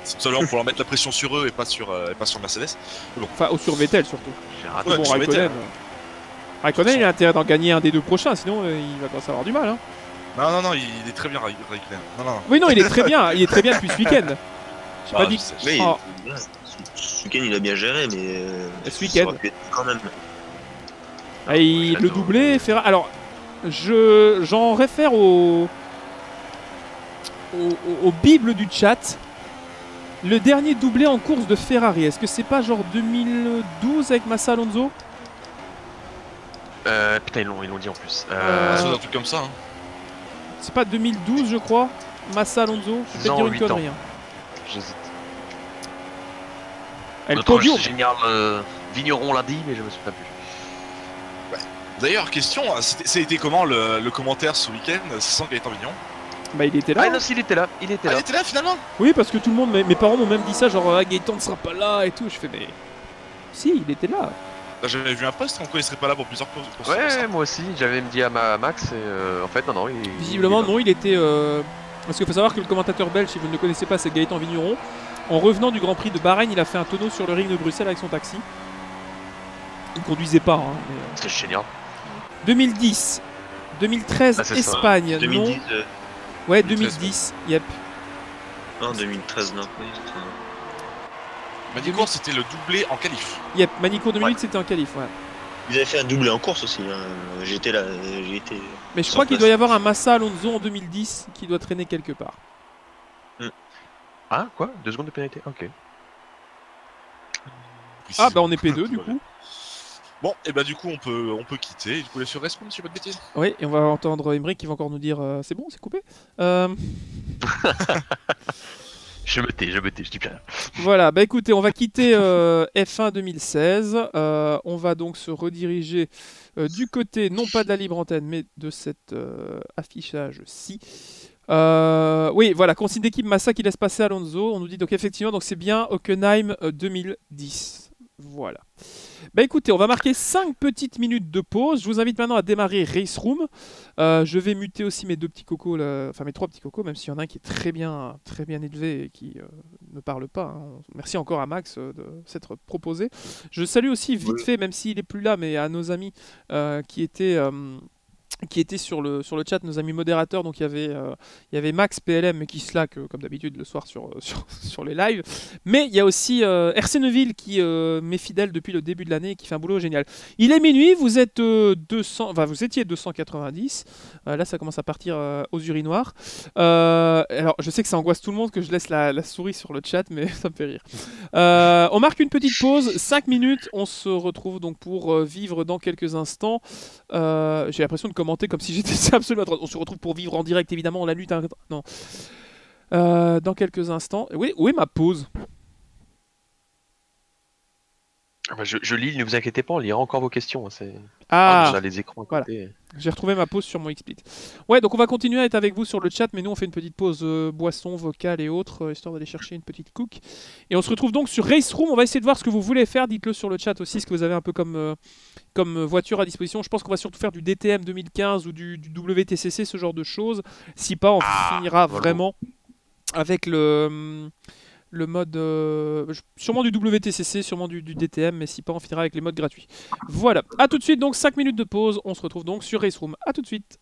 [SPEAKER 4] c'est seulement pour leur mettre la pression sur eux et pas sur, euh, et pas sur Mercedes.
[SPEAKER 1] Enfin, au sur Vettel surtout.
[SPEAKER 3] J'ai raté.
[SPEAKER 4] Ouais,
[SPEAKER 1] bon,
[SPEAKER 4] sur
[SPEAKER 1] Raikkonen.
[SPEAKER 4] Vettel.
[SPEAKER 1] Raikkonen, il a intérêt d'en gagner un des deux prochains, sinon euh, il va commencer à avoir du mal. Hein.
[SPEAKER 4] Non non non, il, est très bien Raik- Raikkonen. Non non non.
[SPEAKER 1] Oui, non, il est très bien. Il est très bien depuis ce week-end. J'ai
[SPEAKER 4] Ah,
[SPEAKER 1] pas
[SPEAKER 4] je
[SPEAKER 1] dit.
[SPEAKER 4] sais.
[SPEAKER 2] Oui,
[SPEAKER 1] Oh.
[SPEAKER 2] il- ce- week-end il a bien géré, mais. euh,
[SPEAKER 1] Ce week-end.
[SPEAKER 2] Quand même.
[SPEAKER 1] Ah, il le
[SPEAKER 3] j'adore.
[SPEAKER 1] doublé, Ferrari. Alors, je j'en réfère au, au, au- au bible du chat. Le dernier doublé en course de Ferrari, est-ce que c'est pas genre 2012 avec Massa Alonso?
[SPEAKER 3] Euh, putain, ils l'ont, ils l'ont dit en plus.
[SPEAKER 1] Euh,
[SPEAKER 3] Euh,
[SPEAKER 4] C'est un truc comme ça. Hein.
[SPEAKER 1] C'est pas 2012, je crois Massa Alonso Je vais
[SPEAKER 3] Non,
[SPEAKER 1] dire une
[SPEAKER 3] huit ans.
[SPEAKER 1] connerie. hein.
[SPEAKER 3] J'hésite.
[SPEAKER 1] Podium
[SPEAKER 3] c'est génial. euh, Vigneron l'a dit, mais je me souviens plus.
[SPEAKER 4] D'ailleurs, question, c'était- ça a été comment le, le commentaire ce week-end sans Gaëtan Vignon
[SPEAKER 1] Bah, il était là.
[SPEAKER 3] Ah non, s'il était là, il était
[SPEAKER 4] Ah, il
[SPEAKER 3] là.
[SPEAKER 4] était là finalement?
[SPEAKER 1] Oui, parce que tout le monde, mes, mes parents m'ont même dit ça, genre ah, Gaëtan ne sera pas là et tout. Je fais, mais. Si, il était là.
[SPEAKER 4] Bah, J'avais vu un post comme quoi il serait pas là pour plusieurs courses.
[SPEAKER 3] Ouais,
[SPEAKER 4] ça.
[SPEAKER 3] moi aussi, j'avais même dit à ma Max, et euh, en fait, non, non, il.
[SPEAKER 1] Visiblement,
[SPEAKER 3] il
[SPEAKER 1] non, il était. euh, Parce qu'il faut savoir que le commentateur belge, si vous ne le connaissez pas, c'est Gaëtan Vigneron. En revenant du Grand Prix de Bahreïn, il a fait un tonneau sur le ring de Bruxelles avec son taxi. Il conduisait pas, hein, mais, euh,
[SPEAKER 3] C'était génial.
[SPEAKER 1] 2010, 2013,
[SPEAKER 3] Ah.
[SPEAKER 1] Espagne,
[SPEAKER 2] 2010,
[SPEAKER 1] non
[SPEAKER 2] euh,
[SPEAKER 1] Ouais,
[SPEAKER 4] 2013,
[SPEAKER 1] 2010, yep.
[SPEAKER 2] non, 2013, non. oui.
[SPEAKER 4] Manicourt, c'était le doublé en qualif.
[SPEAKER 1] Yep, Manicourt 2008, c'était en qualif, ouais.
[SPEAKER 2] Ils avaient fait un doublé en course aussi. hein. J'étais là, j'ai été.
[SPEAKER 1] Mais je crois qu'il doit y avoir un Massa Alonso en 2010 qui doit traîner quelque part.
[SPEAKER 3] Ah, quoi? Deux secondes de pénalité Ok.
[SPEAKER 1] Ah, bah on est P2 du coup.
[SPEAKER 4] Bon, et bah du coup on peut on peut quitter. Du coup les sur Respawn, si je dis pas de bêtises.
[SPEAKER 1] Oui, et on va entendre Emmerich qui va encore nous dire euh, c'est bon, c'est coupé. Euh,
[SPEAKER 3] Je me tais, je me tais, je dis plus rien.
[SPEAKER 1] Voilà, bah écoutez, on va quitter euh, F1 2016. Euh, on va donc se rediriger euh, du côté, non pas de la libre antenne, mais de cet affichage-ci. Oui, voilà, consigne d'équipe Massa qui laisse passer Alonso. On nous dit donc effectivement, donc c'est bien Hockenheim euh, 2010. Voilà. Bah écoutez, on va marquer 5 petites minutes de pause. Je vous invite maintenant à démarrer Race Room. Euh, je vais muter aussi mes deux petits cocos, là, enfin mes trois petits cocos, même s'il y en a un qui est très bien, très bien élevé et qui euh, ne parle pas. hein. Merci encore à Max euh, de s'être proposé. Je salue aussi vite fait, même s'il est plus là, mais à nos amis qui étaient. Qui étaient sur le, sur le chat, nos amis modérateurs, donc il y avait, euh, il y avait Max PLM qui slack euh, comme d'habitude le soir sur, euh, sur, sur les lives. Mais il y a aussi euh, RC Neuville qui euh, m'est fidèle depuis le début de l'année et qui fait un boulot génial. Il est minuit, vous êtes euh, 200, enfin vous étiez 290. Euh, là ça commence à partir aux urinoirs. Alors je sais que ça angoisse tout le monde que je laisse la, souris sur le chat, mais ça me fait rire. On marque une petite pause, 5 minutes. On se retrouve donc pour vivre dans quelques instants. J'ai l'impression de commenter comme si j'étais absolument. On se retrouve pour vivre en direct évidemment la lutte. Non. Euh, dans quelques instants. Oui, où est ma pause?
[SPEAKER 3] Ah bah, je, je lis, ne vous inquiétez pas, on lira encore vos questions. hein, C'est...
[SPEAKER 1] Ah,
[SPEAKER 3] on a les écrans
[SPEAKER 1] voilà. J'ai retrouvé ma pause sur mon XSplit. Ouais, donc on va continuer à être avec vous sur le chat, mais nous on fait une petite pause euh, boisson, vocale et autres, euh, histoire d'aller chercher une petite cook. Et on se retrouve donc sur Race Room. On va essayer de voir ce que vous voulez faire. Dites-le sur le chat aussi, ce que vous avez un peu comme, euh, comme euh, voiture à disposition. Je pense qu'on va surtout faire du DTM 2015 ou du, du WTCC, ce genre de choses. Si pas, on
[SPEAKER 4] Ah,
[SPEAKER 1] finira
[SPEAKER 3] voilà.
[SPEAKER 1] vraiment avec le. hum, Le mode. euh, sûrement du WTCC, sûrement du, du DTM, mais si pas, on finira avec les modes gratuits. Voilà, à tout de suite, donc 5 minutes de pause. On se retrouve donc sur Race Room. À tout de suite.